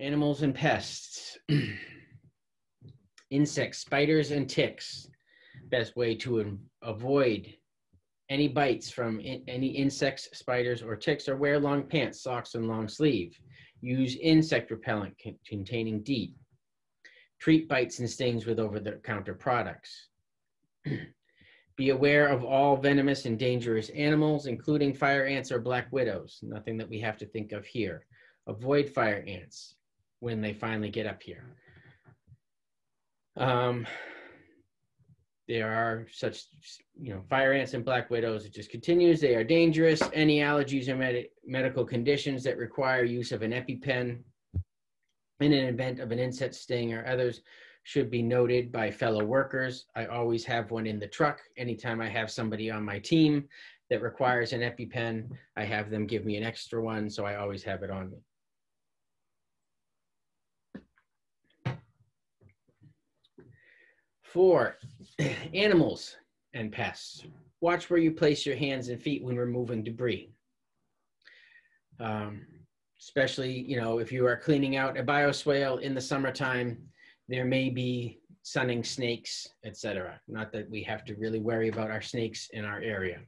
Animals and pests. Insects, spiders, and ticks. Best way to avoid any bites from in, any insects, spiders, or ticks, or wear long pants, socks, and long sleeve. Use insect repellent containing DEET. Treat bites and stings with over-the-counter products. Be aware of all venomous and dangerous animals, including fire ants or black widows. Nothing that we have to think of here. Avoid fire ants when they finally get up here. Um, there are such, you know, fire ants and black widows. It just continues. They are dangerous. Any allergies or med medical conditions that require use of an EpiPen in an event of an insect sting or others should be noted by fellow workers. I always have one in the truck. Anytime I have somebody on my team that requires an EpiPen, I have them give me an extra one, so I always have it on me. Four, animals and pests. Watch where you place your hands and feet when removing debris. Um, especially, you know, if you are cleaning out a bioswale in the summertime, there may be sunning snakes, etc. Not that we have to really worry about our snakes in our area.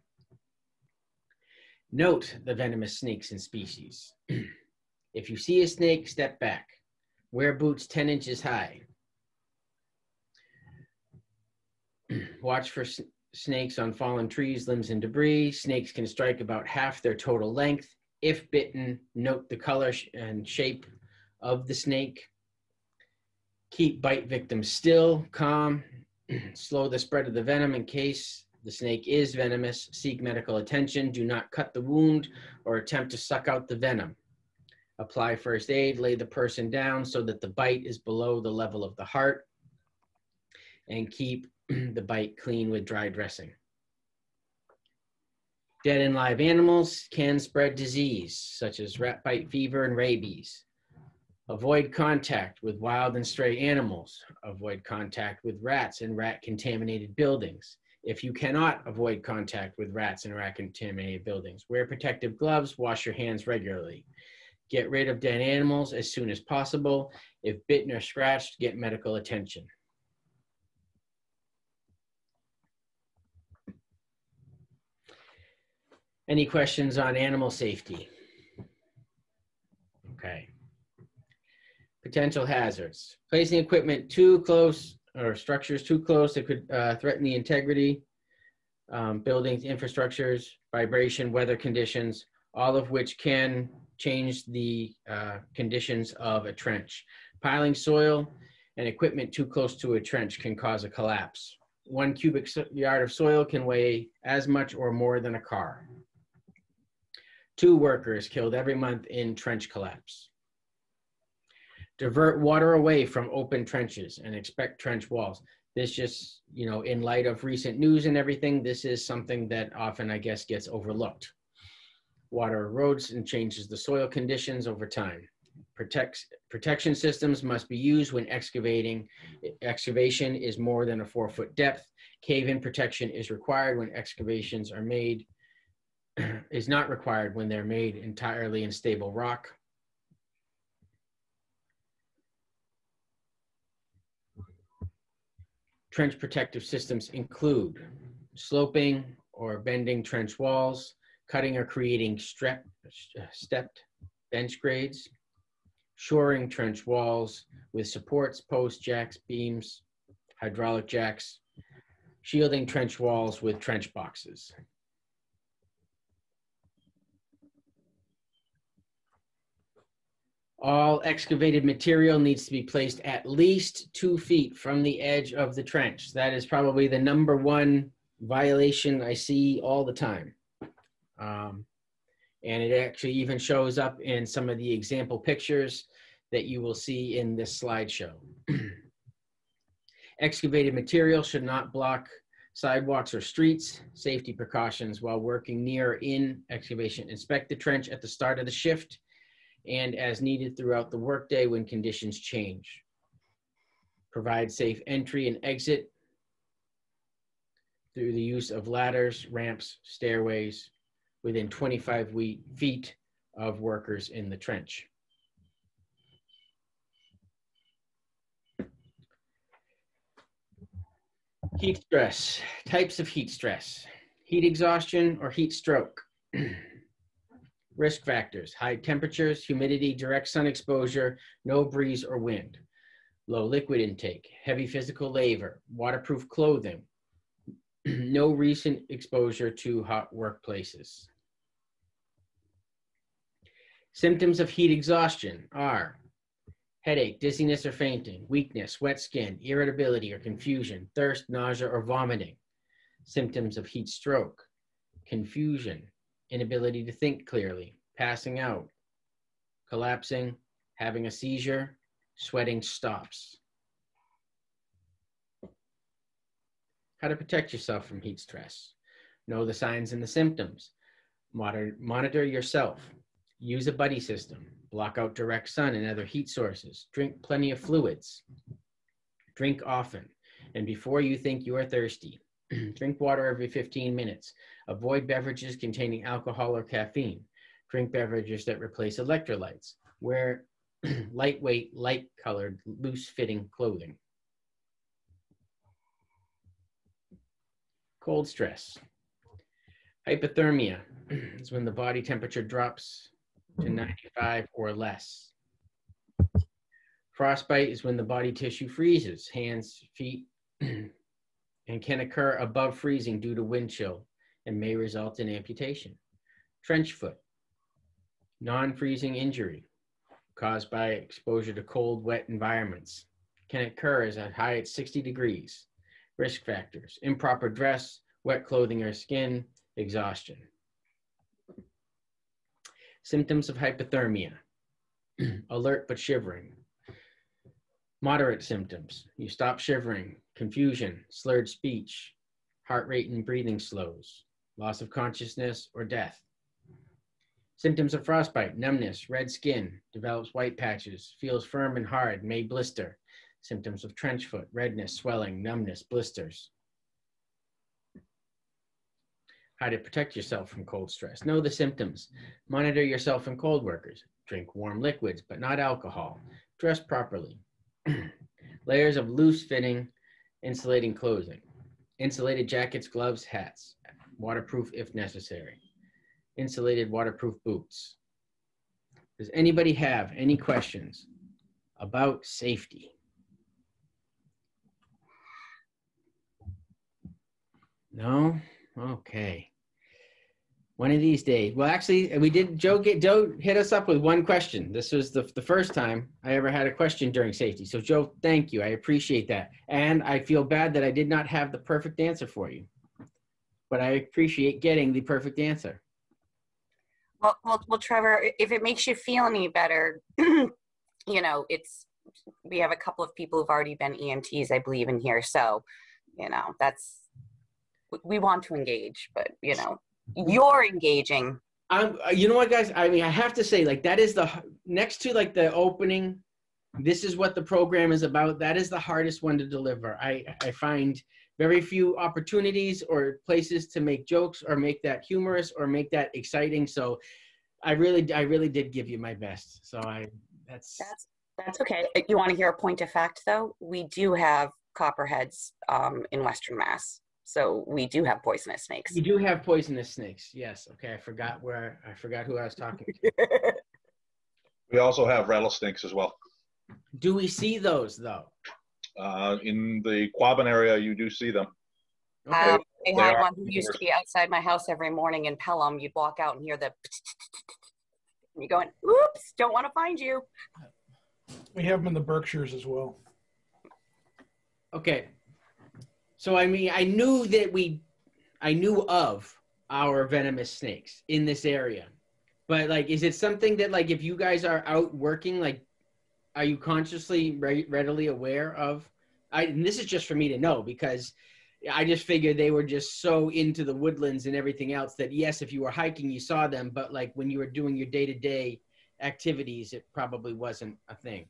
Note the venomous snakes and species. if you see a snake, step back. Wear boots 10 inches high. Watch for snakes on fallen trees, limbs, and debris. Snakes can strike about half their total length. If bitten, note the color and shape of the snake. Keep bite victims still, calm, slow the spread of the venom in case the snake is venomous. Seek medical attention. Do not cut the wound or attempt to suck out the venom. Apply first aid. Lay the person down so that the bite is below the level of the heart. And keep the bite clean with dry dressing. Dead and live animals can spread disease, such as rat bite fever and rabies. Avoid contact with wild and stray animals. Avoid contact with rats in rat contaminated buildings. If you cannot avoid contact with rats in rat contaminated buildings, wear protective gloves, wash your hands regularly. Get rid of dead animals as soon as possible. If bitten or scratched, get medical attention. Any questions on animal safety? Okay. Potential hazards. Placing equipment too close or structures too close that could uh, threaten the integrity, um, buildings, infrastructures, vibration, weather conditions, all of which can change the uh, conditions of a trench. Piling soil and equipment too close to a trench can cause a collapse. One cubic yard of soil can weigh as much or more than a car. Two workers killed every month in trench collapse. Divert water away from open trenches and expect trench walls. This just, you know, in light of recent news and everything, this is something that often, I guess, gets overlooked. Water erodes and changes the soil conditions over time. Protects, protection systems must be used when excavating. Excavation is more than a four foot depth. Cave-in protection is required when excavations are made is not required when they're made entirely in stable rock. Trench protective systems include sloping or benching trench walls, cutting or creating strep, stepped bench grades, shoring trench walls with supports, posts, jacks, beams, hydraulic jacks, shielding trench walls with trench boxes. All excavated material needs to be placed at least two feet from the edge of the trench. That is probably the number one violation I see all the time. Um, and it actually even shows up in some of the example pictures that you will see in this slideshow. Excavated material should not block sidewalks or streets. Safety precautions while working near in excavation. Inspect the trench at the start of the shift and as needed throughout the workday when conditions change. Provide safe entry and exit through the use of ladders, ramps, stairways within 25 feet of workers in the trench. Heat stress, types of heat stress, heat exhaustion or heat stroke. Risk factors, high temperatures, humidity, direct sun exposure, no breeze or wind, low liquid intake, heavy physical labor, waterproof clothing, no recent exposure to hot workplaces. Symptoms of heat exhaustion are headache, dizziness or fainting, weakness, wet skin, irritability or confusion, thirst, nausea or vomiting. Symptoms of heat stroke, confusion, inability to think clearly, passing out, collapsing, having a seizure, sweating stops. How to protect yourself from heat stress. Know the signs and the symptoms. Monitor, monitor yourself. Use a buddy system. Block out direct sun and other heat sources. Drink plenty of fluids. Drink often. And before you think you are thirsty, drink water every 15 minutes. Avoid beverages containing alcohol or caffeine. Drink beverages that replace electrolytes. Wear lightweight, light colored, loose fitting clothing. Cold stress. Hypothermia is when the body temperature drops to 95 or less. Frostbite is when the body tissue freezes, hands, feet, and can occur above freezing due to wind chill and may result in amputation. Trench foot, non-freezing injury caused by exposure to cold, wet environments can occur as high as 60 degrees. Risk factors, improper dress, wet clothing or skin, exhaustion. Symptoms of hypothermia, alert but shivering. Moderate symptoms, you stop shivering, confusion, slurred speech, heart rate and breathing slows, loss of consciousness or death. Symptoms of frostbite, numbness, red skin, develops white patches, feels firm and hard, may blister. Symptoms of trench foot, redness, swelling, numbness, blisters. How to protect yourself from cold stress. Know the symptoms. Monitor yourself from cold workers. Drink warm liquids, but not alcohol. Dress properly. Layers of loose fitting, insulating clothing. Insulated jackets, gloves, hats. Waterproof if necessary. Insulated waterproof boots. Does anybody have any questions about safety? No? Okay. One of these days. Well, actually, we did. Joe get Joe hit us up with one question. This was the the first time I ever had a question during safety. So, Joe, thank you. I appreciate that, and I feel bad that I did not have the perfect answer for you, but I appreciate getting the perfect answer. Well, well, well, Trevor, if it makes you feel any better, you know, it's we have a couple of people who've already been EMTs, I believe, in here. So, you know, that's we want to engage, but you know, you're engaging. I'm, uh, you know what, guys? I mean, I have to say, like, that is the next to like the opening. This is what the program is about. That is the hardest one to deliver. I I find very few opportunities or places to make jokes or make that humorous or make that exciting. So, I really I really did give you my best. So I that's that's that's okay. You want to hear a point of fact though? We do have copperheads um, in Western Mass. So we do have poisonous snakes. We do have poisonous snakes. Yes. Okay. I forgot where I forgot who I was talking to. we also have rattlesnakes as well. Do we see those though? Uh, in the Quabbin area, you do see them. Okay. Um, I had one who used to be outside my house every morning in Pelham. You'd walk out and hear the. And you're going, "Oops! Don't want to find you." We have them in the Berkshires as well. Okay, so I mean, I knew that we, I knew of our venomous snakes in this area, but like, is it something that like if you guys are out working, like, are you consciously re- readily aware of? I and this is just for me to know because I just figured they were just so into the woodlands and everything else that yes, if you were hiking, you saw them, but like when you were doing your day to day activities, it probably wasn't a thing.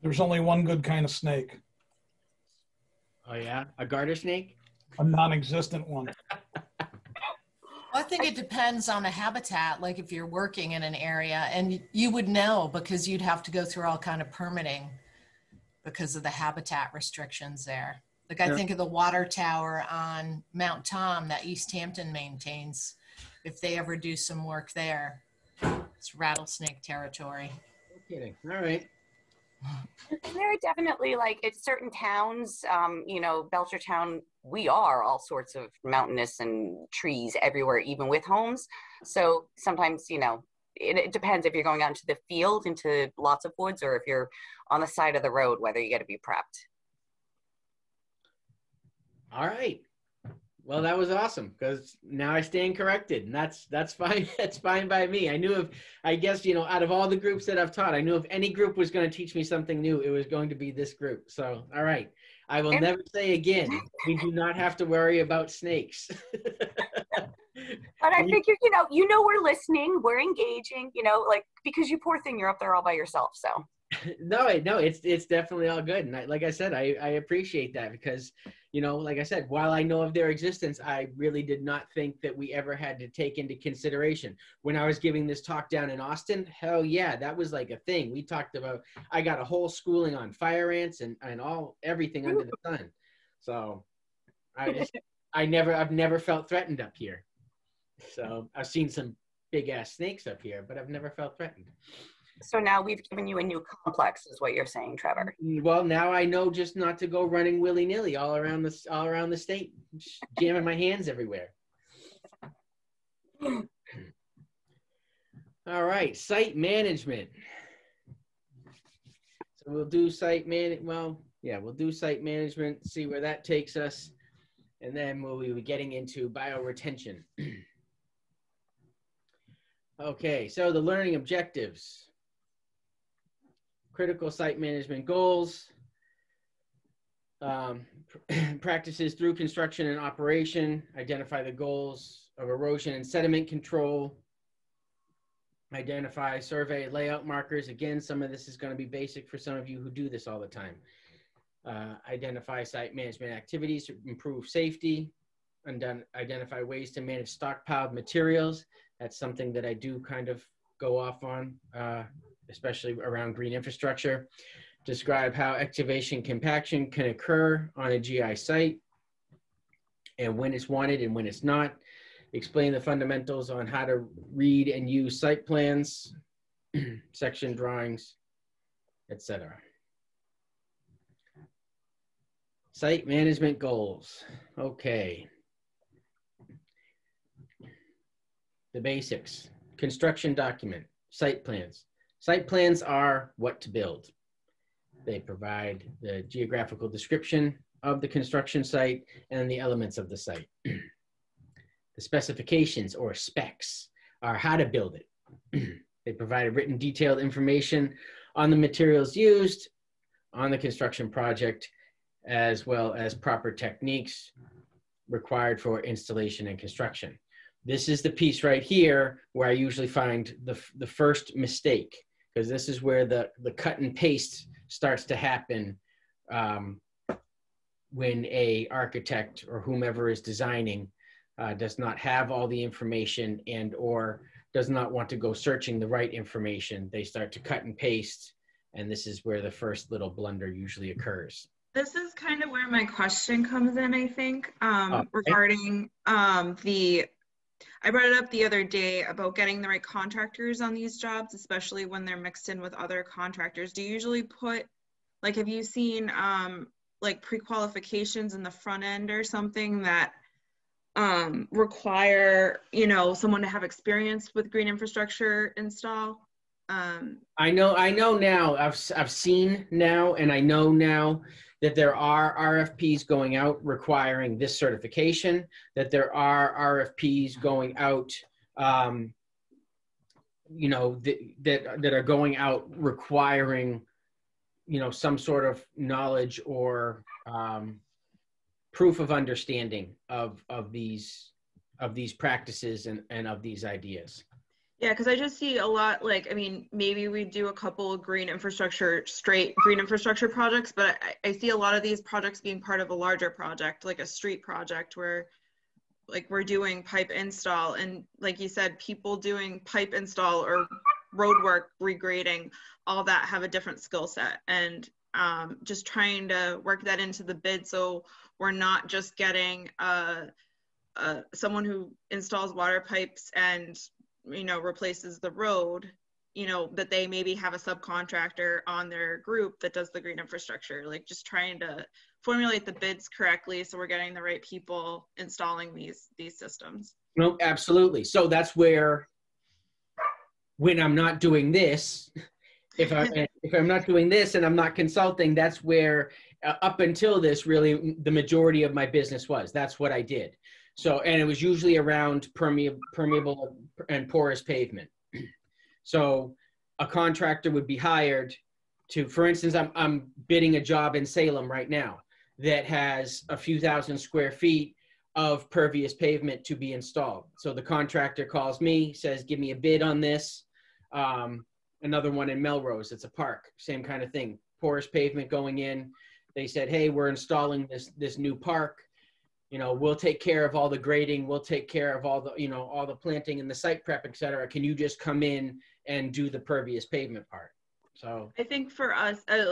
There's only one good kind of snake. Oh yeah, a garter snake? A non-existent one. I think it depends on a habitat. Like if you're working in an area, and you would know because you'd have to go through all kind of permitting because of the habitat restrictions there. Like I Yeah. think of the water tower on Mount Tom that Easthampton maintains. If they ever do some work there, it's rattlesnake territory. No kidding. All right. There are definitely like at certain towns, um, you know, Belchertown, we are all sorts of mountainous and trees everywhere, even with homes. So sometimes, you know, it, it depends if you're going out into the field, into lots of woods, or if you're on the side of the road, whether you got to be prepped. All right. Well, that was awesome because now I stand corrected, and that's that's fine. That's fine by me. I knew if I guess you know out of all the groups that I've taught, I knew if any group was going to teach me something new, it was going to be this group. So, all right, I will never say again. We do not have to worry about snakes. But I figured, you know, you know, we're listening, we're engaging, you know, like because you poor thing, you're up there all by yourself. So no, no, it's it's definitely all good, and I, like I said, I I appreciate that because you know, like I said, while I know of their existence, I really did not think that we ever had to take into consideration when I was giving this talk down in Austin. Hell yeah, that was like a thing. We talked about. I got a whole schooling on fire ants and and all everything under the sun. So I just I never I've never felt threatened up here. So I've seen some big ass snakes up here, but I've never felt threatened. So now we've given you a new complex, is what you're saying, Trevor. Mm, well, now I know just not to go running willy nilly all around the all around the state, jamming my hands everywhere. All right, site management. So we'll do site man. Well, yeah, we'll do site management. See where that takes us, and then we'll be getting into bioretention. okay, so the learning objectives critical site management goals, um, practices through construction and operation, identify the goals of erosion and sediment control, identify survey layout markers. Again, some of this is going to be basic for some of you who do this all the time. Uh, identify site management activities to improve safety, and then identify ways to manage stockpiled materials. That's something that I do kind of go off on. Uh, especially around green infrastructure. Describe how excavation compaction can occur on a GI site and when it's wanted and when it's not. Explain the fundamentals on how to read and use site plans, section drawings, etc. Site management goals. Okay. The basics. Construction document, site plans, Site plans are what to build. They provide the geographical description of the construction site and the elements of the site. the specifications or specs are how to build it. they provide written detailed information on the materials used on the construction project, as well as proper techniques required for installation and construction. This is the piece right here where I usually find the, the first mistake because this is where the, the cut and paste starts to happen um, when a architect or whomever is designing uh, does not have all the information and or does not want to go searching the right information. They start to cut and paste, and this is where the first little blunder usually occurs. This is kind of where my question comes in, I think, um, Okay. regarding um, the. I brought it up the other day about getting the right contractors on these jobs, especially when they're mixed in with other contractors. Do you usually put, like, have you seen um, like pre-qualifications in the front end or something that um, require, you know, someone to have experience with green infrastructure install? Um, I know, I know now. I've I've seen now, and I know now that there are RFPs going out requiring this certification. That there are RFPs going out, um, you know, that that that are going out requiring, you know, some sort of knowledge or um, proof of understanding of of these of these practices and and of these ideas. Yeah, because I just see a lot like, I mean, maybe we do a couple of green infrastructure, straight green infrastructure projects, but I, I see a lot of these projects being part of a larger project, like a street project where like we're doing pipe install and like you said, people doing pipe install or road work, regrading, all that have a different skill set. And um, just trying to work that into the bid so we're not just getting uh, uh, someone who installs water pipes and you know replaces the road you know that they maybe have a subcontractor on their group that does the green infrastructure like just trying to formulate the bids correctly so we're getting the right people installing these these systems No, absolutely. So that's where, when I'm not doing this, if I if I'm not doing this and I'm not consulting, that's where uh, up until this, really, the majority of my business was. That's what I did. So, and it was usually around permeable, permeable and porous pavement. So, a contractor would be hired to, for instance, I'm I'm bidding a job in Salem right now that has a few thousand square feet of pervious pavement to be installed. So the contractor calls me, says, give me a bid on this. Um, another one in Melrose, it's a park, same kind of thing. Porous pavement going in. They said, hey, we're installing this, this new park. You know, we'll take care of all the grading. We'll take care of all the, you know, all the planting and the site prep, et cetera. Can you just come in and do the pervious pavement part? So, I think for us, uh,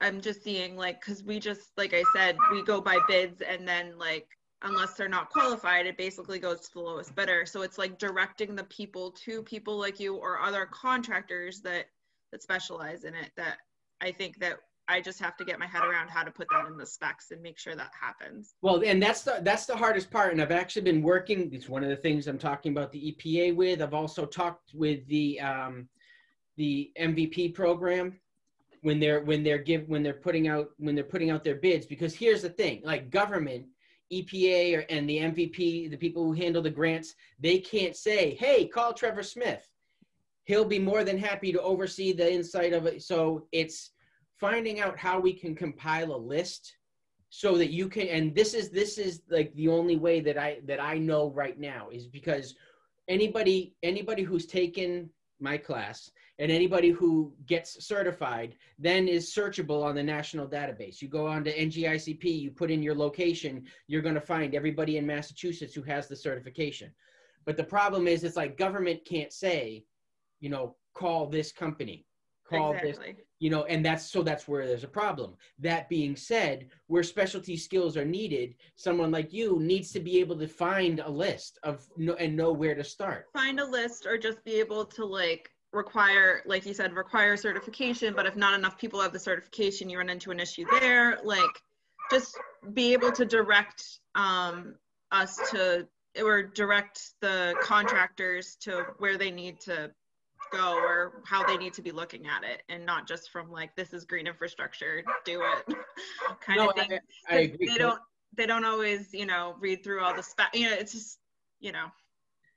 I'm just seeing like, cause we just, like I said, we go by bids and then like, unless they're not qualified, it basically goes to the lowest bidder. So it's like directing the people to people like you or other contractors that, that specialize in it that I think that I just have to get my head around how to put that in the specs and make sure that happens. Well, and that's the that's the hardest part. And I've actually been working. It's one of the things I'm talking about the EPA with. I've also talked with the um, the MVP program when they're when they're give when they're putting out when they're putting out their bids. Because here's the thing: like government, EPA, or, and the MVP, the people who handle the grants, they can't say, "Hey, call Trevor Smith." He'll be more than happy to oversee the insight of it. So it's finding out how we can compile a list so that you can and this is this is like the only way that i that i know right now is because anybody anybody who's taken my class and anybody who gets certified then is searchable on the national database. You go on to ngicp you put in your location you're going to find everybody in massachusetts who has the certification. But the problem is it's like government can't say you know call this company call this you know and that's so that's where there's a problem that being said where specialty skills are needed someone like you needs to be able to find a list of no, and know where to start Find a list or just be able to like require, like you said, require certification. But if not enough people have the certification, you run into an issue there. Like just be able to direct um, us to or direct the contractors to where they need to go or how they need to be looking at it and not just from like this is green infrastructure do it kind No, of thing. I, I agree. they don't they don't always you know read through all the spec you know it's just you know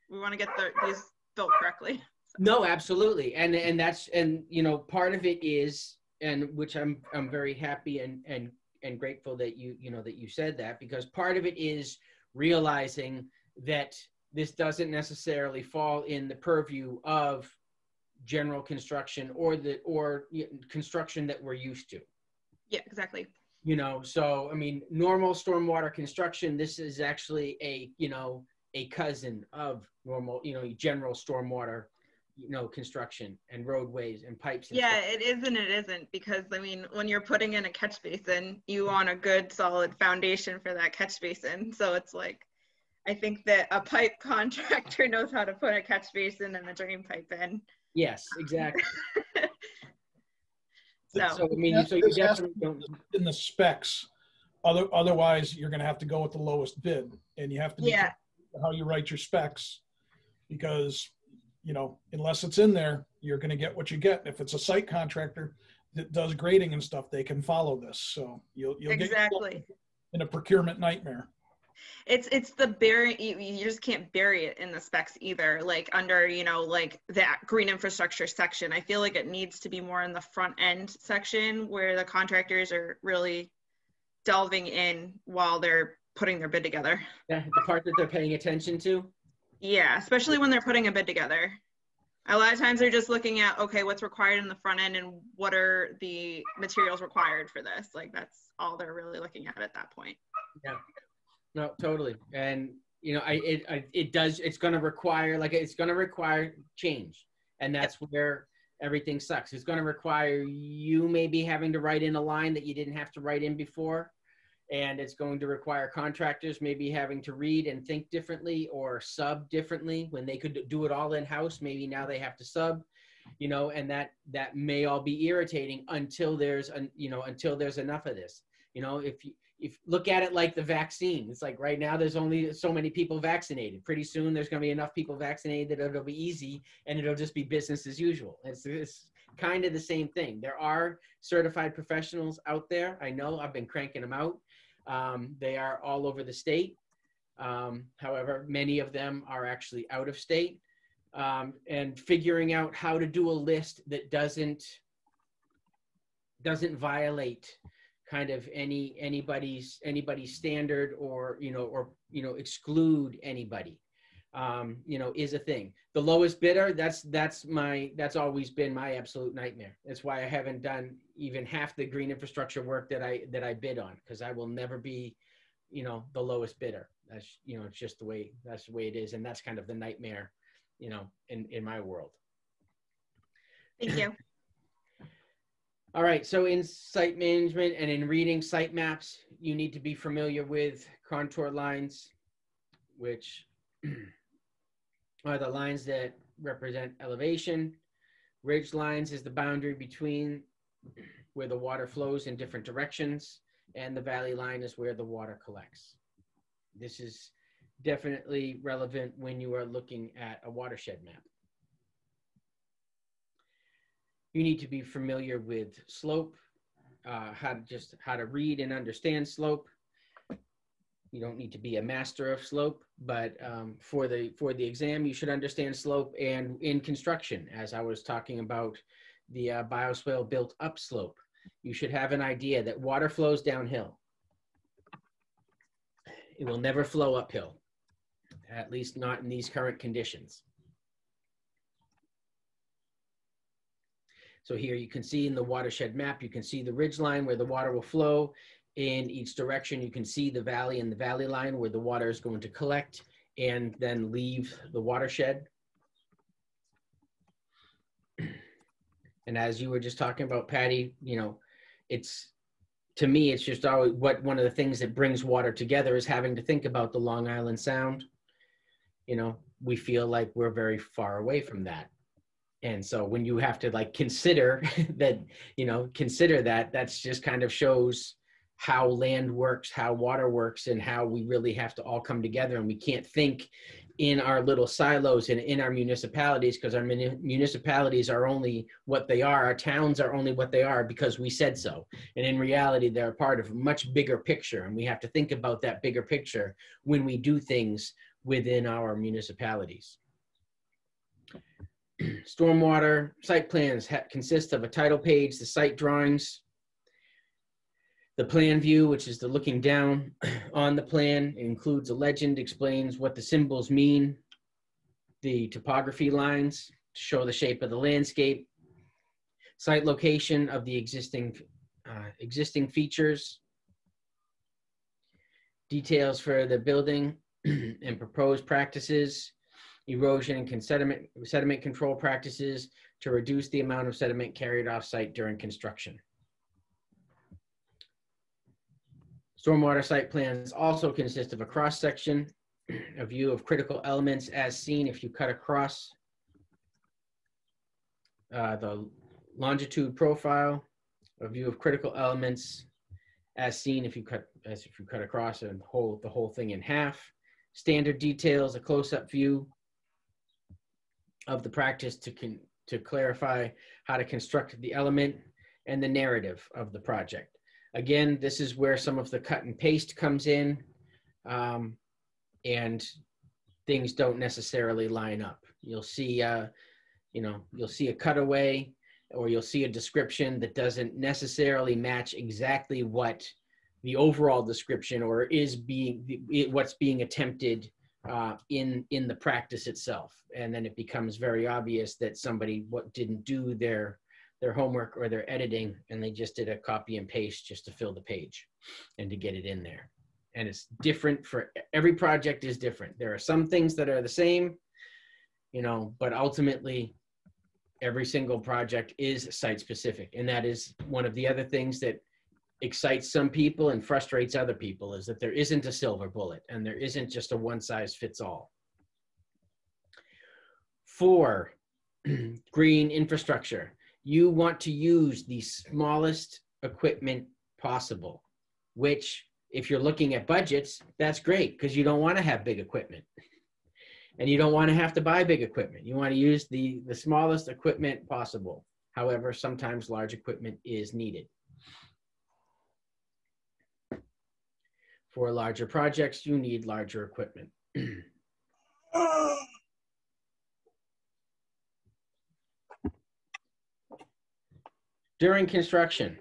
we want to get the, these built correctly. No, absolutely, and and that's and you know part of it is and which I'm I'm very happy and and and grateful that you you know that you said that because part of it is realizing that this doesn't necessarily fall in the purview of general construction or the or construction that we're used to. yeah exactly You know, so I mean, normal stormwater construction. This is actually a you know a cousin of normal you know general stormwater you know construction and roadways and pipes and yeah stuff. it is and it isn't because i mean when you're putting in a catch basin you want a good solid foundation for that catch basin so it's like i think that a pipe contractor knows how to put a catch basin and a drain pipe in yes exactly so so i mean so you This has to definitely don't in the specs. Other, otherwise, you're gonna have to go with the lowest bid, and you have to yeah careful how you write your specs, because you know unless it's in there, you're gonna get what you get. If it's a site contractor that does grading and stuff, they can follow this. So you'll you'll get exactly in a procurement nightmare. It's it's the bury you, you just can't bury it in the specs either like under you know like that green infrastructure section. I feel like it needs to be more in the front end section where the contractors are really delving in while they're putting their bid together. Yeah, the part that they're paying attention to? Yeah especially when they're putting a bid together. A lot of times they're just looking at okay what's required in the front end and what are the materials required for this? Like that's all they're really looking at at that point no totally and you know i it I, it does it's going to require like it's going to require change and that's where everything sucks. It's going to require you maybe having to write in a line that you didn't have to write in before. And it's going to require contractors maybe having to read and think differently or sub differently when they could do it all in house. Maybe now they have to sub, you know, and that that may all be irritating until there's an you know until there's enough of this. You know, if you if look at it like the vaccine, it's like right now there's only so many people vaccinated. Pretty soon there's going to be enough people vaccinated that it'll be easy and it'll just be business as usual. It's, it's kind of the same thing. There are certified professionals out there. I know I've been cranking them out. Um, they are all over the state. Um, however, many of them are actually out of state. Um, and figuring out how to do a list that doesn't doesn't violate kind of any anybody's anybody's standard or you know or you know exclude anybody. Um, you know is a thing. The lowest bidder that's that's my that's always been my absolute nightmare. That's why i haven't done even half the green infrastructure work that i that i bid on because i will never be you know the lowest bidder. That's you know it's just the way that's the way it is and that's kind of the nightmare you know in in my world. Thank you. All right, so in site management and in reading site maps, you need to be familiar with contour lines, which are the lines that represent elevation. Ridge lines is the boundary between where the water flows in different directions, and the valley line is where the water collects. This is definitely relevant when you are looking at a watershed map. You need to be familiar with slope, uh, how to just how to read and understand slope. You don't need to be a master of slope, but um, for the for the exam, you should understand slope. And in construction, as I was talking about the uh, bioswale built up slope, you should have an idea that water flows downhill. It will never flow uphill, at least not in these current conditions. So here you can see in the watershed map, you can see the ridge line where the water will flow in each direction. You can see the valley and the valley line where the water is going to collect and then leave the watershed. And as you were just talking about, Patty, you know, it's to me, it's just always what one of the things that brings water together is having to think about the Long Island Sound. You know, we feel like we're very far away from that and so when you have to like consider that you know consider that that's just kind of shows how land works how water works and how we really have to all come together and we can't think in our little silos and in our municipalities because our municipalities are only what they are our towns are only what they are because we said so. And in reality they're a part of a much bigger picture and we have to think about that bigger picture when we do things within our municipalities stormwater site plans consist of a title page, the site drawings, the plan view, which is the looking down on the plan, it includes a legend, explains what the symbols mean, the topography lines to show the shape of the landscape, site location of the existing uh, existing features, details for the building and proposed practices, erosion and sediment, sediment control practices to reduce the amount of sediment carried off site during construction. Stormwater site plans also consist of a cross section, a view of critical elements as seen if you cut across uh, the longitude profile, a view of critical elements as seen if you cut as if you cut across and hold the whole thing in half. Standard details, a close-up view of the practice to, con- to clarify how to construct the element and the narrative of the project. Again, this is where some of the cut and paste comes in, um, and things don't necessarily line up. You'll see, uh, you know, you'll see a cutaway, or you'll see a description that doesn't necessarily match exactly what the overall description or is being what's being attempted uh, in in the practice itself, and then it becomes very obvious that somebody what didn't do their their homework or their editing, and they just did a copy and paste just to fill the page and to get it in there. And it's different for every project is different. There are some things that are the same, you know, but ultimately every single project is site specific. And that is one of the other things that excites some people and frustrates other people is that there isn't a silver bullet and there isn't just a one size fits all. Four, green infrastructure. You want to use the smallest equipment possible, which if you're looking at budgets, that's great because you don't want to have big equipment and you don't want to have to buy big equipment. You want to use the, the smallest equipment possible. However, sometimes large equipment is needed. For larger projects, you need larger equipment. During construction,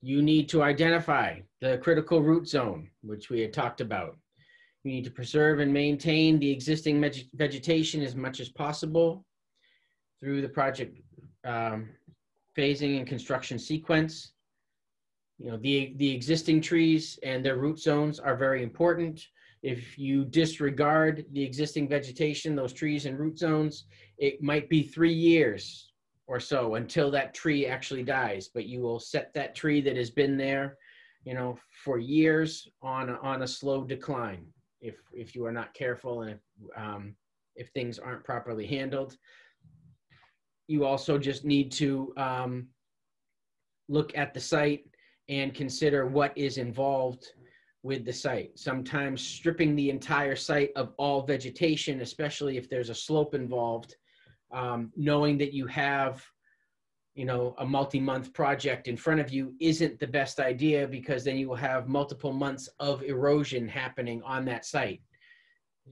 you need to identify the critical root zone, which we had talked about. You need to preserve and maintain the existing vegetation as much as possible through the project um, phasing and construction sequence. You know, the, the existing trees and their root zones are very important. If you disregard the existing vegetation, those trees and root zones, it might be three years or so until that tree actually dies, but you will set that tree that has been there, you know, for years on, on a slow decline if, if you are not careful and if, um, if things aren't properly handled. You also just need to um, look at the site and consider what is involved with the site. Sometimes stripping the entire site of all vegetation, especially if there's a slope involved, um, knowing that you have you know a multi-month project in front of you isn't the best idea because then you will have multiple months of erosion happening on that site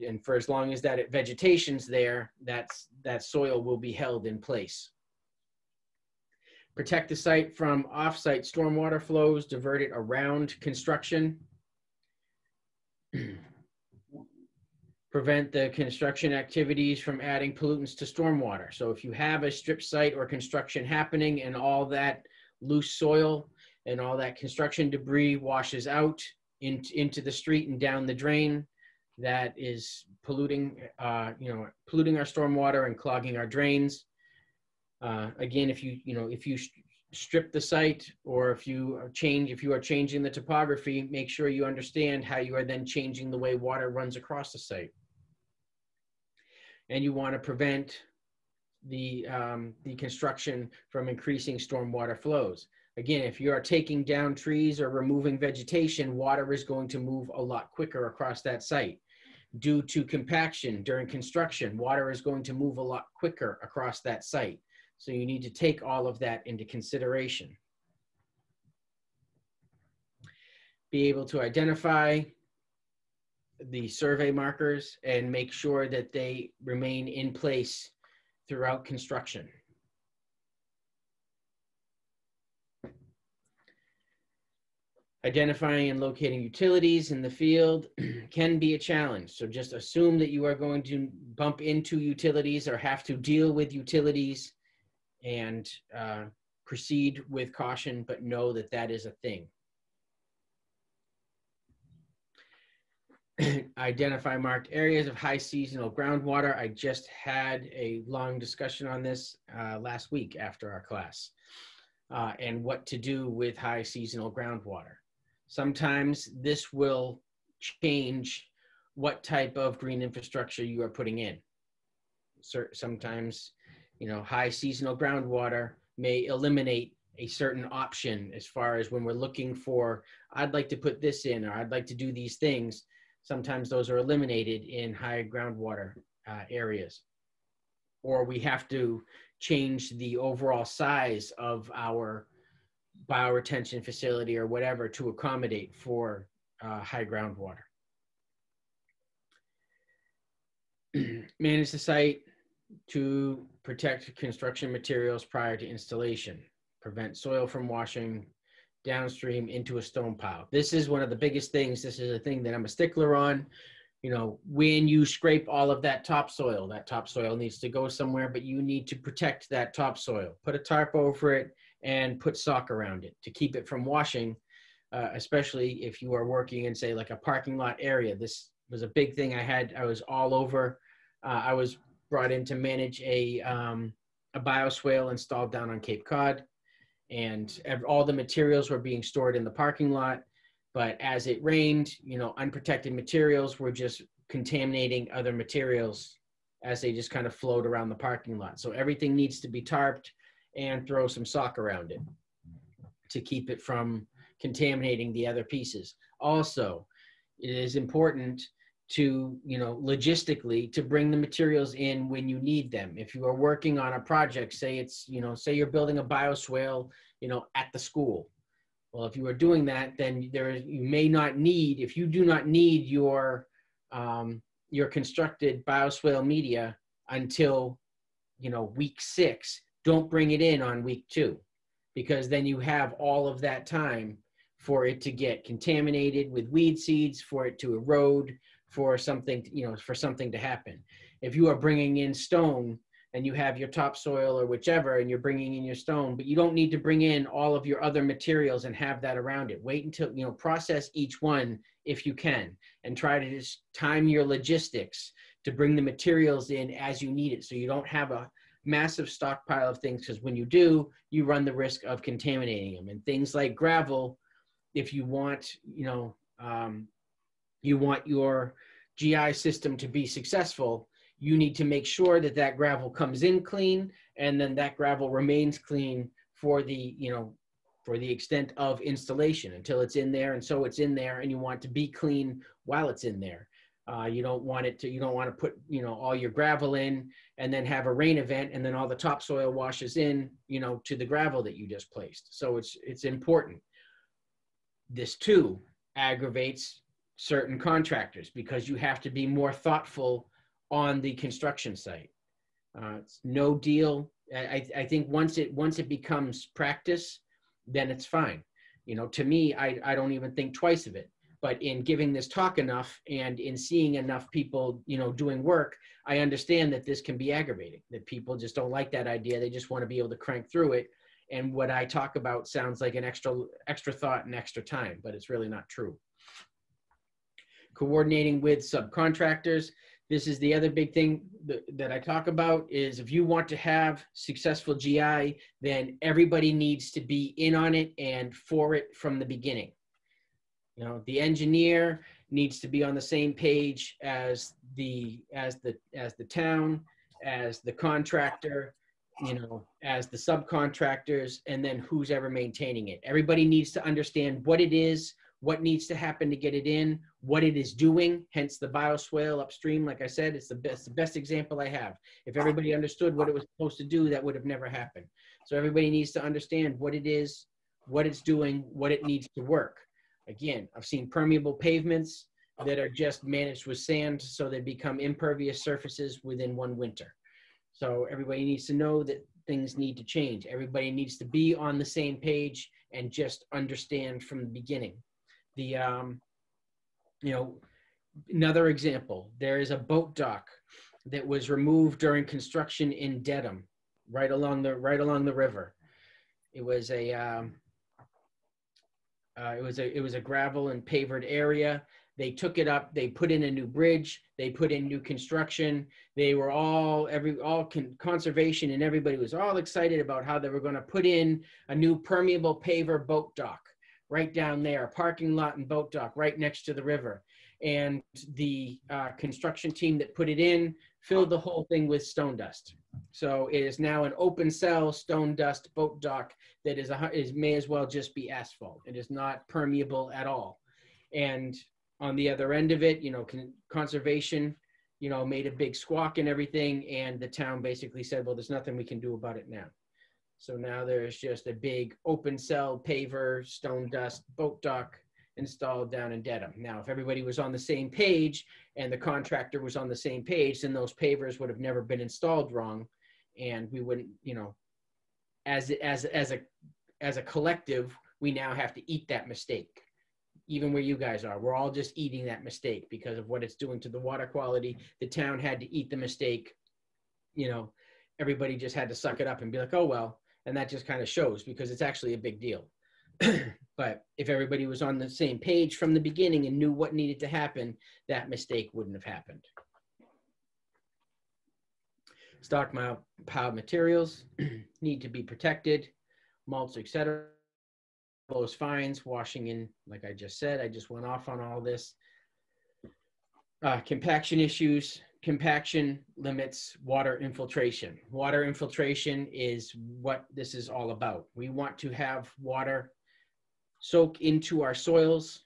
and for as long as that vegetation's there that's that soil will be held in place protect the site from off-site stormwater flows divert it around construction prevent the construction activities from adding pollutants to stormwater. So if you have a strip site or construction happening and all that loose soil and all that construction debris washes out in, into the street and down the drain, that is polluting, uh, you know, polluting our stormwater and clogging our drains. Uh, again, if you, you know, if you strip the site or if you change, if you are changing the topography, make sure you understand how you are then changing the way water runs across the site and you want to prevent the, um, the construction from increasing stormwater flows. Again, if you are taking down trees or removing vegetation, water is going to move a lot quicker across that site. Due to compaction during construction, water is going to move a lot quicker across that site. So you need to take all of that into consideration. Be able to identify the survey markers and make sure that they remain in place throughout construction. Identifying and locating utilities in the field can be a challenge. So just assume that you are going to bump into utilities or have to deal with utilities and uh, proceed with caution, but know that that is a thing. identify marked areas of high seasonal groundwater. I just had a long discussion on this uh, last week after our class uh, and what to do with high seasonal groundwater. Sometimes this will change what type of green infrastructure you are putting in. Sometimes, you know, high seasonal groundwater may eliminate a certain option as far as when we're looking for, I'd like to put this in or I'd like to do these things sometimes those are eliminated in high groundwater uh, areas. Or we have to change the overall size of our bioretention facility or whatever to accommodate for uh, high groundwater. Manage the site to protect construction materials prior to installation, prevent soil from washing downstream into a stone pile. This is one of the biggest things. This is a thing that I'm a stickler on. You know, when you scrape all of that topsoil, that topsoil needs to go somewhere, but you need to protect that topsoil. Put a tarp over it and put sock around it to keep it from washing, uh, especially if you are working in, say, like a parking lot area. This was a big thing I had. I was all over. Uh, I was brought in to manage a um, a bioswale installed down on Cape Cod, and all the materials were being stored in the parking lot. But as it rained, you know, unprotected materials were just contaminating other materials as they just kind of flowed around the parking lot. So everything needs to be tarped and throw some sock around it to keep it from contaminating the other pieces. Also, it is important to, you know, logistically to bring the materials in when you need them. If you are working on a project, say it's, you know, say you're building a bioswale, you know, at the school. Well, if you are doing that, then there is, you may not need, if you do not need your, um, your constructed bioswale media until, you know, week six, don't bring it in on week two because then you have all of that time for it to get contaminated with weed seeds, for it to erode, for something, you know, for something to happen. If you are bringing in stone and you have your topsoil or whichever, and you're bringing in your stone, but you don't need to bring in all of your other materials and have that around it. Wait until, you know, process each one if you can and try to just time your logistics to bring the materials in as you need it so you don't have a massive stockpile of things because when you do, you run the risk of contaminating them. And things like gravel, if you want, you know, um, you want your GI system to be successful, you need to make sure that that gravel comes in clean and then that gravel remains clean for the, you know, for the extent of installation until it's in there. And so it's in there and you want to be clean while it's in there. Uh, you don't want it to, you don't want to put, you know, all your gravel in and then have a rain event and then all the topsoil washes in, you know, to the gravel that you just placed. So it's, it's important. This too aggravates certain contractors because you have to be more thoughtful on the construction site. Uh, it's no deal. I, I think once it, once it becomes practice, then it's fine. You know, to me, I, I don't even think twice of it but in giving this talk enough and in seeing enough people you know doing work i understand that this can be aggravating that people just don't like that idea they just want to be able to crank through it and what i talk about sounds like an extra extra thought and extra time but it's really not true coordinating with subcontractors this is the other big thing that, that i talk about is if you want to have successful gi then everybody needs to be in on it and for it from the beginning you know, the engineer needs to be on the same page as the as the as the town, as the contractor, you know, as the subcontractors, and then who's ever maintaining it. Everybody needs to understand what it is, what needs to happen to get it in, what it is doing. Hence the bioswale upstream. Like I said, it's the best the best example I have. If everybody understood what it was supposed to do, that would have never happened. So everybody needs to understand what it is, what it's doing, what it needs to work. Again, I've seen permeable pavements that are just managed with sand so they become impervious surfaces within one winter. So everybody needs to know that things need to change. Everybody needs to be on the same page and just understand from the beginning. The, um, you know, another example, there is a boat dock that was removed during construction in Dedham, right along the, right along the river. It was a, um, uh, it was a it was a gravel and pavered area. They took it up. They put in a new bridge. They put in new construction. They were all every all con- conservation and everybody was all excited about how they were going to put in a new permeable paver boat dock right down there, parking lot and boat dock right next to the river. And the uh, construction team that put it in filled the whole thing with stone dust. So it is now an open cell stone dust boat dock that is a is may as well just be asphalt. It is not permeable at all. And on the other end of it, you know, con- conservation, you know, made a big squawk and everything, and the town basically said, "Well, there's nothing we can do about it now." So now there's just a big open cell paver stone dust boat dock installed down in Dedham. Now, if everybody was on the same page and the contractor was on the same page, then those pavers would have never been installed wrong, and we wouldn't, you know, as as as a as a collective, we now have to eat that mistake. Even where you guys are, we're all just eating that mistake because of what it's doing to the water quality. The town had to eat the mistake. You know, everybody just had to suck it up and be like, oh well, and that just kind of shows because it's actually a big deal. but if everybody was on the same page from the beginning and knew what needed to happen, that mistake wouldn't have happened. Stockpile materials need to be protected, mulch, etc. Those fines, washing in, like I just said, I just went off on all this. Uh, compaction issues, compaction limits water infiltration. Water infiltration is what this is all about. We want to have water soak into our soils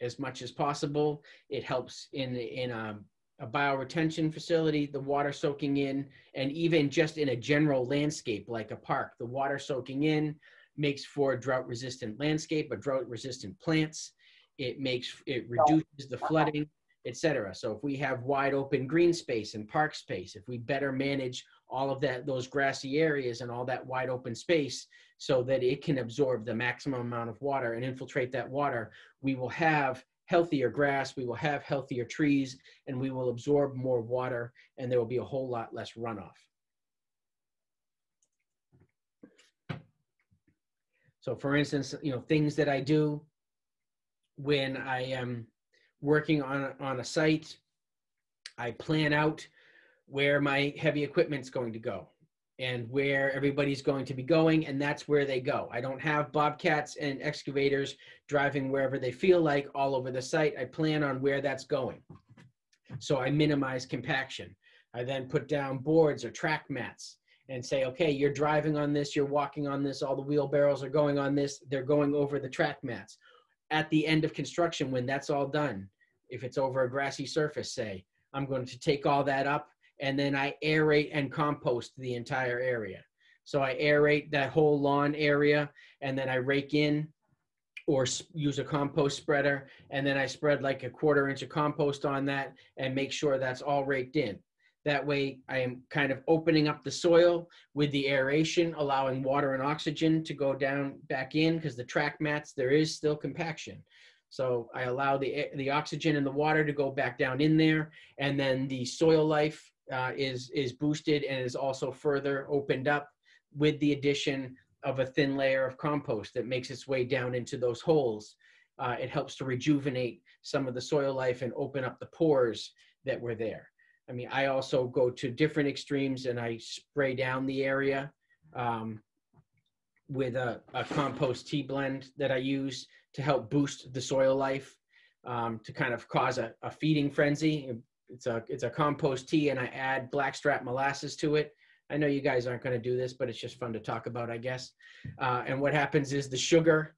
as much as possible. It helps in, in a, a bioretention facility, the water soaking in, and even just in a general landscape like a park, the water soaking in makes for drought resistant landscape, but drought resistant plants. It makes, it reduces the flooding etc. So if we have wide open green space and park space, if we better manage all of that, those grassy areas and all that wide open space so that it can absorb the maximum amount of water and infiltrate that water, we will have healthier grass, we will have healthier trees, and we will absorb more water and there will be a whole lot less runoff. So for instance, you know, things that I do when I am working on, on a site, I plan out where my heavy equipment's going to go and where everybody's going to be going, and that's where they go. I don't have bobcats and excavators driving wherever they feel like all over the site. I plan on where that's going. So I minimize compaction. I then put down boards or track mats and say, okay, you're driving on this, you're walking on this, all the wheelbarrows are going on this, they're going over the track mats. At the end of construction, when that's all done, if it's over a grassy surface, say, I'm going to take all that up and then I aerate and compost the entire area. So I aerate that whole lawn area and then I rake in or use a compost spreader and then I spread like a quarter inch of compost on that and make sure that's all raked in. That way I am kind of opening up the soil with the aeration, allowing water and oxygen to go down back in because the track mats, there is still compaction. So I allow the, the oxygen and the water to go back down in there. And then the soil life uh, is, is boosted and is also further opened up with the addition of a thin layer of compost that makes its way down into those holes. Uh, it helps to rejuvenate some of the soil life and open up the pores that were there. I mean, I also go to different extremes and I spray down the area um, with a, a compost tea blend that I use to help boost the soil life, um, to kind of cause a, a feeding frenzy. It's a it's a compost tea, and I add blackstrap molasses to it. I know you guys aren't going to do this, but it's just fun to talk about, I guess. Uh, and what happens is the sugar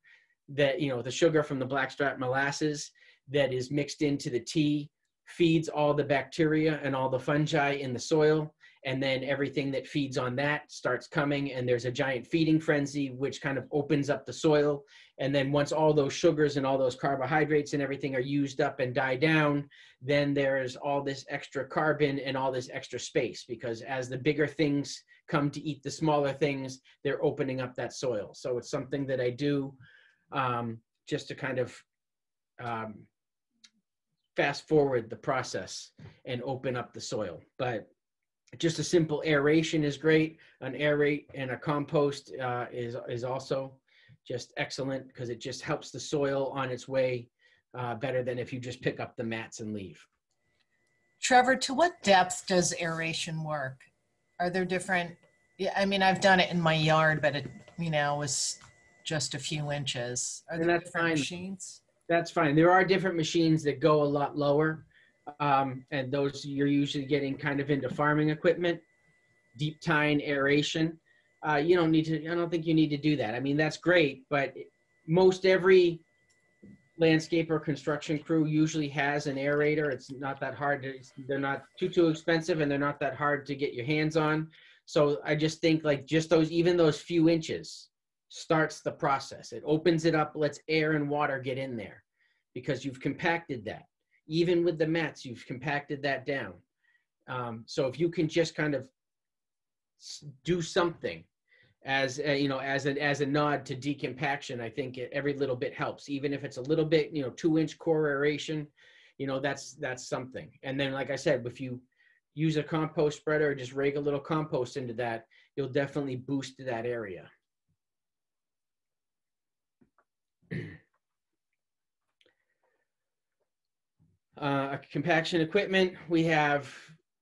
that you know the sugar from the blackstrap molasses that is mixed into the tea feeds all the bacteria and all the fungi in the soil and then everything that feeds on that starts coming and there's a giant feeding frenzy which kind of opens up the soil. And then once all those sugars and all those carbohydrates and everything are used up and die down then there's all this extra carbon and all this extra space because as the bigger things come to eat the smaller things they're opening up that soil. So it's something that i do um, just to kind of um, fast forward the process and open up the soil. But just a simple aeration is great. An aerate and a compost uh, is is also just excellent because it just helps the soil on its way uh, better than if you just pick up the mats and leave. Trevor, to what depth does aeration work? Are there different? Yeah, I mean, I've done it in my yard, but it, you know, was just a few inches. Are there different fine. machines? That's fine. There are different machines that go a lot lower, um, and those you're usually getting kind of into farming equipment, deep tine aeration. Uh, you don't need to. I don't think you need to do that. I mean, that's great, but most every landscape or construction crew usually has an aerator. It's not that hard. To, they're not too too expensive, and they're not that hard to get your hands on. So I just think like just those even those few inches starts the process. It opens it up, lets air and water get in there because you've compacted that. Even with the mats, you've compacted that down. Um, so if you can just kind of do something as you know as a as a nod to decompaction, I think every little bit helps. Even if it's a little bit, you know, two inch core aeration, you know, that's that's something. And then, like I said, if you use a compost spreader or just rake a little compost into that, you'll definitely boost that area. Uh, compaction equipment, we have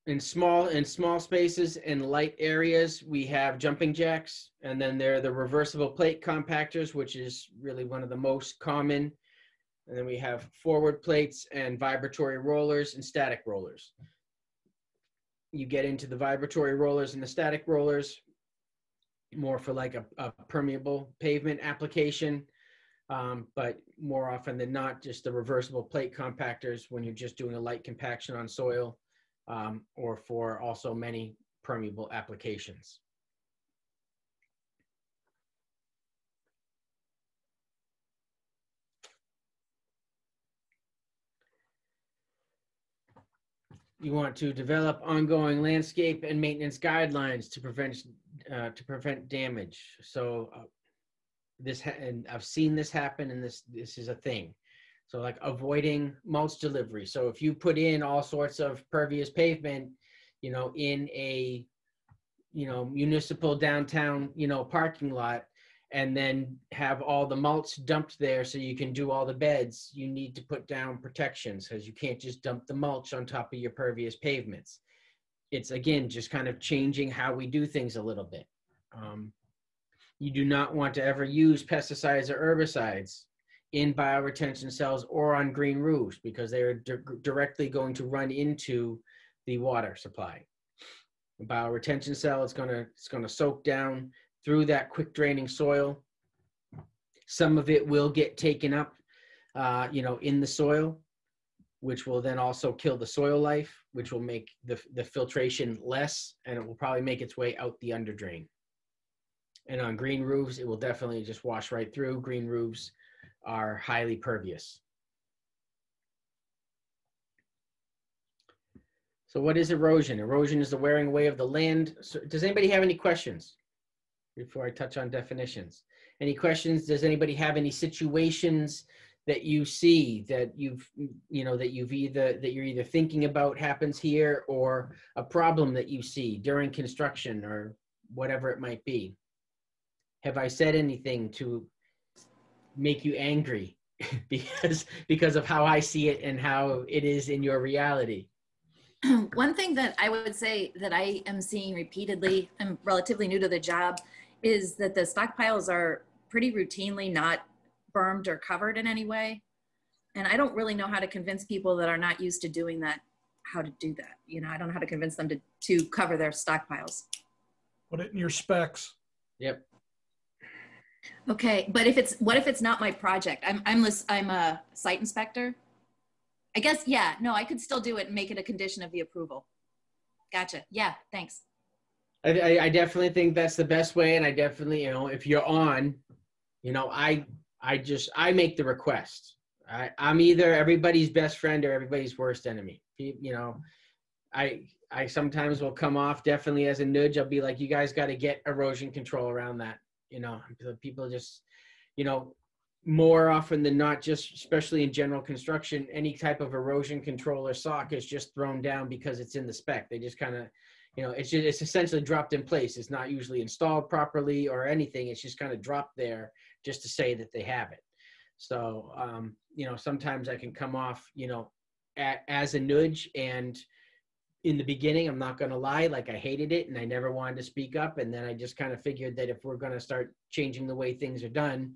in small in small spaces and light areas we have jumping jacks and then there are the reversible plate compactors which is really one of the most common. And then we have forward plates and vibratory rollers and static rollers. You get into the vibratory rollers and the static rollers more for like a, a permeable pavement application um, but more often than not just the reversible plate compactors when you're just doing a light compaction on soil um, or for also many permeable applications. You want to develop ongoing landscape and maintenance guidelines to prevent uh, to prevent damage. So uh, this ha- and I've seen this happen, and this this is a thing. So like avoiding mulch delivery. So if you put in all sorts of pervious pavement, you know, in a, you know, municipal downtown, you know, parking lot, and then have all the mulch dumped there so you can do all the beds, you need to put down protections because you can't just dump the mulch on top of your pervious pavements. It's again just kind of changing how we do things a little bit. Um, you do not want to ever use pesticides or herbicides in bioretention cells or on green roofs because they are di- directly going to run into the water supply. The bioretention cell is going to it's going to soak down through that quick draining soil. Some of it will get taken up, uh, you know, in the soil, which will then also kill the soil life, which will make the, the filtration less, and it will probably make its way out the under drain. And on green roofs, it will definitely just wash right through. Green roofs are highly pervious. So what is erosion? Erosion is the wearing away of the land. So does anybody have any questions before I touch on definitions? Any questions? Does anybody have any situations that you see that you've you know that you've either that you're either thinking about happens here or a problem that you see during construction or whatever it might be? Have I said anything to make you angry because because of how I see it and how it is in your reality. One thing that I would say that I am seeing repeatedly, I'm relatively new to the job, is that the stockpiles are pretty routinely not bermed or covered in any way. And I don't really know how to convince people that are not used to doing that how to do that. You know, I don't know how to convince them to, to cover their stockpiles. Put it in your specs. Yep. Okay, but if it's what if it's not my project? I'm I'm I'm a site inspector. I guess yeah. No, I could still do it and make it a condition of the approval. Gotcha. Yeah. Thanks. I, I, definitely think that's the best way, and I definitely, you know, if you're on, you know, I I just I make the request. I I'm either everybody's best friend or everybody's worst enemy. You know, I I sometimes will come off definitely as a nudge. I'll be like, you guys got to get erosion control around that. You know, people just, you know, more often than not, just especially in general construction, any type of erosion control or sock is just thrown down because it's in the spec. They just kind of, you know, it's just, it's essentially dropped in place. It's not usually installed properly or anything. It's just kind of dropped there just to say that they have it. So, um, you know, sometimes I can come off, you know, at, as a nudge and in the beginning, I'm not going to lie, like I hated it and I never wanted to speak up. And then I just kind of figured that if we're going to start changing the way things are done,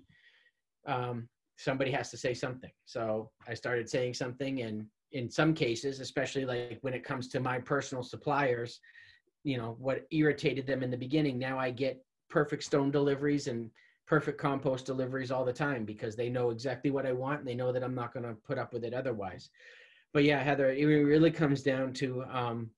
um, somebody has to say something. So I started saying something. And in some cases, especially like when it comes to my personal suppliers, you know, what irritated them in the beginning, now I get perfect stone deliveries and perfect compost deliveries all the time because they know exactly what I want and they know that I'm not going to put up with it otherwise but yeah, Heather, it really comes down to, um,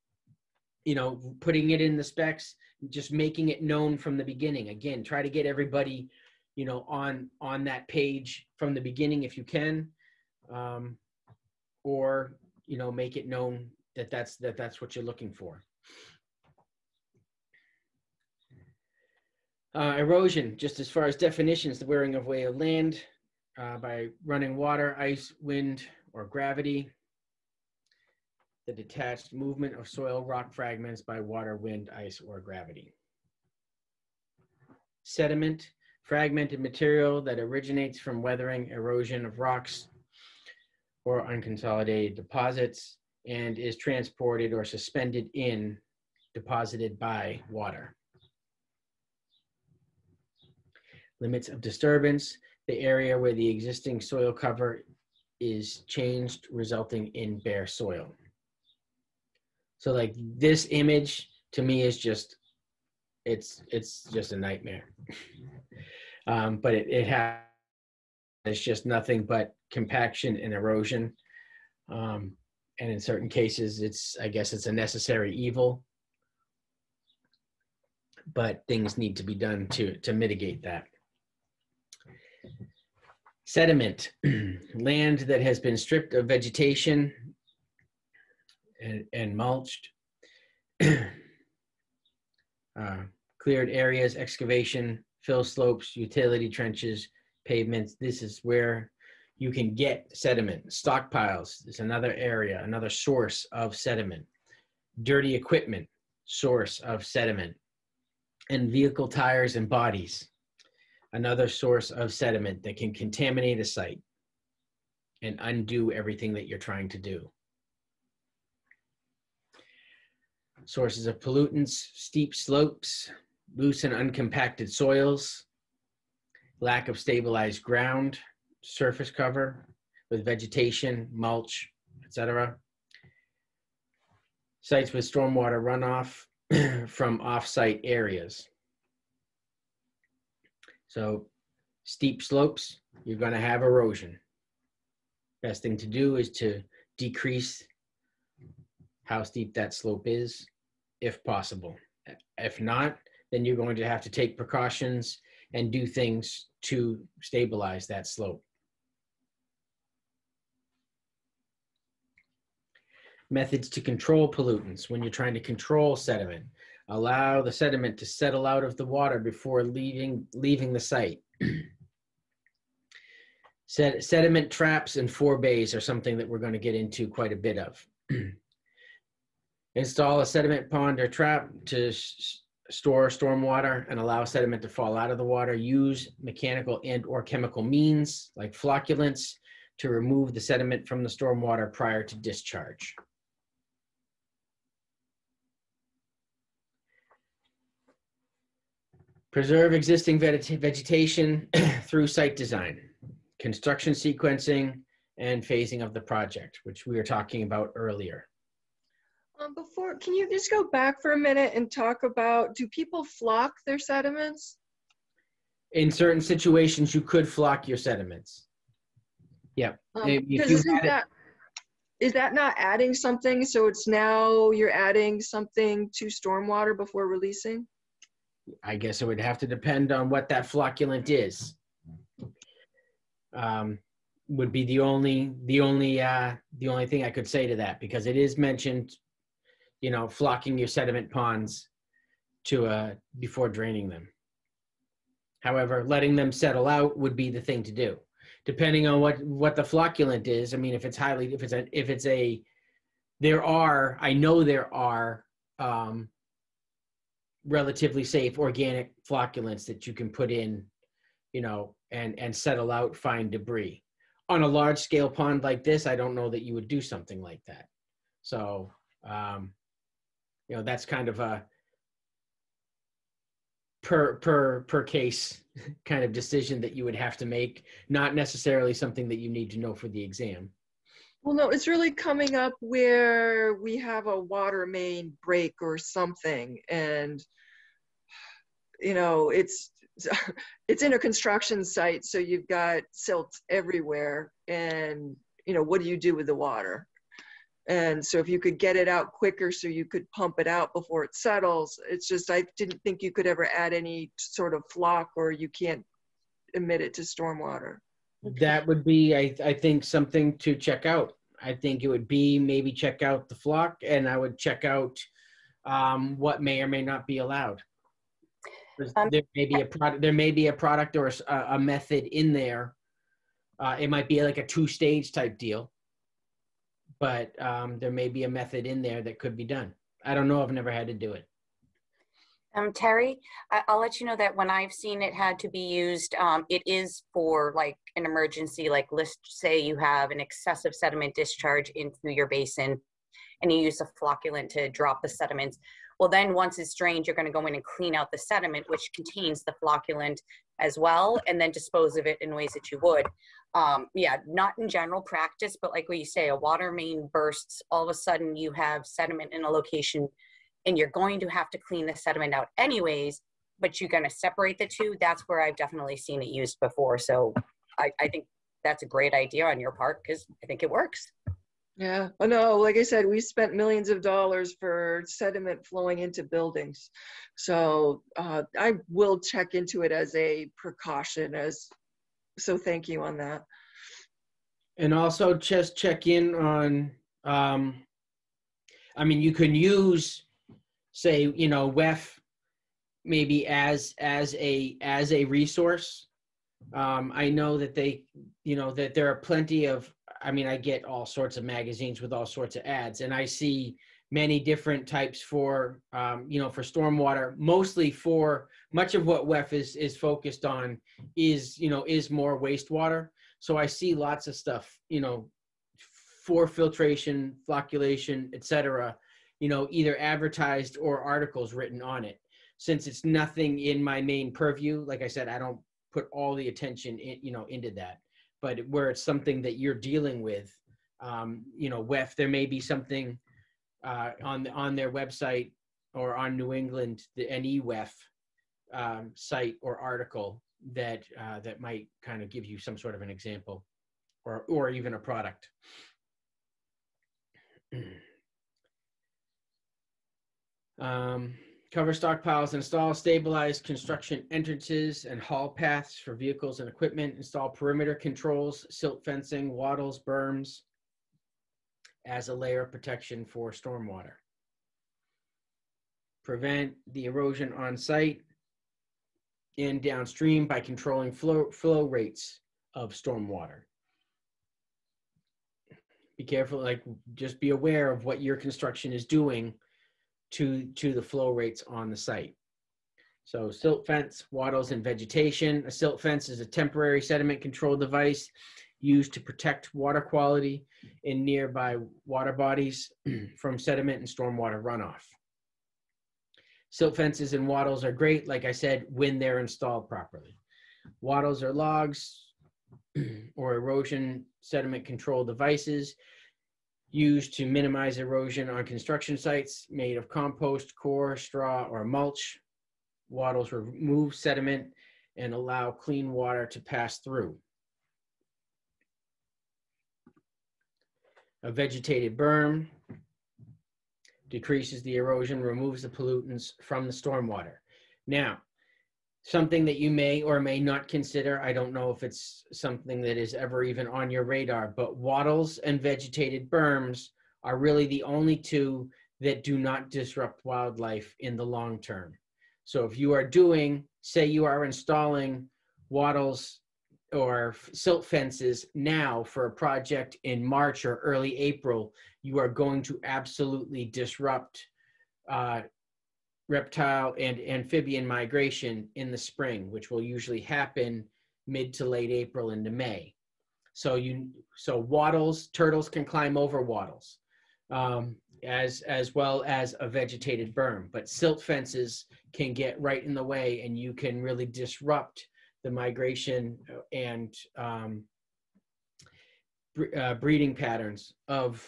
you know, putting it in the specs, just making it known from the beginning. Again, try to get everybody, you know, on on that page from the beginning if you can, um, or you know, make it known that that's that that's what you're looking for. Uh, erosion, just as far as definitions, the wearing of way of land uh, by running water, ice, wind, or gravity the detached movement of soil rock fragments by water, wind, ice, or gravity. Sediment, fragmented material that originates from weathering, erosion of rocks or unconsolidated deposits. and is transported or suspended in, deposited by water. Limits of disturbance, the area where the existing soil cover is changed resulting in bare soil. So like this image to me is just, it's, it's just a nightmare. Um, but it, it has, it's just nothing but compaction and erosion. Um, and in certain cases, it's, I guess it's a necessary evil. But things need to be done to, to mitigate that. Sediment, land that has been stripped of vegetation and, and mulched. Uh, Cleared areas, excavation, fill slopes, utility trenches, pavements. This is where you can get sediment. Stockpiles is another area, another source of sediment. Dirty equipment, source of sediment. And vehicle tires and bodies, another source of sediment that can contaminate a site and undo everything that you're trying to do. Sources of pollutants, steep slopes, loose and uncompacted soils, lack of stabilized ground, surface cover with vegetation, mulch, etc. Sites with stormwater runoff from off-site areas. So steep slopes, you're going to have erosion. Best thing to do is to decrease how steep that slope is, if possible. If not, then you're going to have to take precautions and do things to stabilize that slope. Methods to control pollutants when you're trying to control sediment. Allow the sediment to settle out of the water before leaving, leaving the site. Sed- sediment traps and forebays are something that we're going to get into quite a bit of. Install a sediment pond or trap to store stormwater and allow sediment to fall out of the water. Use mechanical and or chemical means like flocculants to remove the sediment from the stormwater prior to discharge. Preserve existing vegeta- vegetation through site design, construction sequencing, and phasing of the project, which we were talking about earlier. Um, before, can you just go back for a minute and talk about, do people flock their sediments? In certain situations, you could flock your sediments. Um, If- if because isn't that, is that not adding something? So it's now you're adding something to stormwater before releasing? I guess it would have to depend on what that flocculant is. Um, would be the only, the only, uh, the only thing I could say to that, because it is mentioned, you know, flocking your sediment ponds to, uh, before draining them. However, letting them settle out would be the thing to do. Depending on what, what the flocculant is, I mean, if it's highly, if it's a, if it's a, there are, I know there are, um, relatively safe organic flocculants that you can put in, you know, and and settle out fine debris. On a large scale pond like this, I don't know that you would do something like that. So, um, you know, that's kind of a per per per case kind of decision that you would have to make, not necessarily something that you need to know for the exam. Well, no, it's really coming up where we have a water main break or something and you know, it's it's in a construction site so you've got silts everywhere and you know, what do you do with the water? And so if you could get it out quicker so you could pump it out before it settles, it's just I didn't think you could ever add any sort of flock or you can't emit it to stormwater. That would be, I, I think, something to check out. I think it would be maybe check out the flock and I would check out um, what may or may not be allowed. 'Cause Um, There may be a product, there may be a product or a s- a, a method in there. Uh, it might be like a two-stage type deal. But um, there may be a method in there that could be done. I don't know, I've never had to do it. Um, Terry, I, I'll let you know that when I've seen it had to be used, um, it is for like an emergency, like let's say you have an excessive sediment discharge into your basin and you use a flocculant to drop the sediments. Well, then once it's drained, you're going to go in and clean out the sediment, which contains the flocculant as well, and then dispose of it in ways that you would. Um, yeah, not in general practice, but like what you say, a water main bursts, all of a sudden you have sediment in a location and you're going to have to clean the sediment out anyways, but you're going to separate the two. That's where I've definitely seen it used before. So I, I think that's a great idea on your part because I think it works. Yeah, oh no, like I said, we spent millions of dollars for sediment flowing into buildings. So uh, I will check into it as a precaution as, so thank you on that. And also just check in on, um, I mean, you can use, say, you know, WEF maybe as, as a, as a resource. Um, I know that they, you know, that there are plenty of, I mean, I get all sorts of magazines with all sorts of ads and I see many different types for, um, you know, for stormwater, mostly for much of what WEF is, is focused on is, you know, is more wastewater. So I see lots of stuff, you know, for filtration, flocculation, etc you know, either advertised or articles written on it. Since it's nothing in my main purview, like I said, I don't put all the attention in, you know, into that. But where it's something that you're dealing with, um, you know, WEF, there may be something uh, on on their website or on New England, the NEWEF um, site or article that uh, that might kind of give you some sort of an example, or or even a product. um, cover stockpiles, install stabilized construction entrances and haul paths for vehicles and equipment, install perimeter controls, silt fencing, wattles, berms as a layer of protection for stormwater. Prevent the erosion on site and downstream by controlling flow, flow rates of stormwater. Be careful, like just be aware of what your construction is doing to, to the flow rates on the site. So silt fence, wattles, and vegetation. A silt fence is a temporary sediment control device used to protect water quality in nearby water bodies from sediment and stormwater runoff. Silt fences and wattles are great, like I said, when they're installed properly. Wattles are logs or erosion sediment control devices used to minimize erosion on construction sites made of compost, coir, straw, or mulch. Wattles remove sediment and allow clean water to pass through. A vegetated berm decreases the erosion, removes the pollutants from the stormwater. Now, something that you may or may not consider, I don't know if it's something that is ever even on your radar, but wattles and vegetated berms are really the only two that do not disrupt wildlife in the long term. So if you are doing, say you are installing wattles or silt fences now for a project in March or early April, you are going to absolutely disrupt uh, reptile and amphibian migration in the spring, which will usually happen mid to late April into May. So you so wattles, turtles can climb over wattles, um, as as well as a vegetated berm. But silt fences can get right in the way, and you can really disrupt the migration and um, uh, breeding patterns of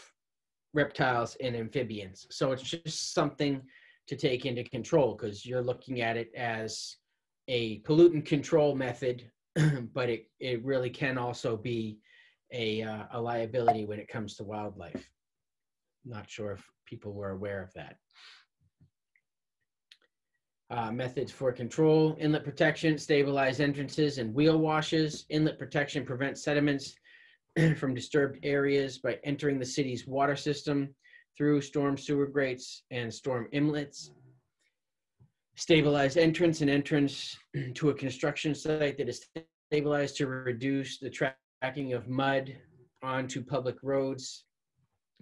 reptiles and amphibians. So it's just something to take into control because you're looking at it as a pollutant control method, but it, it really can also be a, uh, a liability when it comes to wildlife. Not sure if people were aware of that. Uh, methods for control, inlet protection, stabilize entrances and wheel washes. Inlet protection prevents sediments from disturbed areas by entering the city's water system through storm sewer grates and storm inlets. Stabilize entrance and entrance to a construction site that is stabilized to reduce the tracking of mud onto public roads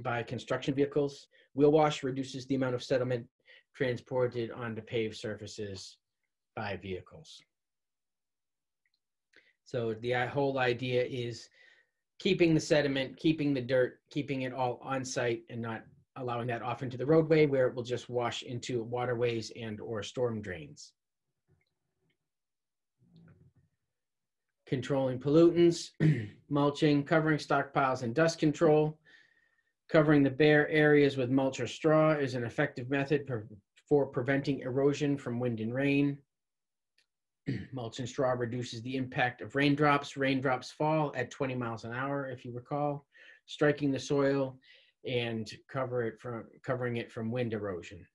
by construction vehicles. Wheel wash reduces the amount of settlement transported onto paved surfaces by vehicles. So the whole idea is keeping the sediment, keeping the dirt, keeping it all on site and not allowing that off into the roadway where it will just wash into waterways and or storm drains. Controlling pollutants, mulching, covering stockpiles and dust control. Covering the bare areas with mulch or straw is an effective method per- for preventing erosion from wind and rain. Mulch and straw reduces the impact of raindrops. Raindrops fall at 20 miles an hour, if you recall, striking the soil and cover it from covering it from wind erosion.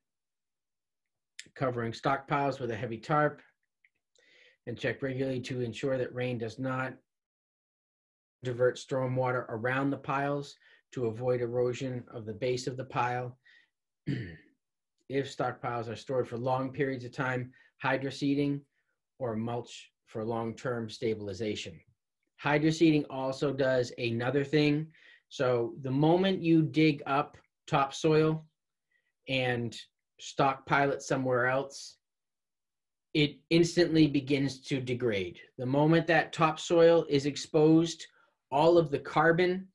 Covering stockpiles with a heavy tarp and check regularly to ensure that rain does not divert stormwater around the piles to avoid erosion of the base of the pile. if stockpiles are stored for long periods of time, hydroseeding or mulch for long-term stabilization. Hydroseeding also does another thing. So the moment you dig up topsoil and stockpile it somewhere else, it instantly begins to degrade. The moment that topsoil is exposed, all of the carbon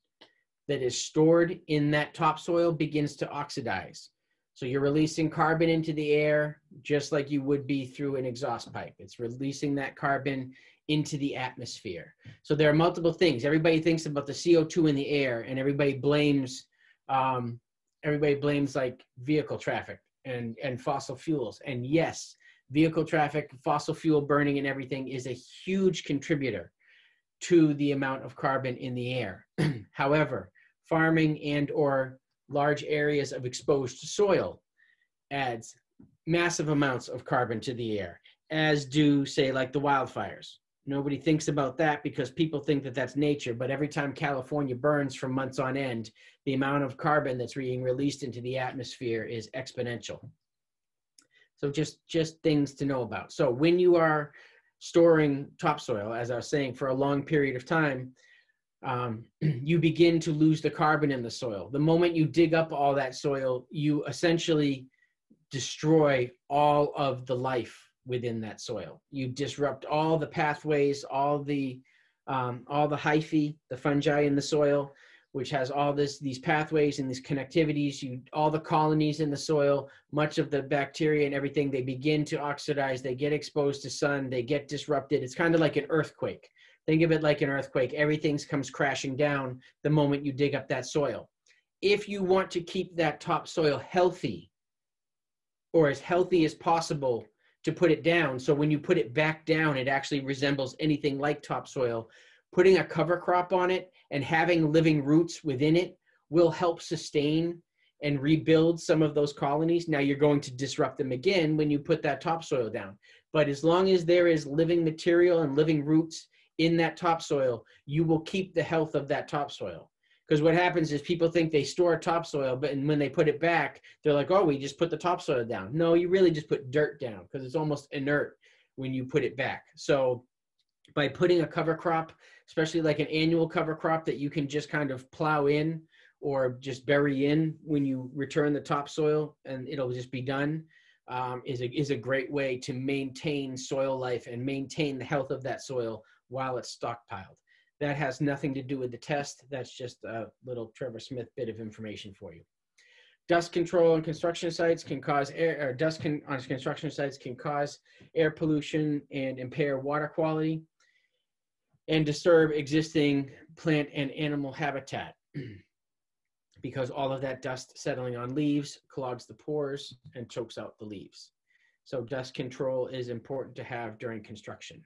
that is stored in that topsoil begins to oxidize. So you're releasing carbon into the air just like you would be through an exhaust pipe. It's releasing that carbon into the atmosphere. So there are multiple things. Everybody thinks about the CO2 in the air, and everybody blames um, everybody blames like vehicle traffic and and fossil fuels. And yes, vehicle traffic, fossil fuel burning, and everything is a huge contributor to the amount of carbon in the air. However, farming and or large areas of exposed soil adds massive amounts of carbon to the air, as do, say, like the wildfires. Nobody thinks about that because people think that that's nature, but every time California burns for months on end, the amount of carbon that's being released into the atmosphere is exponential. So just just things to know about. So when you are storing topsoil, as I was saying, for a long period of time, um, you begin to lose the carbon in the soil. The moment you dig up all that soil, you essentially destroy all of the life within that soil. You disrupt all the pathways, all the um, all the hyphae, the fungi in the soil, which has all this these pathways and these connectivities. You all the colonies in the soil, much of the bacteria and everything, they begin to oxidize. They get exposed to sun. They get disrupted. It's kind of like an earthquake Think of it like an earthquake. Everything comes crashing down the moment you dig up that soil. If you want to keep that topsoil healthy, or as healthy as possible to put it down, so when you put it back down, it actually resembles anything like topsoil, putting a cover crop on it and having living roots within it will help sustain and rebuild some of those colonies. Now you're going to disrupt them again when you put that topsoil down. But as long as there is living material and living roots in that topsoil, you will keep the health of that topsoil. Because what happens is people think they store topsoil, but and when they put it back, they're like, oh, we just put the topsoil down. No, you really just put dirt down because it's almost inert when you put it back. So by putting a cover crop, especially like an annual cover crop that you can just kind of plow in or just bury in when you return the topsoil and it'll just be done, um, is, a, is a great way to maintain soil life and maintain the health of that soil while it's stockpiled. That has nothing to do with the test. That's just a little Trevor Smith bit of information for you. Dust control on construction sites can cause air, dust can, on construction sites can cause air pollution and impair water quality and disturb existing plant and animal habitat because all of that dust settling on leaves clogs the pores and chokes out the leaves. So dust control is important to have during construction.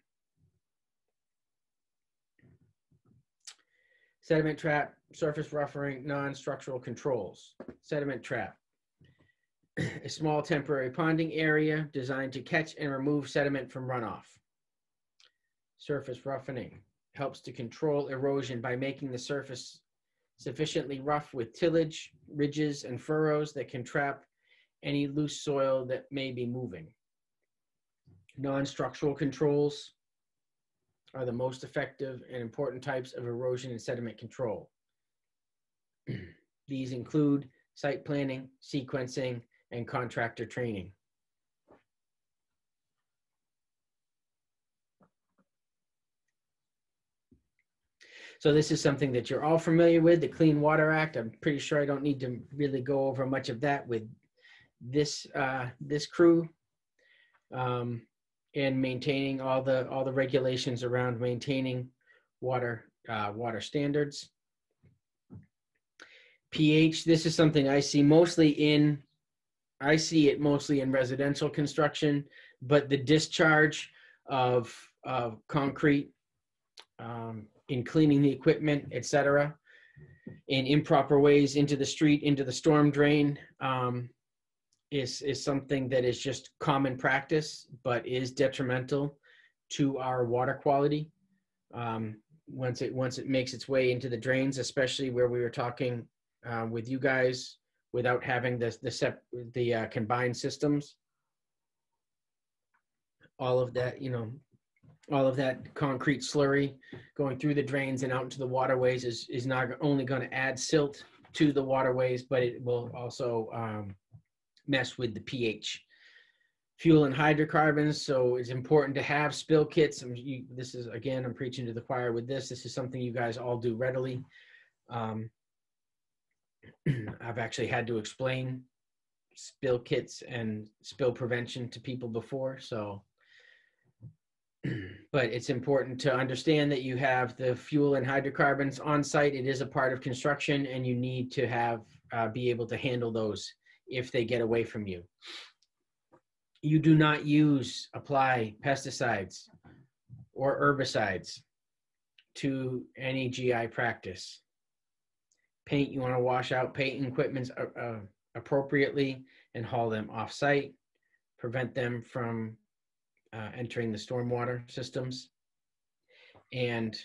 Sediment trap, surface roughening, non-structural controls. Sediment trap. A small temporary ponding area designed to catch and remove sediment from runoff. Surface roughening helps to control erosion by making the surface sufficiently rough with tillage, ridges, and furrows that can trap any loose soil that may be moving. Non-structural controls are the most effective and important types of erosion and sediment control. These include site planning, sequencing, and contractor training. So this is something that you're all familiar with, the Clean Water Act. I'm pretty sure I don't need to really go over much of that with this uh, this crew. Um, and maintaining all the all the regulations around maintaining water uh, water standards. pH. This is something I see mostly in. I see it mostly in residential construction, but the discharge of of concrete um, in cleaning the equipment, etc., in improper ways into the street, into the storm drain, um, is is something that is just common practice, but is detrimental to our water quality. Um, once it once it makes its way into the drains, especially where we were talking uh, with you guys without having the the sep- the uh, combined systems. All of that, you know, all of that concrete slurry going through the drains and out into the waterways is is not only going to add silt to the waterways, but it will also um, mess with the pH. Fuel and hydrocarbons, so it's important to have spill kits. You, this is again, I'm preaching to the choir with this. This is something you guys all do readily. Um, I've actually had to explain spill kits and spill prevention to people before, so. But it's important to understand that you have the fuel and hydrocarbons on site. It is a part of construction, and you need to have uh, be able to handle those if they get away from you. You do not use, apply pesticides or herbicides to any GI practice. Paint, you want to wash out paint equipment uh, uh, appropriately and haul them off site. Prevent them from uh, entering the stormwater systems. And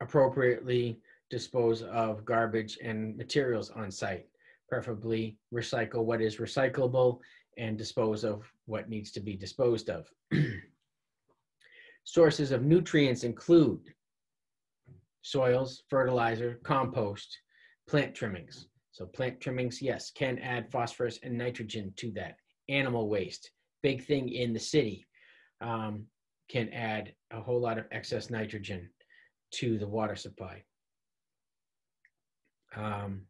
appropriately dispose of garbage and materials on site preferably recycle what is recyclable and dispose of what needs to be disposed of. Sources of nutrients include soils, fertilizer, compost, plant trimmings. So plant trimmings, yes, can add phosphorus and nitrogen to that. Animal waste, big thing in the city, um, can add a whole lot of excess nitrogen to the water supply. Um,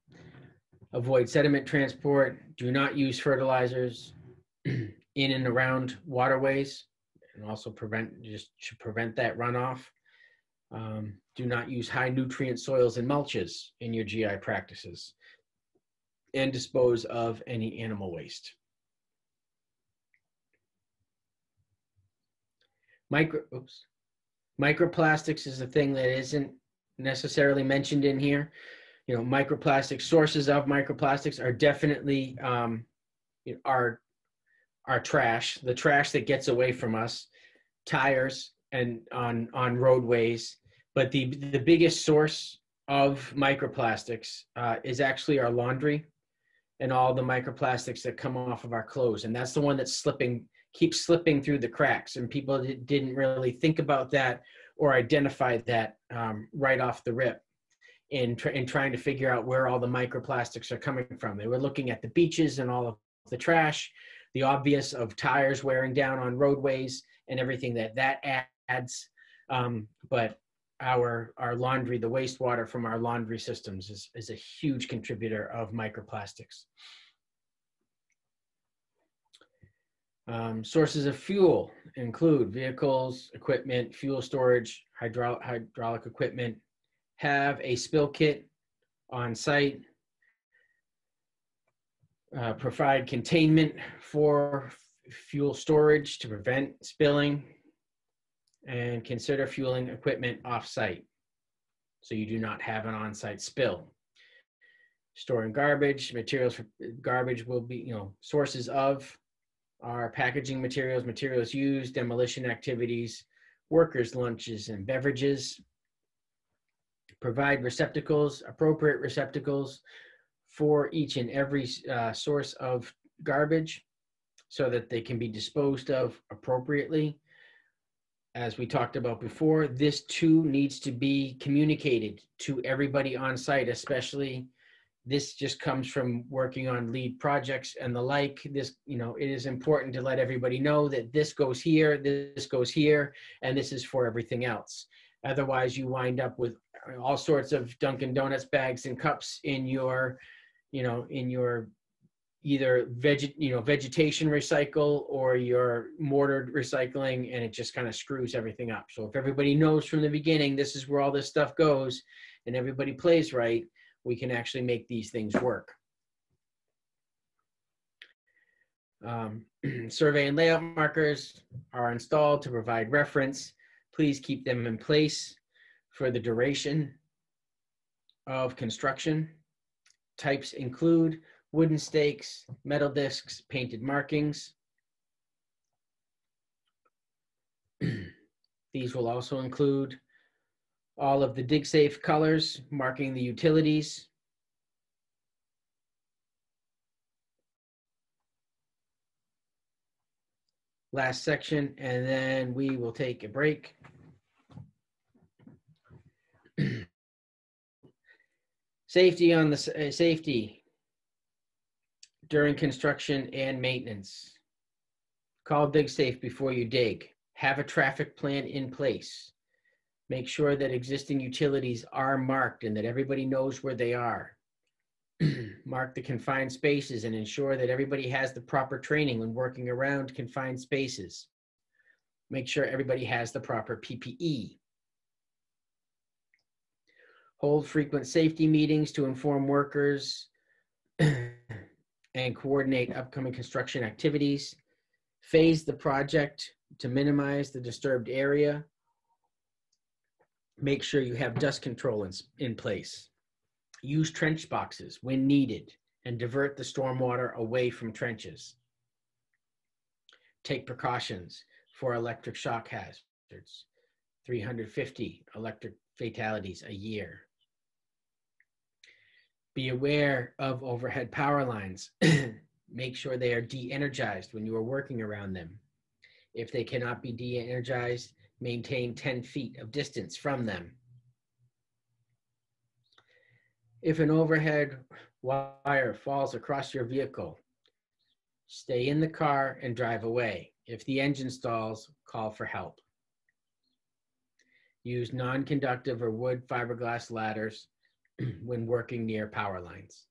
avoid sediment transport, do not use fertilizers in and around waterways, and also prevent just should prevent that runoff. Um, do not use high nutrient soils and mulches in your GI practices, and dispose of any animal waste. Micro, oops, microplastics is a thing that isn't necessarily mentioned in here you know, microplastic sources of microplastics are definitely um, our our trash, the trash that gets away from us, tires and on on roadways. But the the biggest source of microplastics uh, is actually our laundry and all the microplastics that come off of our clothes, and that's the one that's slipping keeps slipping through the cracks. And people didn't really think about that or identify that um, right off the rip in, tr- in trying to figure out where all the microplastics are coming from. They were looking at the beaches and all of the trash, the obvious of tires wearing down on roadways and everything that that adds. Um, but our our laundry, the wastewater from our laundry systems is, is a huge contributor of microplastics. Um, sources of fuel include vehicles, equipment, fuel storage, hydraulic, hydraulic equipment, have a spill kit on site, uh, provide containment for fuel storage to prevent spilling, and consider fueling equipment off-site so you do not have an on-site spill. Storing garbage, materials for garbage will be, you know, sources of our packaging materials, materials used, demolition activities, workers' lunches and beverages, provide receptacles, appropriate receptacles for each and every uh, source of garbage so that they can be disposed of appropriately. As we talked about before, this too needs to be communicated to everybody on site, especially this just comes from working on LEED projects and the like. This, you know, it is important to let everybody know that this goes here, this goes here, and this is for everything else. Otherwise, you wind up with all sorts of Dunkin' Donuts bags and cups in your, you know, in your either veg, you know, vegetation recycle or your mortar recycling, and it just kind of screws everything up. So if everybody knows from the beginning, this is where all this stuff goes, and everybody plays right, we can actually make these things work. Um, survey and layout markers are installed to provide reference. Please keep them in place for the duration of construction. Types include wooden stakes, metal discs, painted markings. These will also include all of the dig safe colors marking the utilities. Last section, and then we will take a break. Safety on the, uh, safety during construction and maintenance. Call dig safe before you dig. Have a traffic plan in place. Make sure that existing utilities are marked and that everybody knows where they are. Mark the confined spaces and ensure that everybody has the proper training when working around confined spaces. Make sure everybody has the proper PPE. Hold frequent safety meetings to inform workers and coordinate upcoming construction activities. Phase the project to minimize the disturbed area. Make sure you have dust control in, in place. Use trench boxes when needed and divert the stormwater away from trenches. Take precautions for electric shock hazards. 350 electric fatalities a year. Be aware of overhead power lines. Make sure they are de-energized when you are working around them. If they cannot be de-energized, maintain 10 feet of distance from them. If an overhead wire falls across your vehicle, stay in the car and drive away. If the engine stalls, call for help. Use non-conductive or wood fiberglass ladders when working near power lines.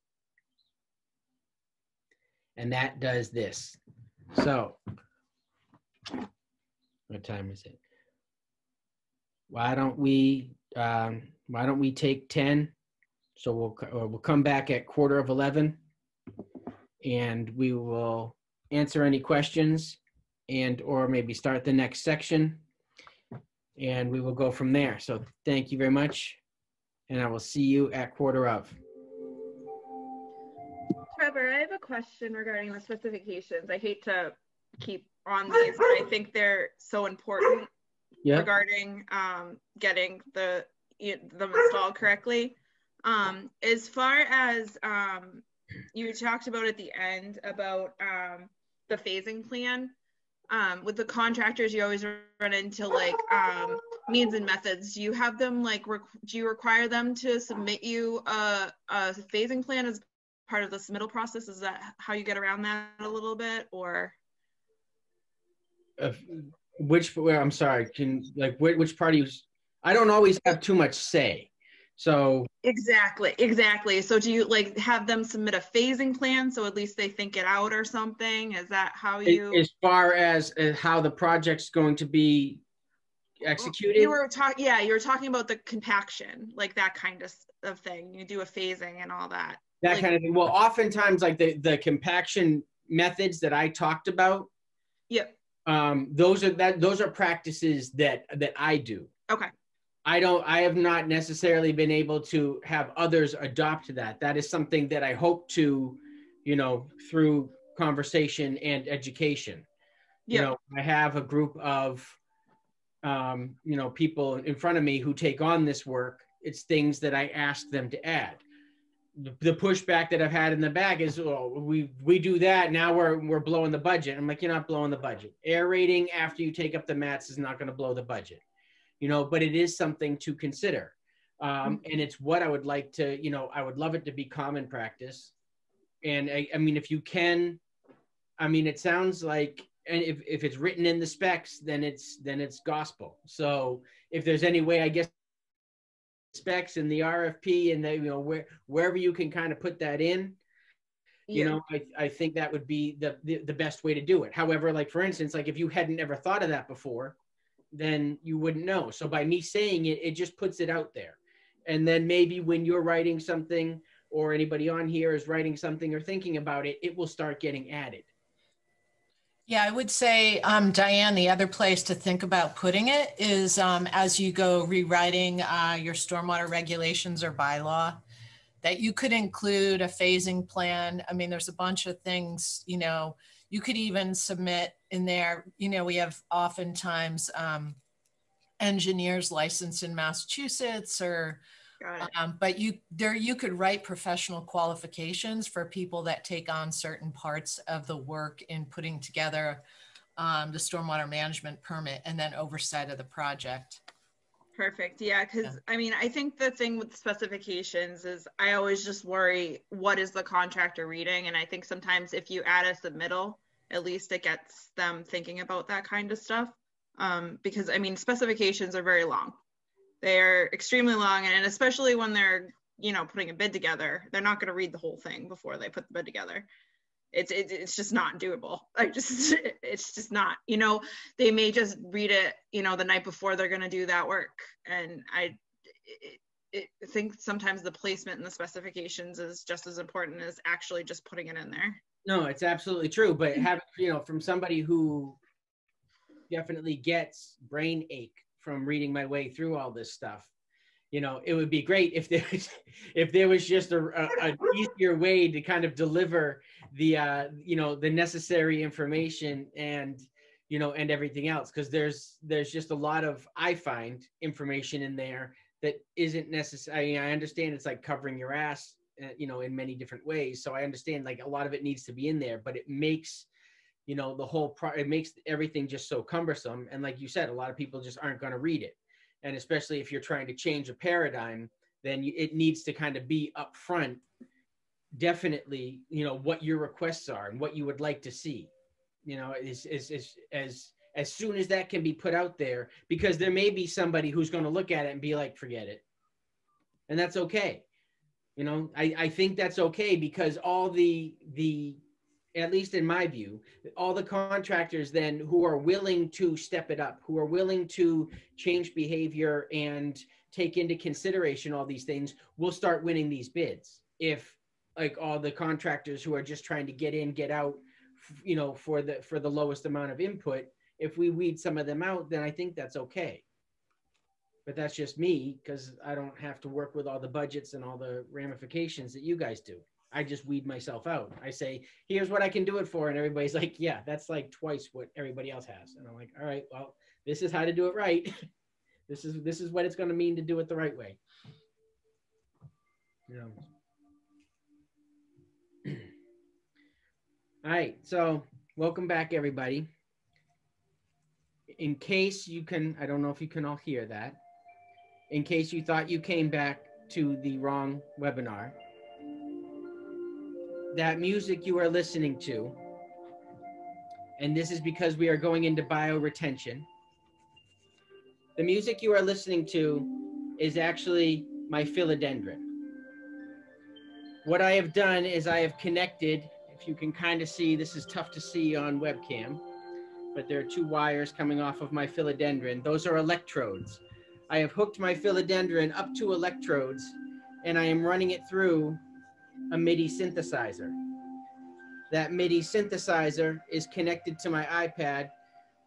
And that does this. So, what time is it? Why don't we, um, why don't we take 10? So we'll, uh, we'll come back at quarter of 11 and we will answer any questions and or maybe start the next section and we will go from there. So thank you very much and I will see you at quarter of. Trevor, I have a question regarding the specifications. I hate to keep on these, but I think they're so important Yeah. regarding um, getting the them installed correctly. Um, as far as um, you talked about at the end about um, the phasing plan, um, with the contractors, you always run into like means and methods. Do you have them like? Do you require them to submit you a, a phasing plan as part of the submittal process? Is that how you get around that a little bit, or? Uh, which, I'm sorry, can, like, which, which party, was- I don't always have too much say. So, Exactly, exactly. So do you like have them submit a phasing plan so at least they think it out or something? Is that how you? as far as uh, how the project's going to be executed, You were talking, yeah, you were talking about the compaction, like that kind of, of thing. You do a phasing and all that. that like- kind of thing. Well, oftentimes, like the, the compaction methods that I talked about, Yep. um, those are that those are practices that that I do. Okay. I don't I have not necessarily been able to have others adopt that. That is something that I hope to, you know, through conversation and education. You Yeah. know, I have a group of um, you know, people in front of me who take on this work. It's things that I ask them to add. The, pushback that I've had in the back is, oh, we we do that now we're we're blowing the budget. I'm like, you're not blowing the budget. Aerating after you take up the mats is not going to blow the budget you know but it is something to consider um, and it's what i would like to you know i would love it to be common practice and i, I mean if you can i mean it sounds like and if, if it's written in the specs then it's then it's gospel so if there's any way i guess specs and the RFP and the, you know, where, wherever you can kind of put that in, you Yeah. know, I, I think that would be the, the, the best way to do it. However, like for instance, like if you hadn't ever thought of that before, then you wouldn't know. So by me saying it, it just puts it out there. And then maybe when you're writing something or anybody on here is writing something or thinking about it, it will start getting added. Yeah, I would say, um, Diane, the other place to think about putting it is um, as you go rewriting uh, your stormwater regulations or bylaw, that you could include a phasing plan. I mean, there's a bunch of things, you know, you could even submit in there, you know, we have oftentimes um, engineers licensed in Massachusetts or. Um, but you there you could write professional qualifications for people that take on certain parts of the work in putting together um, the stormwater management permit and then oversight of the project. Perfect. Yeah, because I mean, I think the thing with specifications is I always just worry what is the contractor reading, and I think sometimes if you add a submittal, at least it gets them thinking about that kind of stuff. Um, because I mean, specifications are very long. They're extremely long, and especially when they're you know putting a bid together, they're not going to read the whole thing before they put the bid together. It's it, it's just not doable. I just it's just not. You know, they may just read it you know the night before they're going to do that work and i it, it, I think sometimes the placement and the specifications is just as important as actually just putting it in there No, it's absolutely true. But mm-hmm. have you know, from somebody who definitely gets brain ache from reading my way through all this stuff, you know, it would be great if there was, if there was just a, a, easier way to kind of deliver the uh, you know the necessary information and you know and everything else because there's there's just a lot of I find information in there that isn't necessary. I understand it's like covering your ass uh, you know in many different ways so i understand like a lot of it needs to be in there but it makes you know the whole pro it makes everything just so cumbersome. And like you said a lot of people just aren't going to read it. And especially if you're trying to change a paradigm then you, it needs to kind of be upfront definitely you know what your requests are and what you would like to see. You know is is, is as as soon as that can be put out there because there may be somebody who's going to look at it and be like forget it. And that's okay. You know I, I think that's okay because all the the at least in my view all the contractors then who are willing to step it up who are willing to change behavior and take into consideration all these things will start winning these bids if like all the contractors who are just trying to get in get out you know for the for the lowest amount of input if we weed some of them out then i think that's okay but that's just me because I don't have to work with all the budgets and all the ramifications that you guys do. I just weed myself out. I say, here's what I can do it for. And everybody's like, yeah, that's like twice what everybody else has. And I'm like, all right, well, this is how to do it right. this is this is what it's going to mean to do it the right way. Know. all right, so welcome back, everybody. In case you can, I don't know if you can all hear that in case you thought you came back to the wrong webinar. That music you are listening to, and this is because we are going into bioretention. The music you are listening to is actually my philodendron. What I have done is I have connected, if you can kind of see, this is tough to see on webcam, but there are two wires coming off of my philodendron. Those are electrodes. I have hooked my philodendron up to electrodes and I am running it through a MIDI synthesizer. That MIDI synthesizer is connected to my iPad,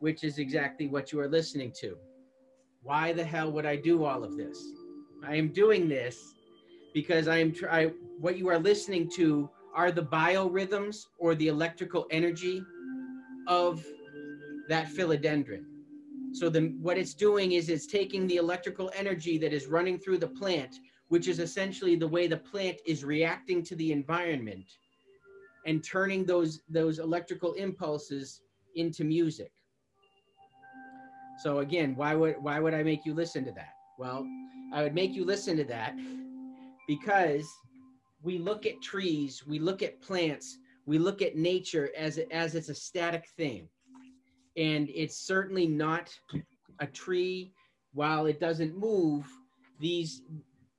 which is exactly what you are listening to. Why the hell would I do all of this? I am doing this because I am try what you are listening to are the biorhythms or the electrical energy of that philodendron. So the, what it's doing is it's taking the electrical energy that is running through the plant, which is essentially the way the plant is reacting to the environment and turning those, those electrical impulses into music. So again, why would, why would I make you listen to that? Well, I would make you listen to that because we look at trees, we look at plants, we look at nature as, as it's a static thing and it's certainly not a tree while it doesn't move these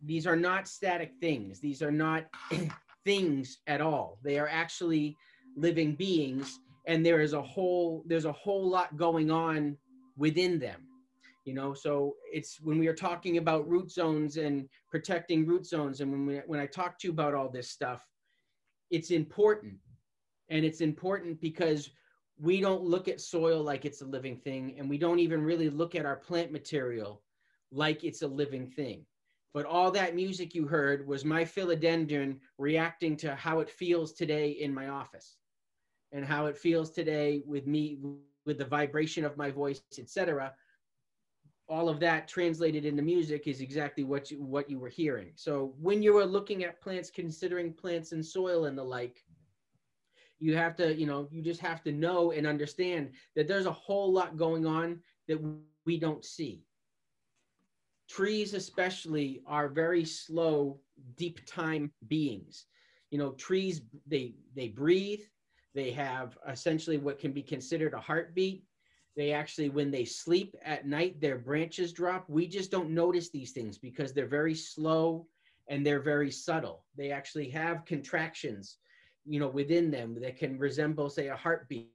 these are not static things. These are not things at all. They are actually living beings, and there is a whole there's a whole lot going on within them. You know, so it's when we are talking about root zones and protecting root zones, and when we, when I talk to you about all this stuff, it's important, and it's important because we don't look at soil like it's a living thing, and we don't even really look at our plant material like it's a living thing. But all that music you heard was my philodendron reacting to how it feels today in my office and how it feels today with me with the vibration of my voice, etc. All of that translated into music is exactly what you what you were hearing. So when you are looking at plants, considering plants and soil and the like, you have to, you know, you just have to know and understand that there's a whole lot going on that we don't see trees especially are very slow deep time beings. You know trees they they breathe. They have essentially what can be considered a heartbeat. They actually when they sleep at night their branches drop. We just don't notice these things because they're very slow and they're very subtle. They actually have contractions you know within them that can resemble say a heartbeat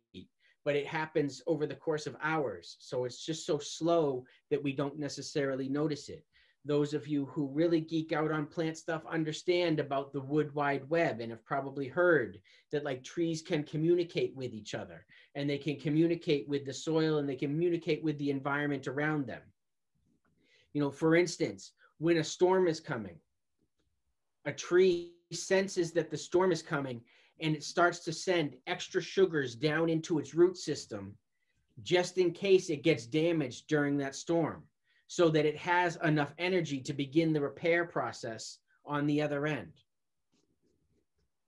but it happens over the course of hours. So it's just so slow that we don't necessarily notice it. Those of you who really geek out on plant stuff understand about the wood wide web and have probably heard that like trees can communicate with each other and they can communicate with the soil and they communicate with the environment around them. You know, for instance, when a storm is coming, a tree senses that the storm is coming and it starts to send extra sugars down into its root system just in case it gets damaged during that storm so that it has enough energy to begin the repair process on the other end.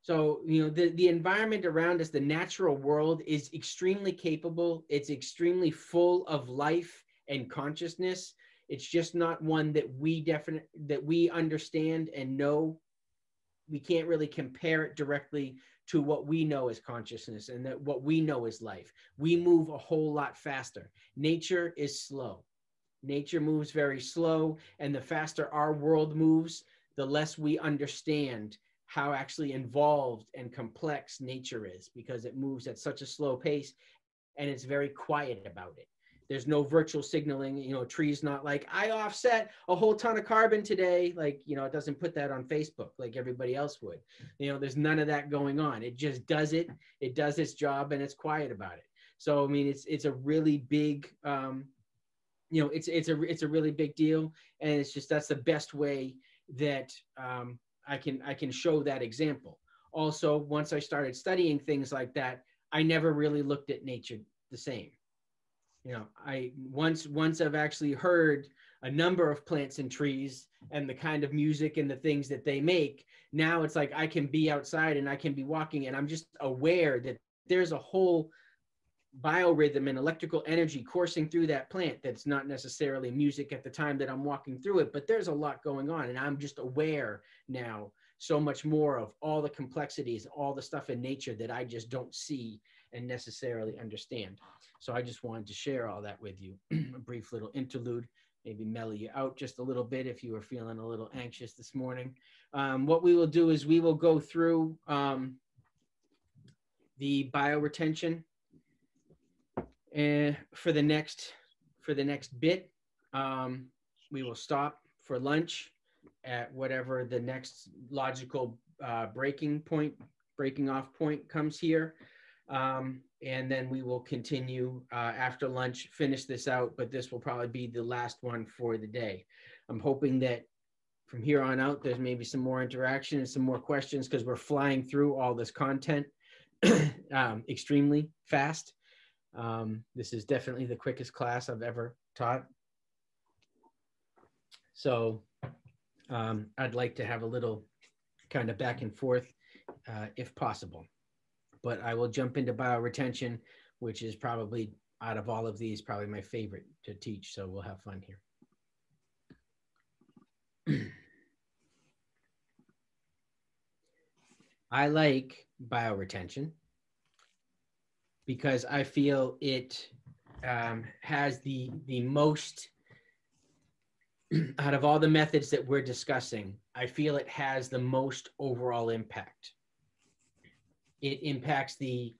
So, you know, the, the environment around us, the natural world is extremely capable. It's extremely full of life and consciousness. It's just not one that we definitely that we understand and know. We can't really compare it directly to what we know as consciousness and that what we know is life. We move a whole lot faster. Nature is slow. Nature moves very slow, and the faster our world moves, the less we understand how actually involved and complex nature is because it moves at such a slow pace and it's very quiet about it. There's no virtual signaling, you know, trees not like I offset a whole ton of carbon today. Like, you know, it doesn't put that on Facebook like everybody else would. You know, there's none of that going on. It just does it, it does its job and it's quiet about it. So I mean it's it's a really big um, you know, it's it's a it's a really big deal. And it's just that's the best way that um, I can I can show that example. Also, once I started studying things like that, I never really looked at nature the same you know i once once i've actually heard a number of plants and trees and the kind of music and the things that they make now it's like i can be outside and i can be walking and i'm just aware that there's a whole biorhythm and electrical energy coursing through that plant that's not necessarily music at the time that i'm walking through it but there's a lot going on and i'm just aware now so much more of all the complexities all the stuff in nature that i just don't see and necessarily understand. So I just wanted to share all that with you. a brief little interlude, maybe mellow you out just a little bit if you were feeling a little anxious this morning. Um, what we will do is we will go through um, the bioretention and for the next for the next bit. Um, we will stop for lunch at whatever the next logical uh, breaking point, breaking off point comes here. Um, and then we will continue uh, after lunch, finish this out, but this will probably be the last one for the day. I'm hoping that from here on out, there's maybe some more interaction and some more questions because we're flying through all this content um, extremely fast. Um, this is definitely the quickest class I've ever taught. So um, I'd like to have a little kind of back and forth uh, if possible but I will jump into bioretention, which is probably out of all of these, probably my favorite to teach. So we'll have fun here. I like bioretention because I feel it um, has the the most out of all the methods that we're discussing, I feel it has the most overall impact. It impacts the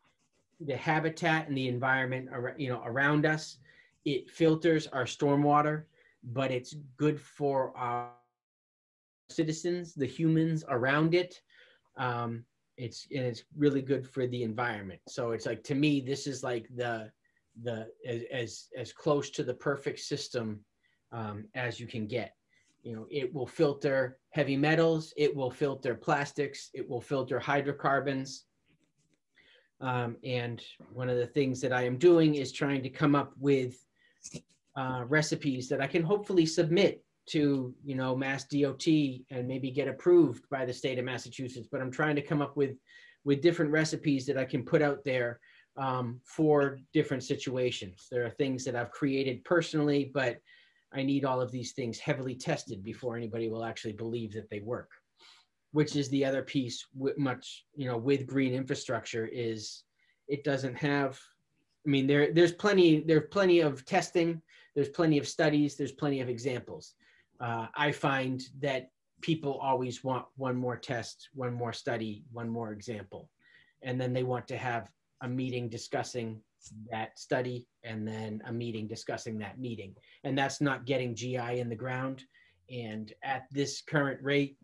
the habitat and the environment ar- you know around us. It filters our stormwater, but it's good for our citizens, the humans around it. Um, it's and it's really good for the environment. So it's like to me, this is like the the as as, close to the perfect system um, as you can get. You know, it will filter heavy metals, it will filter plastics, it will filter hydrocarbons. Um, and one of the things that I am doing is trying to come up with uh, recipes that I can hopefully submit to, you know, Mass DOT and maybe get approved by the state of Massachusetts. But I'm trying to come up with with different recipes that I can put out there um, for different situations. There are things that I've created personally, but I need all of these things heavily tested before anybody will actually believe that they work. Which is the other piece with much, you know, with green infrastructure is it doesn't have. I mean, there there's plenty there's plenty of testing, there's plenty of studies, there's plenty of examples. Uh, I find that people always want one more test, one more study, one more example, and then they want to have a meeting discussing that study and then a meeting discussing that meeting. And that's not getting GI in the ground. And at this current rate,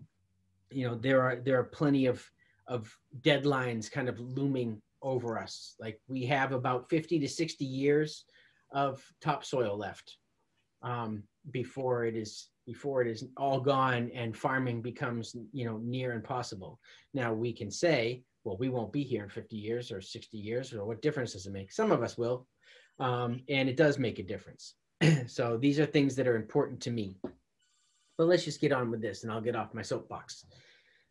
you know, there are there are plenty of of deadlines kind of looming over us. Like we have about 50 to 60 years of topsoil left um, before it is before it is all gone and farming becomes you know near impossible. Now we can say well, we won't be here in 50 years or 60 years, or what difference does it make? Some of us will. Um, and it does make a difference. so these are things that are important to me. But let's just get on with this and I'll get off my soapbox.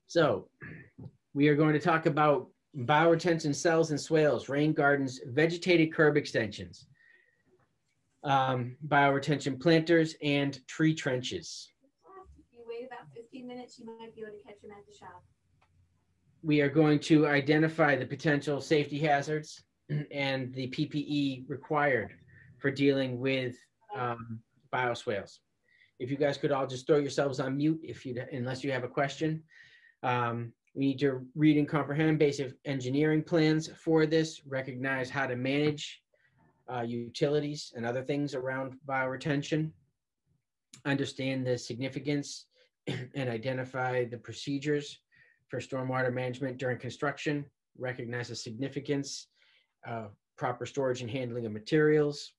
So we are going to talk about bioretention cells and swales, rain gardens, vegetated curb extensions, um, bioretention planters, and tree trenches. If you wait about 15 minutes, you might be able to catch them at the shop we are going to identify the potential safety hazards and the PPE required for dealing with um, bioswales. If you guys could all just throw yourselves on mute if you unless you have a question. Um, we need to read and comprehend basic engineering plans for this, recognize how to manage uh, utilities and other things around bioretention, understand the significance and identify the procedures for stormwater management during construction, recognize the significance of proper storage and handling of materials,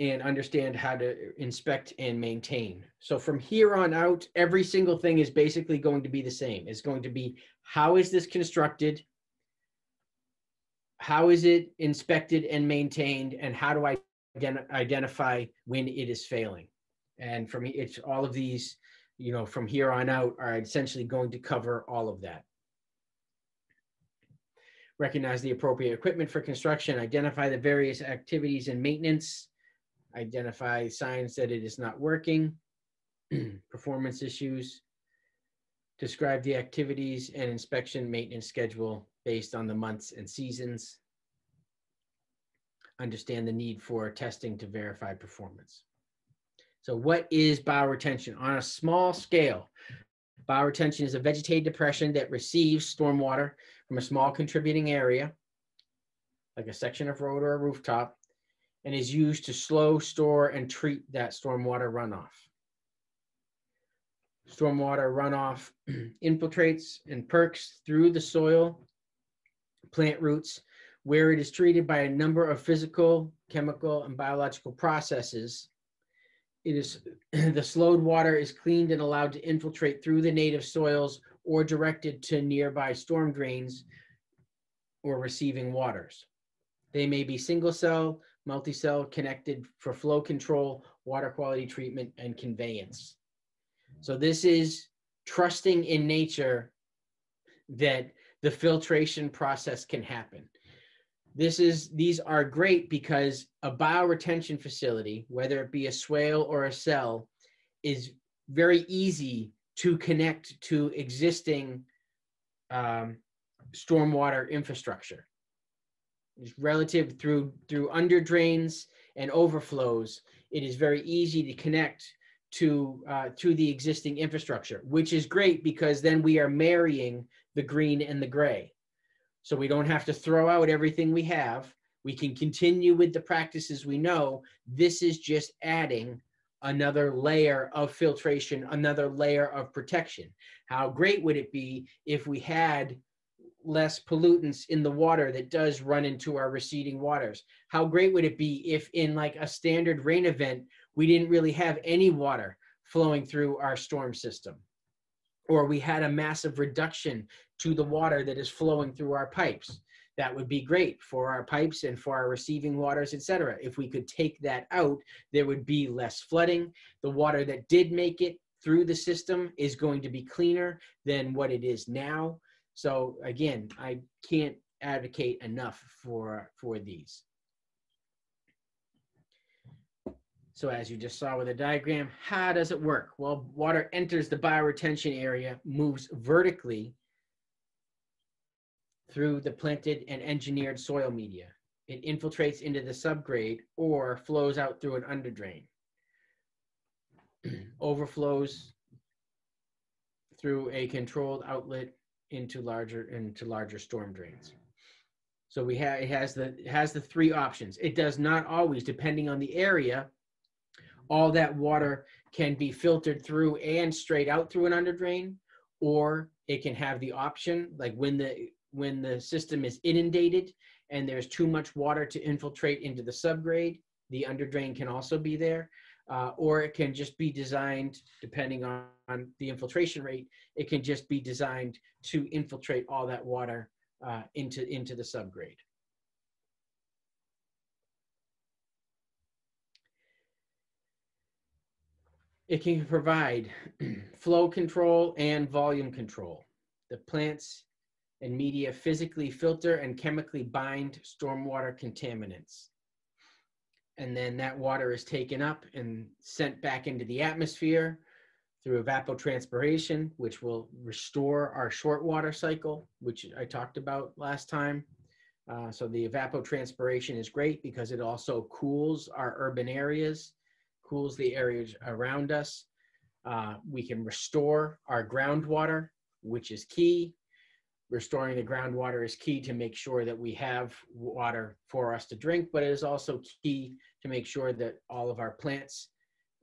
and understand how to inspect and maintain. So from here on out, every single thing is basically going to be the same. It's going to be how is this constructed? How is it inspected and maintained? And how do I identify when it is failing? And for me, it's all of these you know, from here on out are essentially going to cover all of that. Recognize the appropriate equipment for construction, identify the various activities and maintenance, identify signs that it is not working, performance issues, describe the activities and inspection maintenance schedule based on the months and seasons, understand the need for testing to verify performance. So what is bioretention? On a small scale, bioretention is a vegetated depression that receives stormwater from a small contributing area, like a section of road or a rooftop, and is used to slow, store, and treat that stormwater runoff. Stormwater runoff infiltrates and perks through the soil, plant roots, where it is treated by a number of physical, chemical, and biological processes it is the slowed water is cleaned and allowed to infiltrate through the native soils or directed to nearby storm drains or receiving waters. They may be single cell, multi-cell connected for flow control, water quality treatment, and conveyance. So this is trusting in nature that the filtration process can happen this is these are great because a bioretention facility whether it be a swale or a cell is very easy to connect to existing um, stormwater infrastructure relative through through under drains and overflows it is very easy to connect to uh, to the existing infrastructure, which is great because then we are marrying the green and the gray. So we don't have to throw out everything we have. We can continue with the practices we know. This is just adding another layer of filtration, another layer of protection. How great would it be if we had less pollutants in the water that does run into our receiving waters? How great would it be if in like a standard rain event, we didn't really have any water flowing through our storm system? Or we had a massive reduction to the water that is flowing through our pipes. That would be great for our pipes and for our receiving waters, etc. If we could take that out, there would be less flooding. The water that did make it through the system is going to be cleaner than what it is now. So again, I can't advocate enough for for these. So as you just saw with the diagram, how does it work? Well, water enters the bioretention area, moves vertically through the planted and engineered soil media. It infiltrates into the subgrade or flows out through an underdrain. Overflows through a controlled outlet into larger into larger storm drains. So we have it has the it has the three options. It does not always, depending on the area, all that water can be filtered through and straight out through an underdrain, or it can have the option like when the when the system is inundated and there's too much water to infiltrate into the subgrade, the underdrain can also be there. Uh, or it can just be designed, depending on, on, the infiltration rate, it can just be designed to infiltrate all that water uh, into, into the subgrade. It can provide flow control and volume control. The plants and media physically filter and chemically bind stormwater contaminants. And then that water is taken up and sent back into the atmosphere through evapotranspiration, which will restore our short water cycle, which I talked about last time. Uh, so the evapotranspiration is great because it also cools our urban areas, cools the areas around us. Uh, we can restore our groundwater, which is key restoring the groundwater is key to make sure that we have water for us to drink, but it is also key to make sure that all of our plants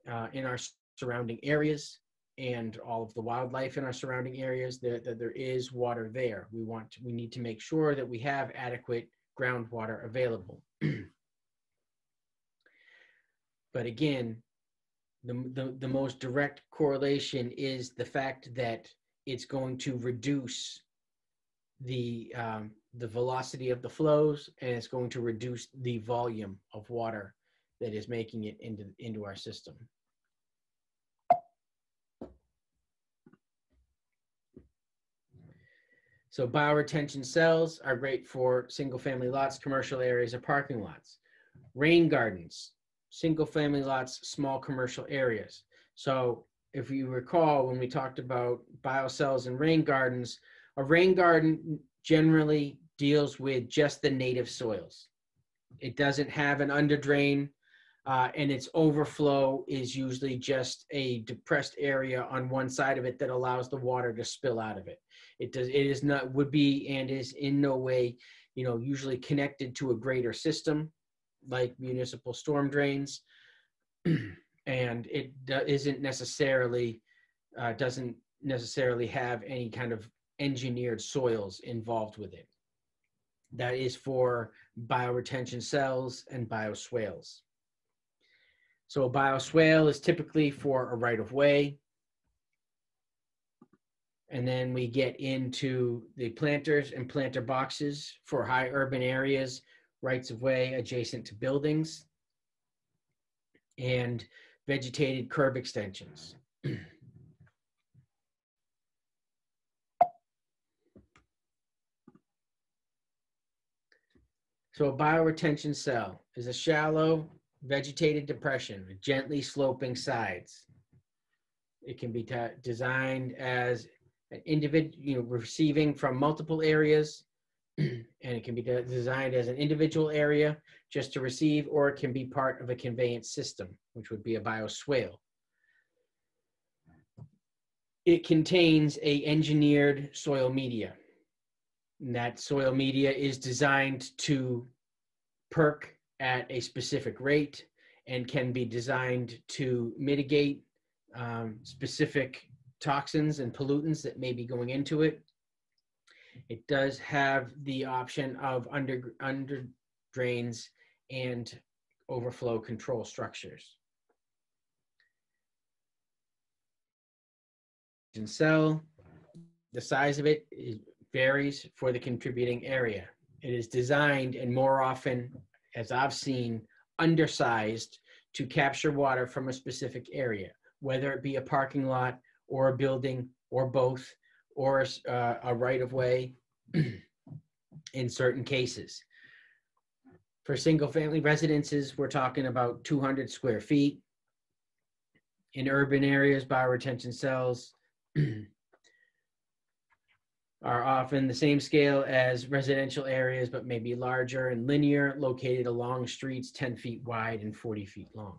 uh, in our surrounding areas and all of the wildlife in our surrounding areas that, that there is water there. We want to, we need to make sure that we have adequate groundwater available. but again, the, the, the most direct correlation is the fact that it's going to reduce the um, the velocity of the flows and it's going to reduce the volume of water that is making it into into our system. So bioretention cells are great for single family lots, commercial areas, or parking lots. Rain gardens, single family lots, small commercial areas. So if you recall, when we talked about biocells and rain gardens, a rain garden generally deals with just the native soils. It doesn't have an underdrain, uh, and its overflow is usually just a depressed area on one side of it that allows the water to spill out of it. It does. It is not would be and is in no way, you know, usually connected to a greater system like municipal storm drains, and it isn't necessarily uh, doesn't necessarily have any kind of engineered soils involved with it. That is for bioretention cells and bioswales. So a bioswale is typically for a right of way. And then we get into the planters and planter boxes for high urban areas, rights of way adjacent to buildings, and vegetated curb extensions. So a bioretention cell is a shallow vegetated depression with gently sloping sides. It can be designed as an individual, you know, receiving from multiple areas, and it can be de designed as an individual area just to receive, or it can be part of a conveyance system, which would be a bioswale. it contains a engineered soil media. And that soil media is designed to perk at a specific rate and can be designed to mitigate um, specific toxins and pollutants that may be going into it. It does have the option of under, under drains and overflow control structures. And cell, the size of it is, varies for the contributing area. It is designed and more often, as I've seen, undersized to capture water from a specific area, whether it be a parking lot or a building or both or uh, a right of way in certain cases. For single family residences, we're talking about 200 square feet. In urban areas, bioretention cells are often the same scale as residential areas, but maybe larger and linear, located along streets 10 feet wide and 40 feet long.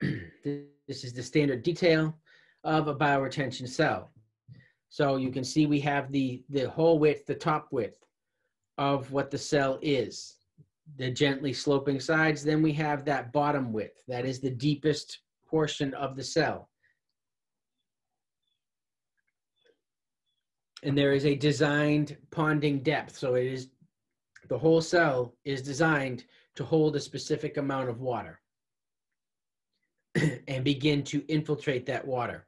this is the standard detail of a bioretention cell. So you can see we have the, the whole width, the top width of what the cell is. The gently sloping sides, then we have that bottom width. That is the deepest portion of the cell. And there is a designed ponding depth. So it is the whole cell is designed to hold a specific amount of water and begin to infiltrate that water.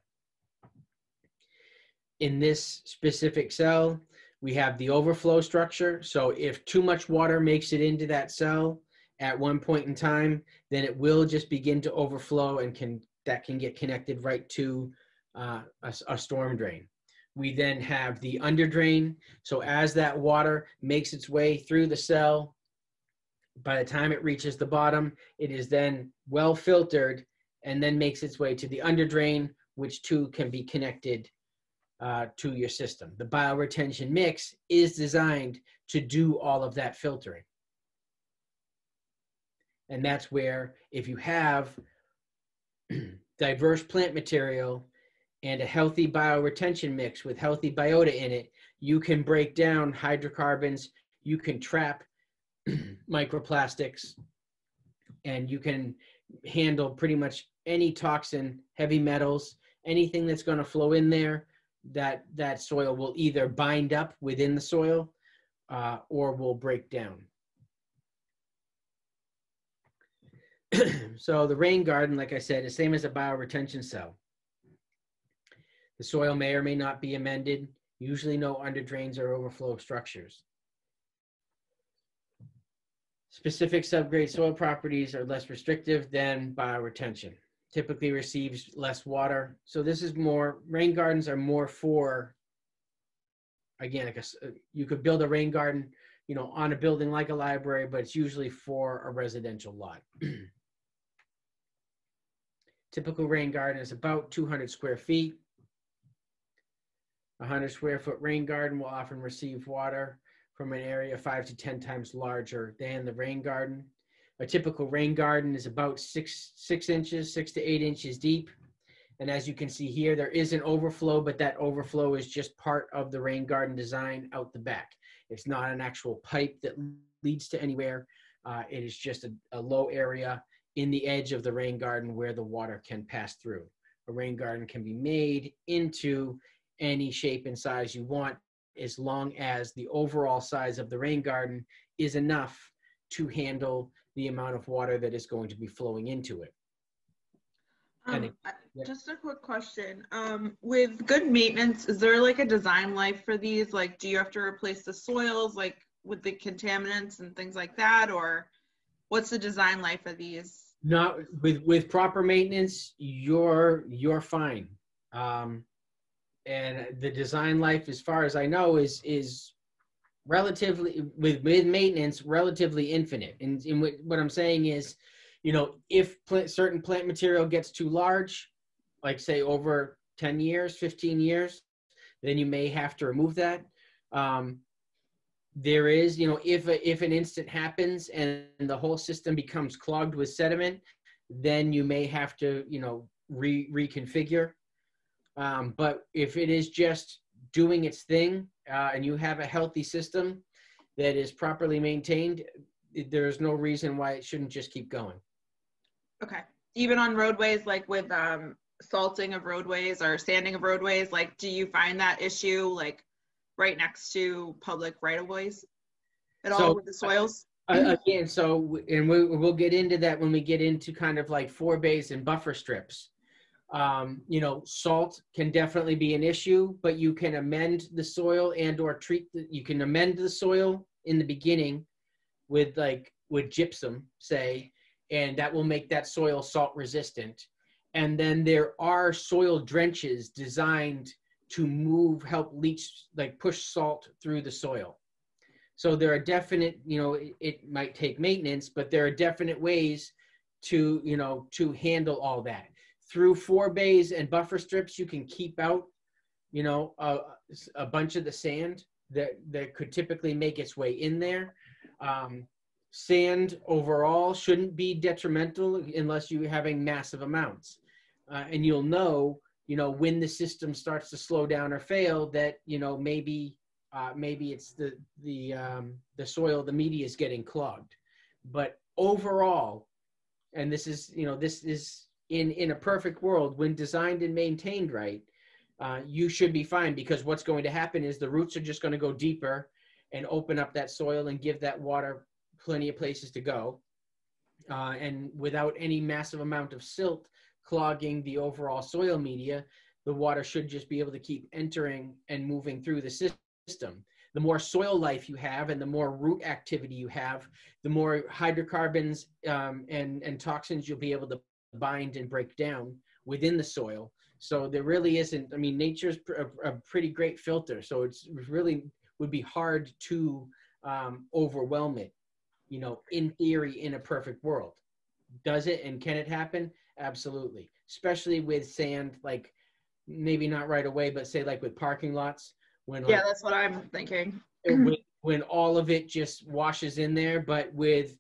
In this specific cell, we have the overflow structure. So if too much water makes it into that cell at one point in time, then it will just begin to overflow and can that can get connected right to uh, a, a storm drain. We then have the under drain. So as that water makes its way through the cell, by the time it reaches the bottom, it is then well filtered and then makes its way to the under drain, which too can be connected uh, to your system. The bioretention mix is designed to do all of that filtering. And that's where if you have diverse plant material and a healthy bioretention mix with healthy biota in it, you can break down hydrocarbons, you can trap microplastics, and you can handle pretty much any toxin, heavy metals, anything that's going to flow in there that that soil will either bind up within the soil uh, or will break down. so the rain garden, like I said, is same as a bioretention cell. The soil may or may not be amended, usually no underdrains or overflow structures. Specific subgrade soil properties are less restrictive than bioretention. Typically receives less water. So this is more, rain gardens are more for, again, guess uh, you could build a rain garden, you know, on a building like a library, but it's usually for a residential lot. Typical rain garden is about 200 square feet. A 100 square foot rain garden will often receive water from an area five to 10 times larger than the rain garden. A typical rain garden is about six, six inches, six to eight inches deep. And as you can see here, there is an overflow, but that overflow is just part of the rain garden design out the back. It's not an actual pipe that leads to anywhere. Uh, it is just a, a low area in the edge of the rain garden where the water can pass through. A rain garden can be made into any shape and size you want as long as the overall size of the rain garden is enough to handle the amount of water that is going to be flowing into it. Um, Just a quick question. Um, with good maintenance, is there like a design life for these? Like, do you have to replace the soils, like with the contaminants and things like that, or what's the design life of these? Not with with proper maintenance, you're you're fine. Um, and the design life, as far as I know, is is relatively with with maintenance relatively infinite. And, and what, I'm saying is, you know, if plant, certain plant material gets too large, like say over 10 years, 15 years, then you may have to remove that. Um, there is, you know, if a, if an instant happens and the whole system becomes clogged with sediment, then you may have to, you know, re reconfigure. Um, but if it is just doing its thing uh, and you have a healthy system that is properly maintained, there's no reason why it shouldn't just keep going. Okay. Even on roadways, like with um, salting of roadways or sanding of roadways, like do you find that issue like right next to public right of ways at So- all with the soils? Uh, again, so and we, we'll get into that when we get into kind of like forebays and buffer strips. Um, you know, salt can definitely be an issue, but you can amend the soil and or treat the, you can amend the soil in the beginning with like with gypsum, say, and that will make that soil salt resistant. And then there are soil drenches designed to move, help leach, like push salt through the soil. So there are definite, you know, it, it might take maintenance, but there are definite ways to, you know, to handle all that. Through forebays and buffer strips, you can keep out, you know, a, a bunch of the sand that, that could typically make its way in there. Um, sand overall shouldn't be detrimental unless you're having massive amounts. Uh, and you'll know, you know, when the system starts to slow down or fail that, you know, maybe uh, maybe it's the the um, the soil, the media is getting clogged. But overall, and this is you know this is in in a perfect world when designed and maintained right, uh, you should be fine because what's going to happen is the roots are just going to go deeper and open up that soil and give that water plenty of places to go. Uh, and without any massive amount of silt clogging the overall soil media, the water should just be able to keep entering and moving through the system. The more soil life you have and the more root activity you have, the more hydrocarbons um, and, and toxins you'll be able to bind and break down within the soil. So there really isn't, I mean, nature's pr- a, a pretty great filter. So it's really would be hard to um, overwhelm it, you know, in theory, in a perfect world. Does it and can it happen? Absolutely. Especially with sand, like maybe not right away, but say like with parking lots when Yeah, like, that's what I'm thinking. when, when all of it just washes in there, but with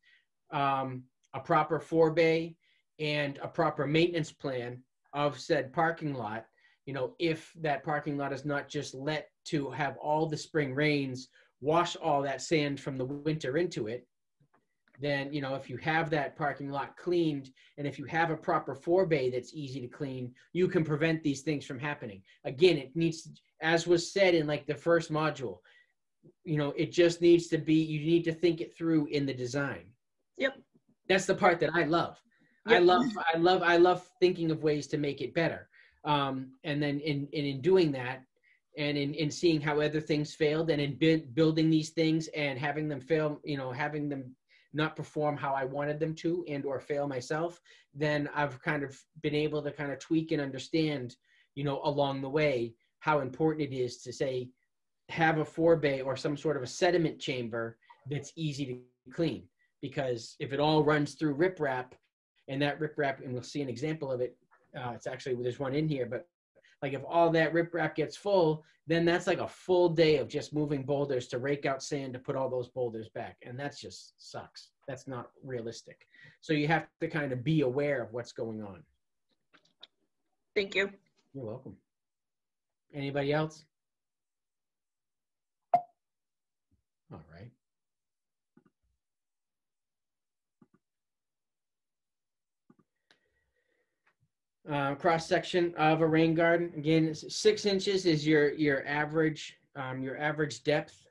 um, a proper forebay and a proper maintenance plan of said parking lot, you know, if that parking lot is not just let to have all the spring rains wash all that sand from the winter into it, then, you know, if you have that parking lot cleaned and if you have a proper forebay that's easy to clean, you can prevent these things from happening. Again, it needs, as was said in like the first module, you know, it just needs to be, you need to think it through in the design. Yep. That's the part that I love. I love, I love, I love thinking of ways to make it better. Um, and then in, in, in doing that, and in, in seeing how other things failed and in bu- building these things and having them fail, you know, having them not perform how I wanted them to and or fail myself, then I've kind of been able to kind of tweak and understand, you know, along the way how important it is to say have a forebay or some sort of a sediment chamber that's easy to clean. Because if it all runs through riprap and that riprap, and we'll see an example of it, uh, it's actually, there's one in here, but like if all that riprap gets full, then that's like a full day of just moving boulders to rake out sand to put all those boulders back. And that's just sucks. That's not realistic. So you have to kind of be aware of what's going on. Thank you. You're welcome. Anybody else? All right. Uh, cross section of a rain garden. Again, six inches is your your average um, your average depth.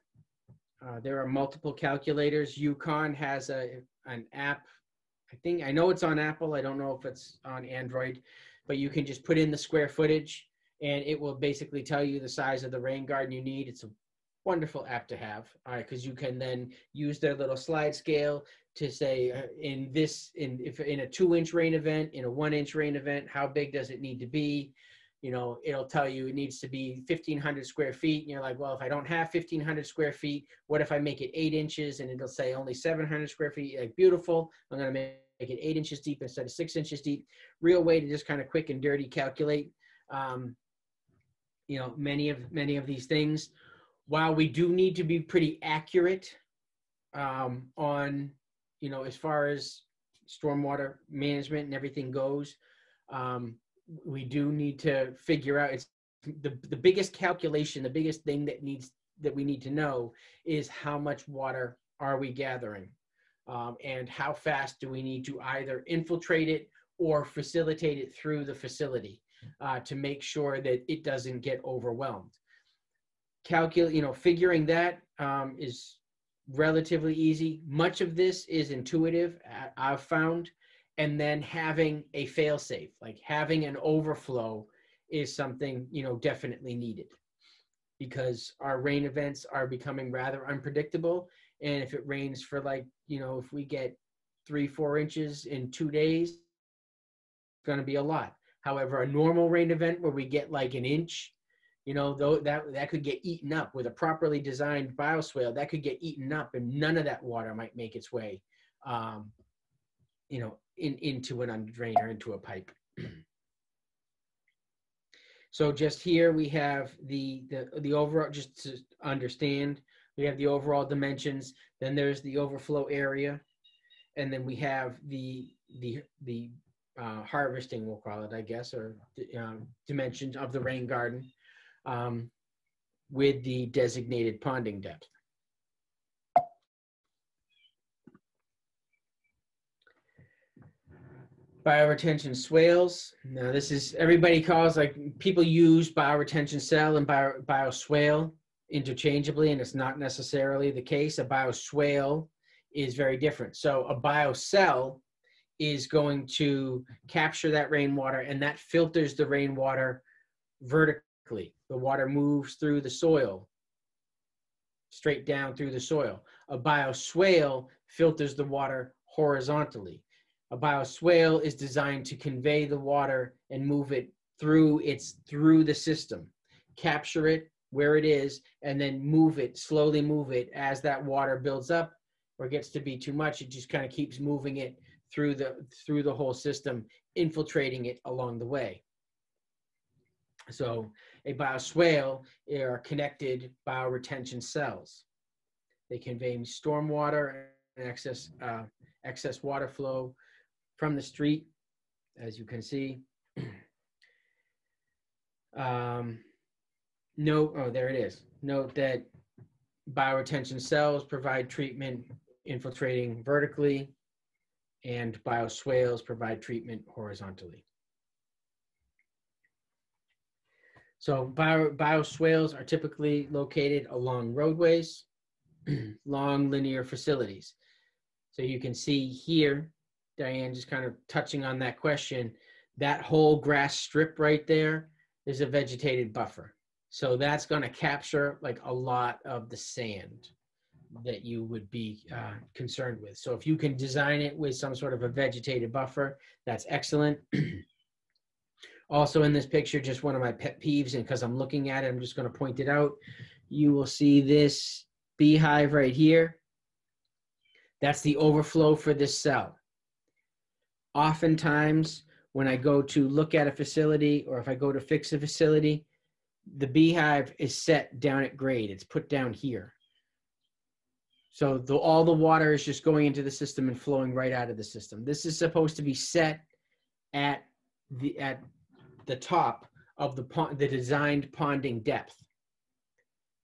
Uh, there are multiple calculators. UConn has a an app. I think I know it's on Apple. I don't know if it's on Android, but you can just put in the square footage and it will basically tell you the size of the rain garden you need. It's a wonderful app to have, all right, because you can then use their little slide scale to say uh, in this in if in a two inch rain event, in a one inch rain event, how big does it need to be? You know, it'll tell you it needs to be 1,500 square feet. And you're like, well, if I don't have 1,500 square feet, what if I make it eight inches? And it'll say only 700 square feet. Like, beautiful. I'm going to make it eight inches deep instead of six inches deep. Real way to just kind of quick and dirty calculate. Um, you know, many of many of these things. While we do need to be pretty accurate um, on, you know, as far as stormwater management and everything goes, um, we do need to figure out, it's the, the biggest calculation, the biggest thing that needs, that we need to know is how much water are we gathering? Um, and how fast do we need to either infiltrate it or facilitate it through the facility uh, to make sure that it doesn't get overwhelmed. Calculate, you know, figuring that um, is relatively easy. Much of this is intuitive, I've found, and then having a fail-safe, like having an overflow, is something you know definitely needed because our rain events are becoming rather unpredictable and if it rains for like you know if we get three four inches in two days it's going to be a lot however a normal rain event where we get like an inch you know though that that could get eaten up with a properly designed bioswale that could get eaten up and none of that water might make its way um, you know in into an under drain or into a pipe. So just here we have the the the overall just to understand we have the overall dimensions then there's the overflow area and then we have the the the uh, harvesting we'll call it i guess or um, dimensions of the rain garden um, with the designated ponding depth. Bioretention swales. Now this is everybody calls like people use bioretention cell and bio, bioswale interchangeably and it's not necessarily the case. A bioswale is very different. So a biocell is going to capture that rainwater and that filters the rainwater vertically the water moves through the soil straight down through the soil. A bioswale filters the water horizontally. A bioswale is designed to convey the water and move it through its through the system. Capture it where it is and then move it slowly move it as that water builds up or gets to be too much. It just kind of keeps moving it through the through the whole system infiltrating it along the way. So a bioswale are connected bioretention cells they convey stormwater and excess uh, excess water flow from the street, as you can see. um, note, oh, there it is. Note that bioretention cells provide treatment infiltrating vertically, and bioswales provide treatment horizontally. So bio, bioswales are typically located along roadways, long linear facilities. So you can see here Diane, just kind of touching on that question, that whole grass strip right there is a vegetated buffer. So that's going to capture like a lot of the sand that you would be uh, concerned with. So if you can design it with some sort of a vegetated buffer, that's excellent. also in this picture, just one of my pet peeves, and because I'm looking at it, I'm just going to point it out. You will see this beehive right here. That's the overflow for this cell oftentimes when I go to look at a facility or if I go to fix a facility, the beehive is set down at grade. It's put down here. So the, all the water is just going into the system and flowing right out of the system. This is supposed to be set at the at the top of the pond, the designed ponding depth.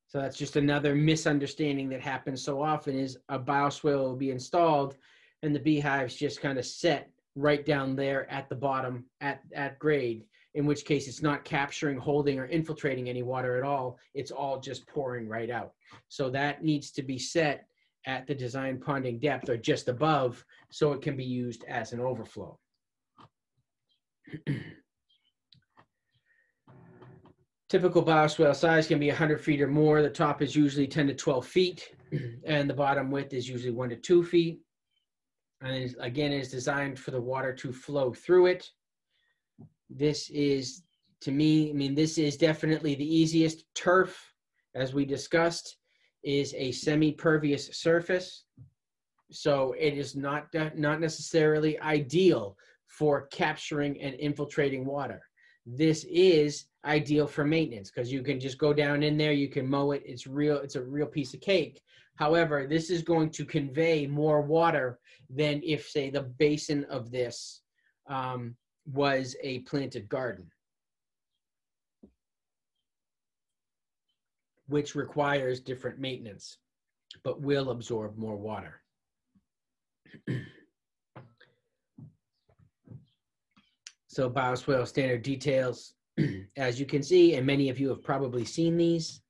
So that's just another misunderstanding that happens so often is a bioswale will be installed and the beehives just kind of set right down there at the bottom at, at grade, in which case it's not capturing, holding, or infiltrating any water at all. It's all just pouring right out. So that needs to be set at the design ponding depth or just above so it can be used as an overflow. Typical bioswale size can be 100 feet or more. The top is usually 10 to 12 feet, and the bottom width is usually one to two feet and again is designed for the water to flow through it. This is, to me, I mean, this is definitely the easiest. Turf, as we discussed, is a semi-pervious surface, so it is not not necessarily ideal for capturing and infiltrating water. This is ideal for maintenance because you can just go down in there, you can mow it. It's real. It's a real piece of cake. However, this is going to convey more water than if, say, the basin of this um, was a planted garden, which requires different maintenance, but will absorb more water. so bioswale standard details, as you can see, and many of you have probably seen these.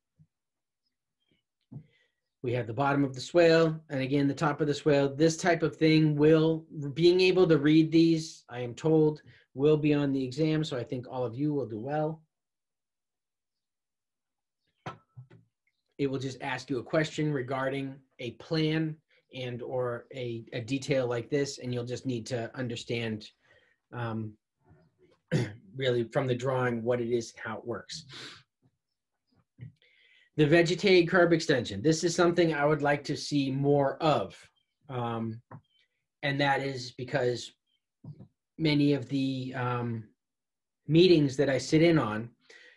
We have the bottom of the swale, and again, the top of the swale. This type of thing will, being able to read these, I am told, will be on the exam, so I think all of you will do well. It will just ask you a question regarding a plan and or a, a detail like this, and you'll just need to understand um, really from the drawing what it is, and how it works. The vegetated curb extension. This is something I would like to see more of. Um, and that is because many of the um, meetings that I sit in on,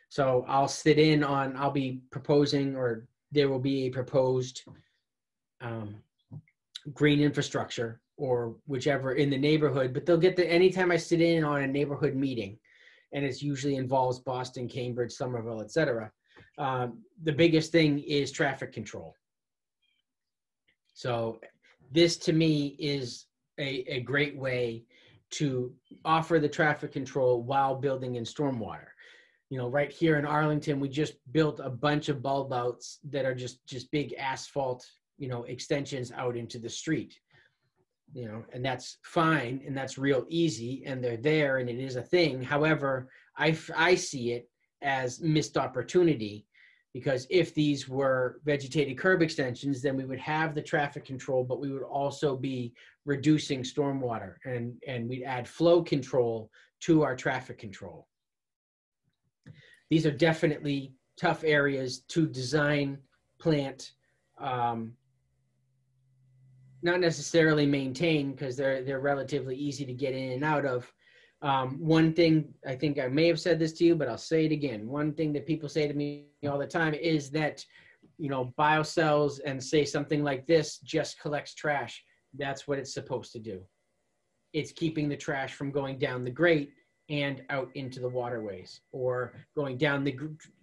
so I'll sit in on, I'll be proposing, or there will be a proposed um, green infrastructure or whichever in the neighborhood, but they'll get the, anytime I sit in on a neighborhood meeting, and it usually involves Boston, Cambridge, Somerville, et cetera, um, the biggest thing is traffic control. So this to me is a, a great way to offer the traffic control while building in stormwater. You know, right here in Arlington, we just built a bunch of bulb outs that are just just big asphalt, you know, extensions out into the street. You know, and that's fine and that's real easy and they're there and it is a thing. However, I I see it as missed opportunity because if these were vegetated curb extensions, then we would have the traffic control, but we would also be reducing stormwater and, and we'd add flow control to our traffic control. These are definitely tough areas to design, plant, um, not necessarily maintain because they're, they're relatively easy to get in and out of, um, one thing I think I may have said this to you, but I'll say it again. One thing that people say to me all the time is that, you know, biocells and say something like this just collects trash. That's what it's supposed to do. It's keeping the trash from going down the grate and out into the waterways, or going down the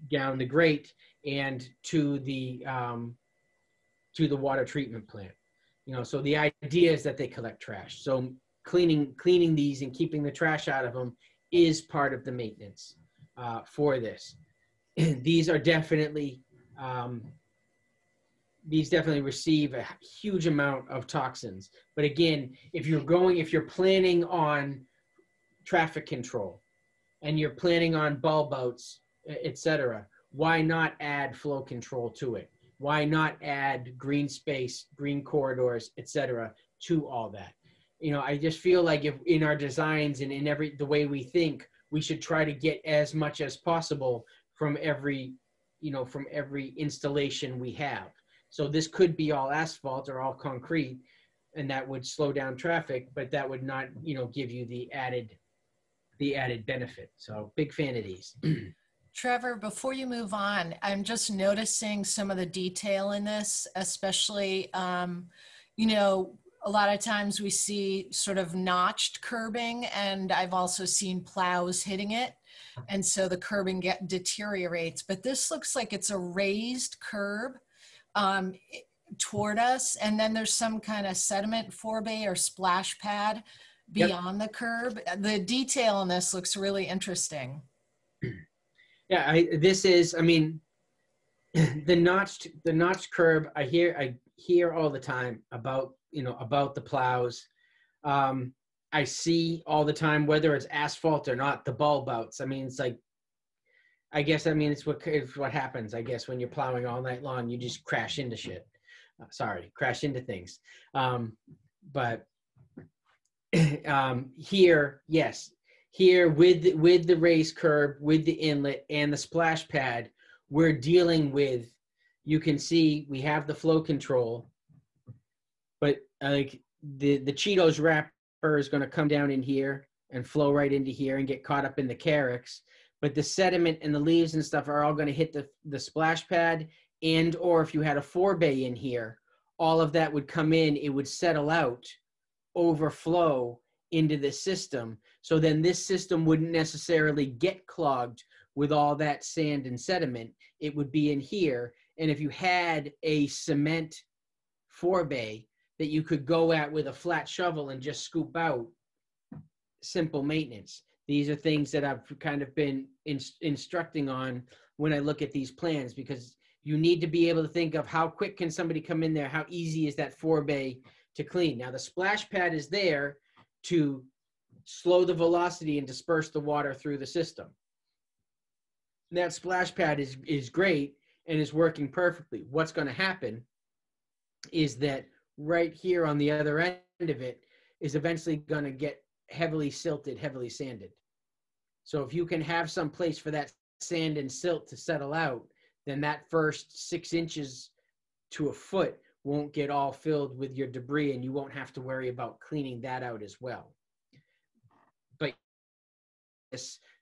down the grate and to the um, to the water treatment plant. You know, so the idea is that they collect trash. So cleaning cleaning these and keeping the trash out of them is part of the maintenance uh, for this. these are definitely um, these definitely receive a huge amount of toxins. But again, if you're going, if you're planning on traffic control and you're planning on bulb outs, etc., why not add flow control to it? Why not add green space, green corridors, etc., to all that? you know, I just feel like if in our designs and in every the way we think, we should try to get as much as possible from every, you know, from every installation we have. So this could be all asphalt or all concrete, and that would slow down traffic, but that would not, you know, give you the added, the added benefit. So big fan of these. Trevor, before you move on, I'm just noticing some of the detail in this, especially, um, you know, a lot of times we see sort of notched curbing and I've also seen plows hitting it. And so the curbing get deteriorates, but this looks like it's a raised curb um, toward us. And then there's some kind of sediment forebay or splash pad beyond yep. the curb. The detail in this looks really interesting. Yeah, I, this is, I mean, the notched, the notched curb, I hear, I hear all the time about you know about the plows. Um, I see all the time whether it's asphalt or not the bulb outs. I mean, it's like I guess I mean it's what it's what happens. I guess when you're plowing all night long, you just crash into shit. Uh, sorry, crash into things. Um, but um, here, yes, here with with the race curb, with the inlet and the splash pad, we're dealing with. You can see we have the flow control but uh, like the the Cheetos wrapper is going to come down in here and flow right into here and get caught up in the Carex. But the sediment and the leaves and stuff are all going to hit the the splash pad and or if you had a forebay in here, all of that would come in, it would settle out, overflow into the system. So then this system wouldn't necessarily get clogged with all that sand and sediment. It would be in here. And if you had a cement forebay that you could go at with a flat shovel and just scoop out, simple maintenance. These are things that I've kind of been in, instructing on when I look at these plans because you need to be able to think of how quick can somebody come in there? How easy is that forebay to clean? Now the splash pad is there to slow the velocity and disperse the water through the system. That splash pad is, is great and is working perfectly. What's going to happen is that right here on the other end of it is eventually going to get heavily silted, heavily sanded. So if you can have some place for that sand and silt to settle out, then that first six inches to a foot won't get all filled with your debris and you won't have to worry about cleaning that out as well. But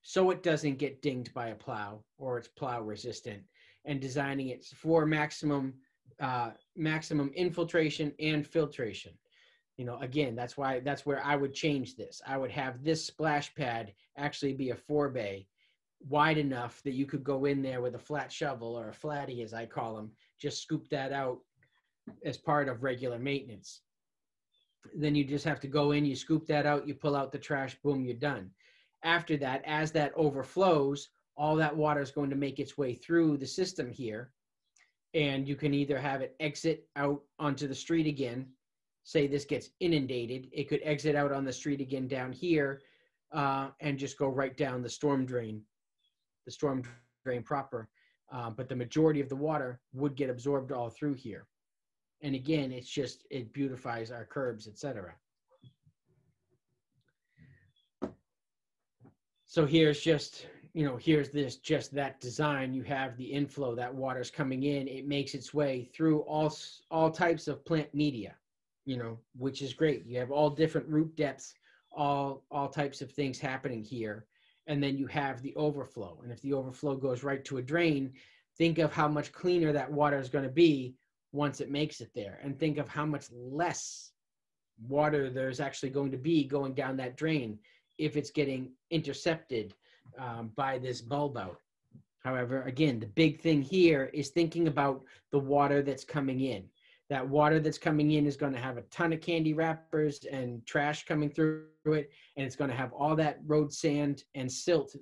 so it doesn't get dinged by a plow or it's plow resistant and designing it for maximum uh, maximum infiltration and filtration. You know, again, that's why that's where I would change this. I would have this splash pad actually be a forebay wide enough that you could go in there with a flat shovel or a flatty, as I call them, just scoop that out as part of regular maintenance. Then you just have to go in, you scoop that out, you pull out the trash, boom, you're done. After that, as that overflows, all that water is going to make its way through the system here. And you can either have it exit out onto the street again. Say this gets inundated, it could exit out on the street again down here uh, and just go right down the storm drain, the storm drain proper. Uh, but the majority of the water would get absorbed all through here. And again, it's just, it beautifies our curbs, etc. So here's just, you know, here's this, just that design. You have the inflow, that water's coming in. It makes its way through all, all types of plant media, you know, which is great. You have all different root depths, all, all types of things happening here. And then you have the overflow. And if the overflow goes right to a drain, think of how much cleaner that water is going to be once it makes it there and think of how much less water there's actually going to be going down that drain if it's getting intercepted um, by this bulb out. However, again, the big thing here is thinking about the water that's coming in. That water that's coming in is going to have a ton of candy wrappers and trash coming through it, and it's going to have all that road sand and silt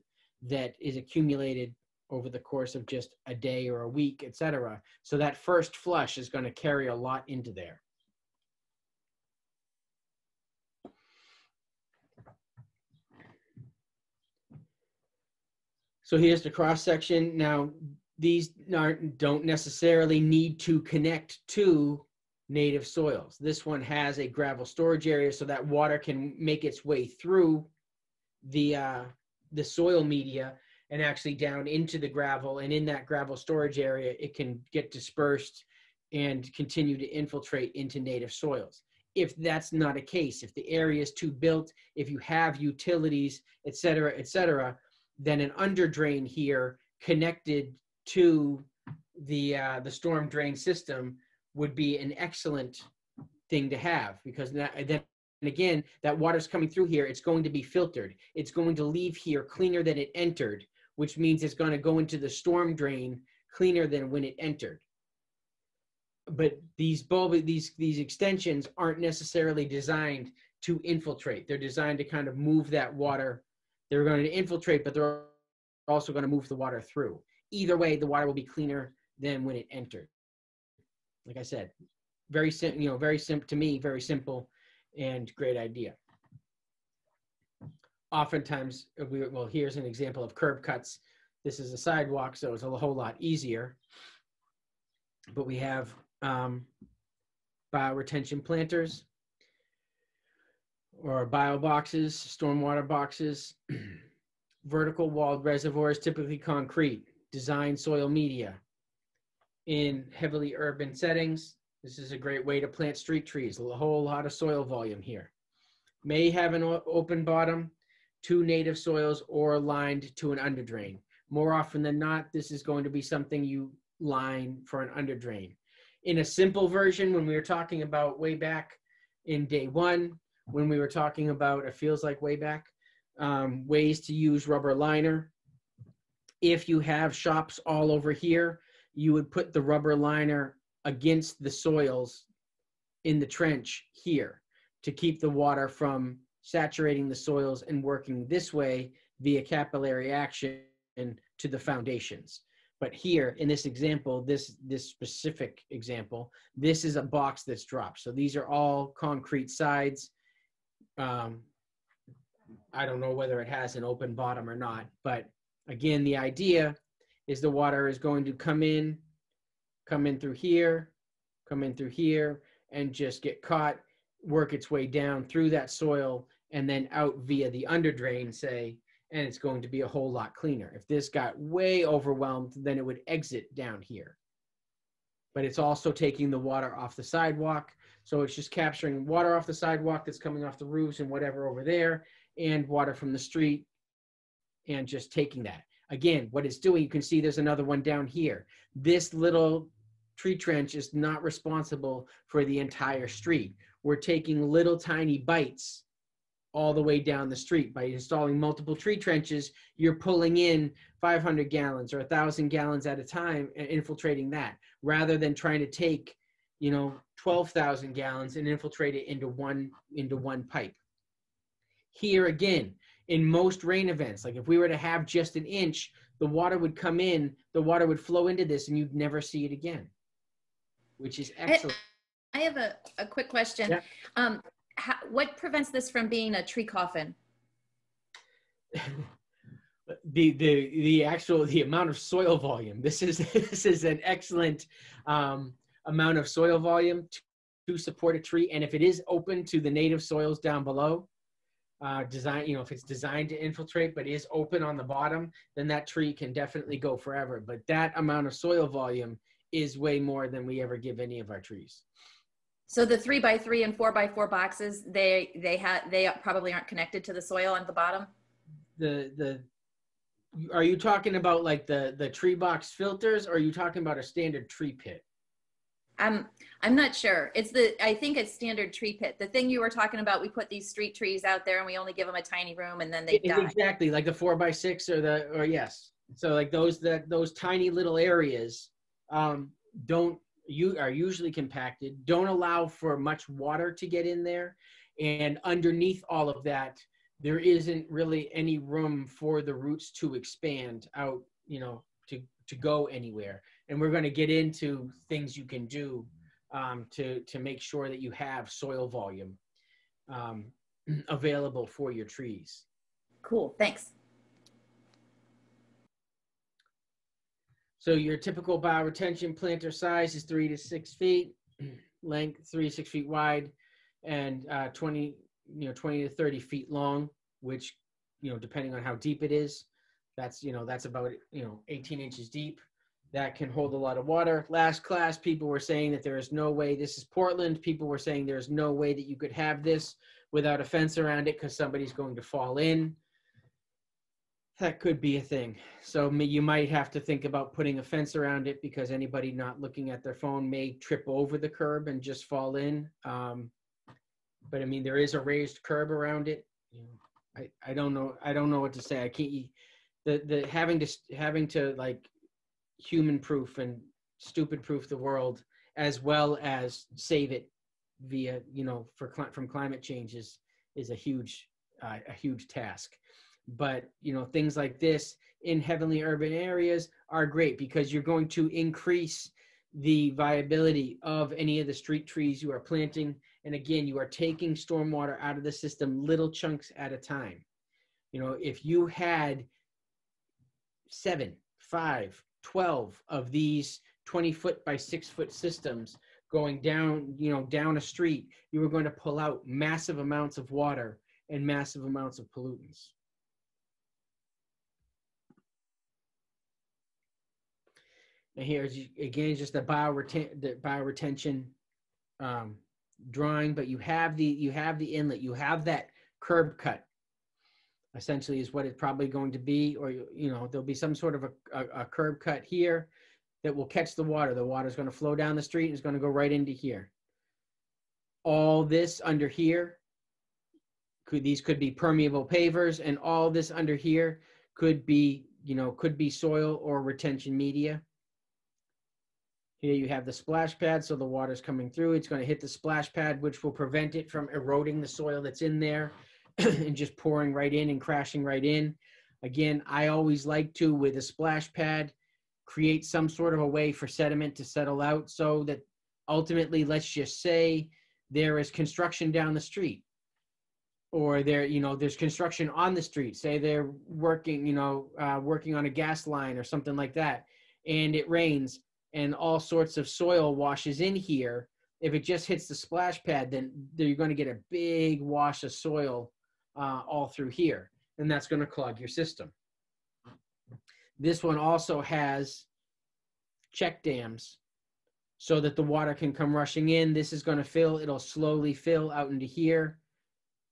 that is accumulated over the course of just a day or a week, etc. So that first flush is going to carry a lot into there. So here's the cross section. Now, these don't necessarily need to connect to native soils. This one has a gravel storage area so that water can make its way through the, uh, the soil media and actually down into the gravel. And in that gravel storage area, it can get dispersed and continue to infiltrate into native soils. If that's not a case, if the area is too built, if you have utilities, et cetera, et cetera, then an under drain here connected to the uh, the storm drain system would be an excellent thing to have because then and again that water's coming through here it's going to be filtered it's going to leave here cleaner than it entered which means it's going to go into the storm drain cleaner than when it entered. But these bulb, these these extensions aren't necessarily designed to infiltrate. They're designed to kind of move that water. They're going to infiltrate, but they're also going to move the water through. Either way, the water will be cleaner than when it entered. Like I said, very simple, you know, very simple to me, very simple and great idea oftentimes we well here's an example of curb cuts. This is a sidewalk so it's a whole lot easier. But we have um, bioretention planters or bio boxes stormwater boxes. Vertical walled reservoirs typically concrete design soil media in heavily urban settings. This is a great way to plant street trees. A whole lot of soil volume here. May have an open bottom to native soils or lined to an underdrain. More often than not, this is going to be something you line for an underdrain. in a simple version, when we were talking about way back in day one, when we were talking about it feels like way back, um, ways to use rubber liner. If you have shops all over here, you would put the rubber liner against the soils in the trench here to keep the water from saturating the soils and working this way via capillary action to the foundations. But here in this example, this, this specific example, this is a box that's dropped. So these are all concrete sides. Um, I don't know whether it has an open bottom or not, but again, the idea is the water is going to come in, come in through here, come in through here, and just get caught, work its way down through that soil, and then out via the under drain, say, and it's going to be a whole lot cleaner. If this got way overwhelmed, then it would exit down here. But it's also taking the water off the sidewalk. So it's just capturing water off the sidewalk that's coming off the roofs and whatever over there, and water from the street, and just taking that. Again, what it's doing, you can see there's another one down here. This little tree trench is not responsible for the entire street. We're taking little tiny bites all the way down the street. By installing multiple tree trenches, you're pulling in 500 gallons or 1,000 gallons at a time and infiltrating that, rather than trying to take, you know, 12,000 gallons and infiltrate it into one into one pipe. Here again, in most rain events, like if we were to have just an inch, the water would come in, the water would flow into this, and you'd never see it again, which is excellent. I have a, a quick question. Yeah. Um, how, what prevents this from being a tree coffin? the the the actual the amount of soil volume. This is this is an excellent um, amount of soil volume to, to support a tree, and if it is open to the native soils down below, uh, design you know if it's designed to infiltrate but is open on the bottom, then that tree can definitely go forever. But that amount of soil volume is way more than we ever give any of our trees. So the three by three and four by four boxes, they they have they probably aren't connected to the soil on the bottom. The the are you talking about like the the tree box filters or are you talking about a standard tree pit? I'm I'm not sure. It's the I think it's standard tree pit. The thing you were talking about, we put these street trees out there and we only give them a tiny room and then they die. Exactly, like the four by six or the or yes. So like those that those tiny little areas um, don't you are usually compacted. Don't allow for much water to get in there, and underneath all of that, there isn't really any room for the roots to expand out. You know, to to go anywhere. And we're going to get into things you can do um, to to make sure that you have soil volume um, available for your trees. Cool. Thanks. So your typical bioretention planter size is three to six feet, length three to six feet wide, and uh, 20, you know, 20 to 30 feet long, which, you know, depending on how deep it is, that's, you know, that's about, you know, 18 inches deep. That can hold a lot of water. Last class, people were saying that there is no way, this is Portland, people were saying there's no way that you could have this without a fence around it because somebody's going to fall in that could be a thing. So you might have to think about putting a fence around it because anybody not looking at their phone may trip over the curb and just fall in. Um, but I mean, there is a raised curb around it. You know, I, I don't know. I don't know what to say. I can't. The the having to having to like human proof and stupid proof the world as well as save it via you know for from climate change is is a huge uh, a huge task but you know things like this in heavenly urban areas are great because you're going to increase the viability of any of the street trees you are planting. And again you are taking stormwater out of the system little chunks at a time. You know if you had seven five 12 of these 20 foot by six foot systems going down you know down a street you were going to pull out massive amounts of water and massive amounts of pollutants And here's again just the bioretention the bioretention um, drawing, but you have the you have the inlet, you have that curb cut. Essentially, is what it's probably going to be, or you, you know there'll be some sort of a, a, a curb cut here, that will catch the water. The water is going to flow down the street and it's going to go right into here. All this under here, could these could be permeable pavers, and all this under here could be, you know, could be soil or retention media. Here you have the splash pad, so the water's coming through. It's going to hit the splash pad, which will prevent it from eroding the soil that's in there and just pouring right in and crashing right in. Again, I always like to, with a splash pad, create some sort of a way for sediment to settle out so that ultimately, let's just say there is construction down the street or there, you know, there's construction on the street. Say they're working, you know, uh, working on a gas line or something like that, and it rains and all sorts of soil washes in here. If it just hits the splash pad, then you're going to get a big wash of soil uh, all through here, and that's going to clog your system. This one also has check dams so that the water can come rushing in. This is going to fill, it'll slowly fill out into here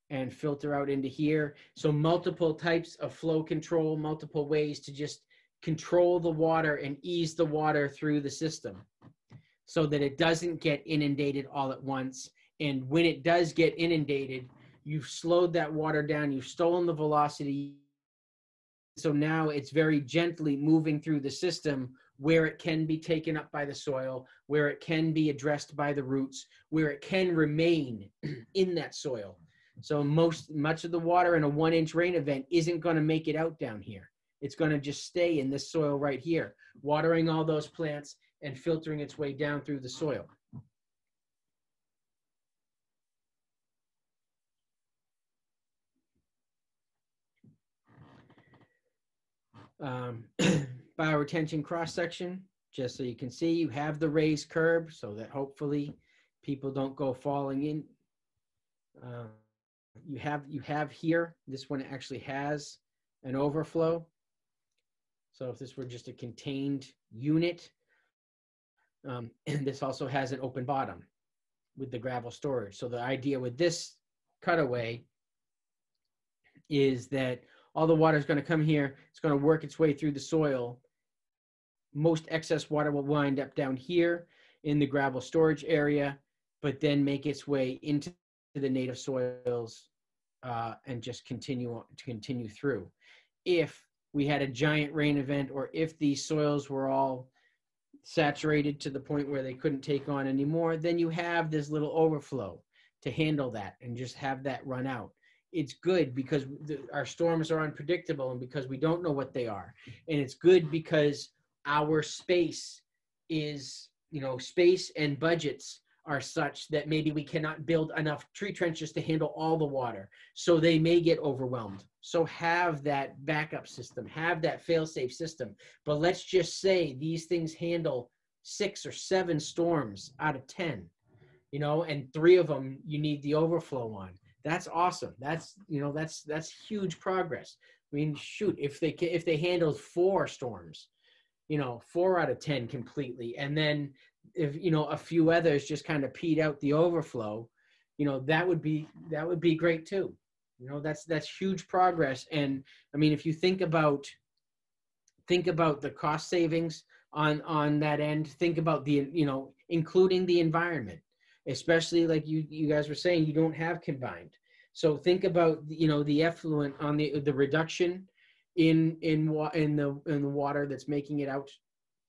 and filter out into here. So multiple types of flow control, multiple ways to just control the water and ease the water through the system so that it doesn't get inundated all at once. And when it does get inundated, you've slowed that water down, you've stolen the velocity. So now it's very gently moving through the system where it can be taken up by the soil, where it can be addressed by the roots, where it can remain in that soil. So most much of the water in a one inch rain event isn't going to make it out down here. It's going to just stay in this soil right here, watering all those plants and filtering its way down through the soil. Um, bioretention cross section, just so you can see, you have the raised curb so that hopefully people don't go falling in. Uh, you have you have here, this one actually has an overflow. So if this were just a contained unit, um, and this also has an open bottom with the gravel storage. So the idea with this cutaway is that all the water is going to come here. It's going to work its way through the soil. Most excess water will wind up down here in the gravel storage area, but then make its way into the native soils uh, and just continue to continue through. If we had a giant rain event, or if these soils were all saturated to the point where they couldn't take on anymore, then you have this little overflow to handle that and just have that run out. It's good because the, our storms are unpredictable and because we don't know what they are. And it's good because our space is you know space and budgets are such that maybe we cannot build enough tree trenches to handle all the water so they may get overwhelmed so have that backup system have that fail safe system but let's just say these things handle six or seven storms out of 10 you know and three of them you need the overflow on that's awesome. That's you know that's that's huge progress. I mean, shoot, if they if they handled four storms, you know, four out of ten completely, and then if you know a few others just kind of peed out the overflow, you know, that would be that would be great too. You know, that's that's huge progress. And I mean, if you think about think about the cost savings on on that end, think about the you know including the environment especially like you you guys were saying you don't have combined so think about you know the effluent on the the reduction in in what in the in the water that's making it out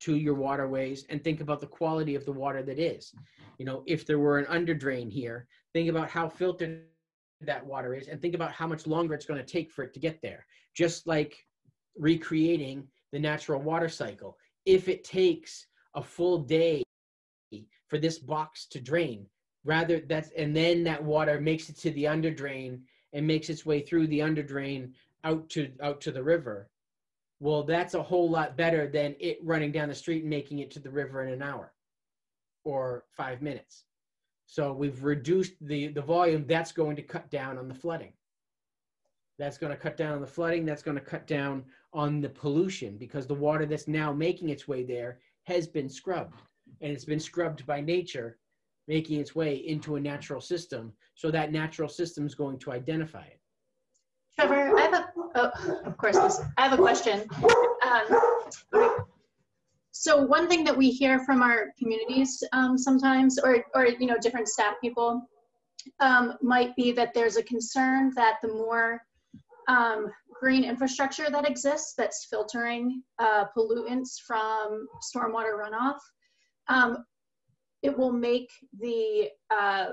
to your waterways and think about the quality of the water that is. You know if there were an under drain here think about how filtered that water is and think about how much longer it's going to take for it to get there. Just like recreating the natural water cycle. If it takes a full day for this box to drain rather that's and then that water makes it to the under drain and makes its way through the under drain out to out to the river well that's a whole lot better than it running down the street and making it to the river in an hour or five minutes so we've reduced the the volume that's going to cut down on the flooding that's going to cut down on the flooding that's going to cut down on the pollution because the water that's now making its way there has been scrubbed and it's been scrubbed by nature, making its way into a natural system. So that natural system is going to identify it. Trevor, I have a, oh, of course, this, I have a question. Um, so one thing that we hear from our communities um, sometimes, or, or, you know, different staff people, um, might be that there's a concern that the more um, green infrastructure that exists that's filtering uh, pollutants from stormwater runoff, um, it will make the uh,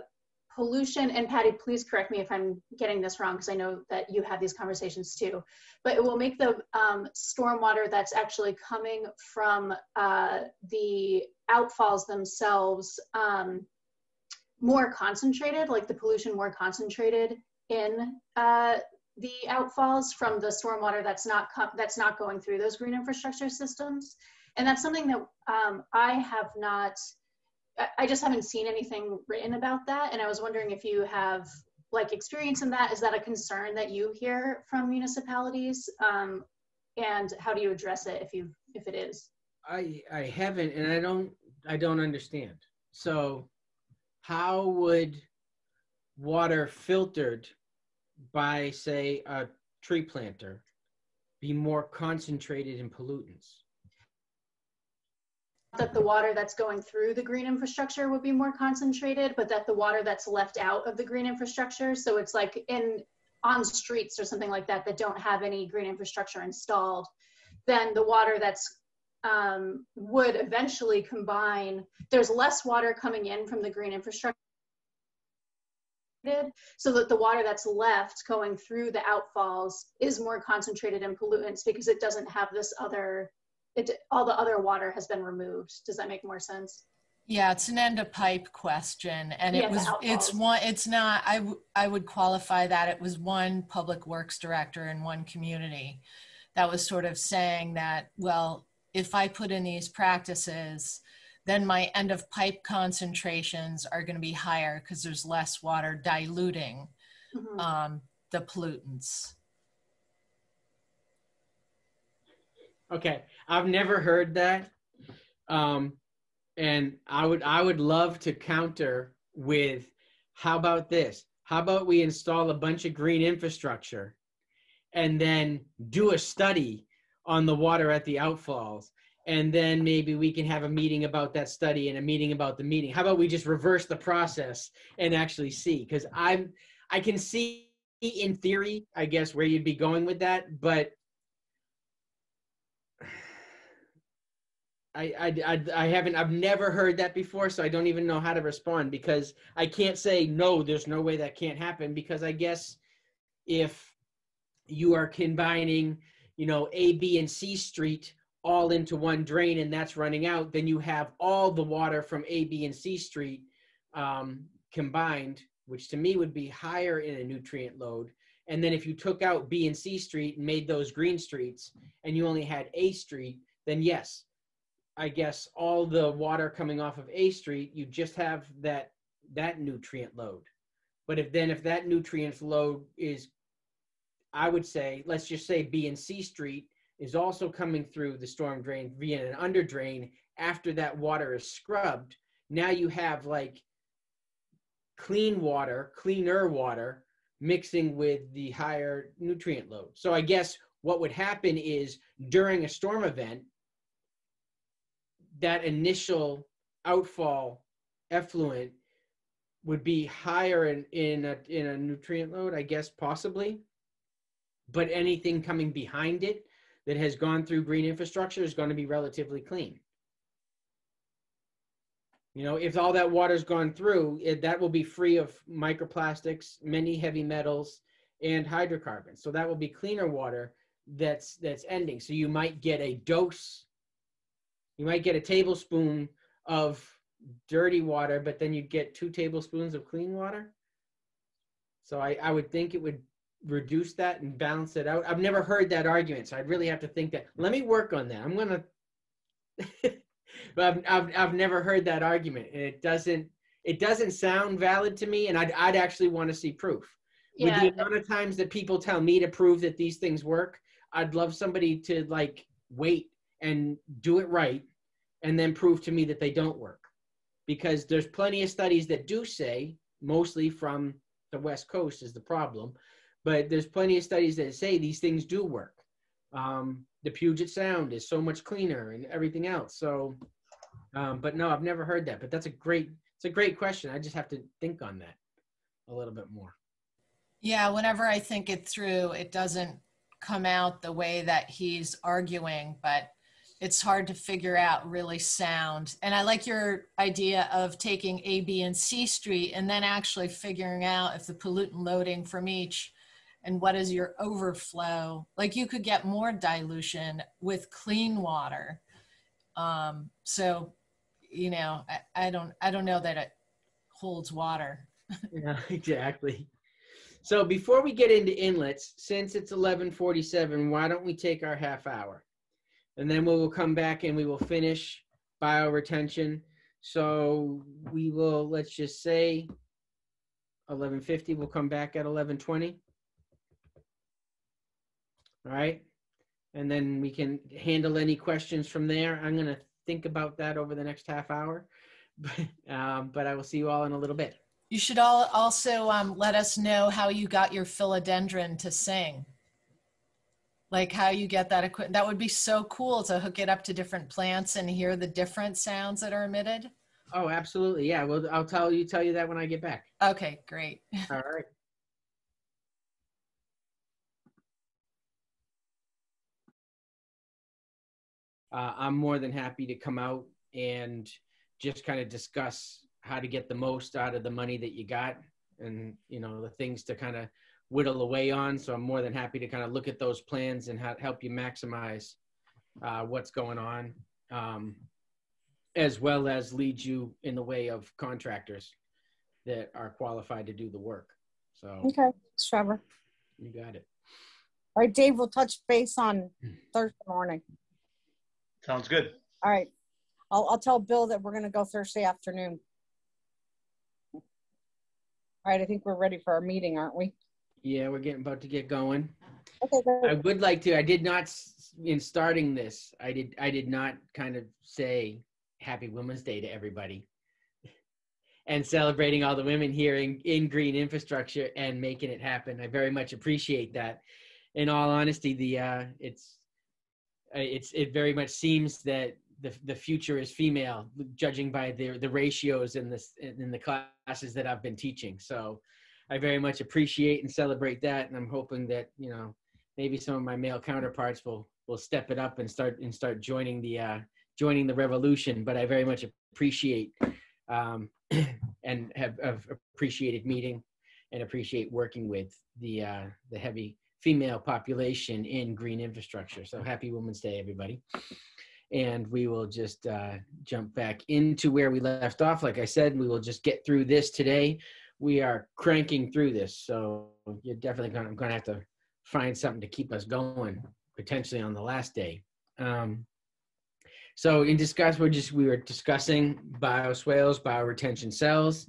pollution, and Patty, please correct me if I'm getting this wrong, because I know that you have these conversations too, but it will make the um, stormwater that's actually coming from uh, the outfalls themselves um, more concentrated, like the pollution more concentrated in uh, the outfalls from the stormwater that's not that's not going through those green infrastructure systems, and that's something that um, I have not I just haven't seen anything written about that. And I was wondering if you have like experience in that. Is that a concern that you hear from municipalities? Um, and how do you address it if you if it is? I I haven't, and I don't I don't understand. So, how would water filtered by say a tree planter be more concentrated in pollutants? That the water that's going through the green infrastructure would be more concentrated, but that the water that's left out of the green infrastructure, so it's like in on streets or something like that that don't have any green infrastructure installed, then the water that's um, would eventually combine. There's less water coming in from the green infrastructure so that the water that's left going through the outfalls is more concentrated in pollutants because it doesn't have this other it, all the other water has been removed. Does that make more sense? Yeah, it's an end of pipe question, and it Yeah, was it's one. It's not. I w- I would qualify that it was one public works director in one community that was sort of saying that well, if I put in these practices, then my end of pipe concentrations are going to be higher because there's less water diluting Mhm. um, the pollutants. Okay, I've never heard that, um, and I would I would love to counter with, how about this? How about we install a bunch of green infrastructure, and then do a study on the water at the outfalls, and then maybe we can have a meeting about that study and a meeting about the meeting. How about we just reverse the process and actually see? Because I'm I can see in theory, I guess, where you'd be going with that, but I, I, I, haven't, I've never heard that before, so I don't even know how to respond because I can't say, no, there's no way that can't happen because I guess if you are combining, you know, A, B, and C street all into one drain and that's running out, then you have all the water from A, B, and C street um, combined, which to me would be higher in a nutrient load. And then if you took out B and C street and made those green streets and you only had A street, then yes, I guess all the water coming off of A Street, you just have that that nutrient load. But if then if that nutrient load is, I would say, let's just say B and C Street is also coming through the storm drain via an under drain after that water is scrubbed. Now you have like clean water, cleaner water mixing with the higher nutrient load. So I guess what would happen is during a storm event, that initial outfall effluent would be higher in in a, in a nutrient load, I guess possibly. But anything coming behind it that has gone through green infrastructure is going to be relatively clean. You know, if all that water's gone through, it, that will be free of microplastics, many heavy metals, and hydrocarbons. So that will be cleaner water that's that's ending. So you might get a dose you might get a tablespoon of dirty water, but then you'd get two tablespoons of clean water. So I, I would think it would reduce that and balance it out. I've never heard that argument, so I'd really have to think that. Let me work on that. I'm gonna. but I've, I've I've never heard that argument, and it doesn't it doesn't sound valid to me. And I'd I'd actually want to see proof. Yeah. With the amount of times that people tell me to prove that these things work, I'd love somebody to like wait and do it right and then prove to me that they don't work because there's plenty of studies that do say mostly from the west coast is the problem but there's plenty of studies that say these things do work um, the Puget Sound is so much cleaner and everything else. So, um, but no, I've never heard that. But that's a great, it's a great question. I just have to think on that a little bit more. Yeah, whenever I think it through, it doesn't come out the way that he's arguing, but it's hard to figure out really sound. And I like your idea of taking A, B, and C Street and then actually figuring out if the pollutant loading from each and what is your overflow. Like you could get more dilution with clean water. Um, so, you know, I, I don't, I don't know that it holds water. Yeah, exactly. So before we get into inlets, since it's 1147, why don't we take our half hour? And then we will come back and we will finish bioretention. So we will, let's just say 1150, we'll come back at 1120. All right. And then we can handle any questions from there. I'm going to think about that over the next half hour. um, but I will see you all in a little bit. You should all also um, let us know how you got your philodendron to sing. Like how you get that equipment. That would be so cool to hook it up to different plants and hear the different sounds that are emitted. Oh, absolutely. Yeah. Well, I'll tell you tell you that when I get back. Okay, great. All right. Uh, I'm more than happy to come out and just kind of discuss how to get the most out of the money that you got and you know the things to kind of whittle away on so i'm more than happy to kind of look at those plans and ha- help you maximize uh, what's going on um, as well as lead you in the way of contractors that are qualified to do the work so Okay, thanks, Trevor. you got it All right, Dave, we'll touch base on Thursday morning. Sounds good. All right. I'll, I'll tell Bill that we're going to go Thursday afternoon. All right, I think we're ready for our meeting, aren't we? Yeah we're getting about to get going Okay, I would like to. I did not in starting this. I did. I did not kind of say Happy Women's Day to everybody, and celebrating all the women here in, in green infrastructure and making it happen. I very much appreciate that. In all honesty, the uh, it's it's it very much seems that the the future is female, judging by the the ratios in this in the classes that I've been teaching. So. I very much appreciate and celebrate that, and I'm hoping that you know maybe some of my male counterparts will will step it up and start and start joining the uh, joining the revolution. But I very much appreciate um, and have, have appreciated meeting and appreciate working with the uh, the heavy female population in green infrastructure. So happy Women's Day, everybody. And we will just uh, jump back into where we left off. Like I said, we will just get through this today. We are cranking through this, so you're definitely going. to have to find something to keep us going potentially on the last day. Um, so in discuss, we're just we were discussing bioswales, bioretention cells,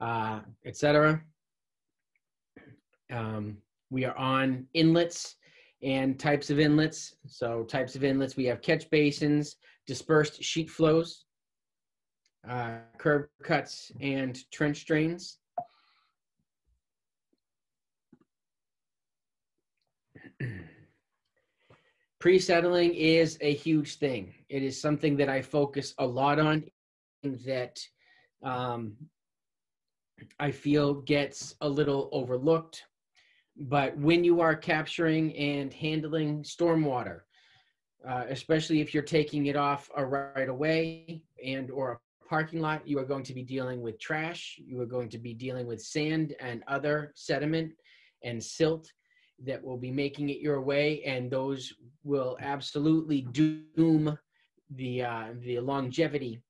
uh, etc. Um, we are on inlets and types of inlets. So types of inlets, we have catch basins, dispersed sheet flows, uh, curb cuts, and trench drains. Pre-settling is a huge thing. It is something that I focus a lot on that um, I feel gets a little overlooked. But when you are capturing and handling stormwater, uh, especially if you're taking it off a right away and or a parking lot, you are going to be dealing with trash. You are going to be dealing with sand and other sediment and silt that will be making it your way, and those will absolutely doom the uh, the longevity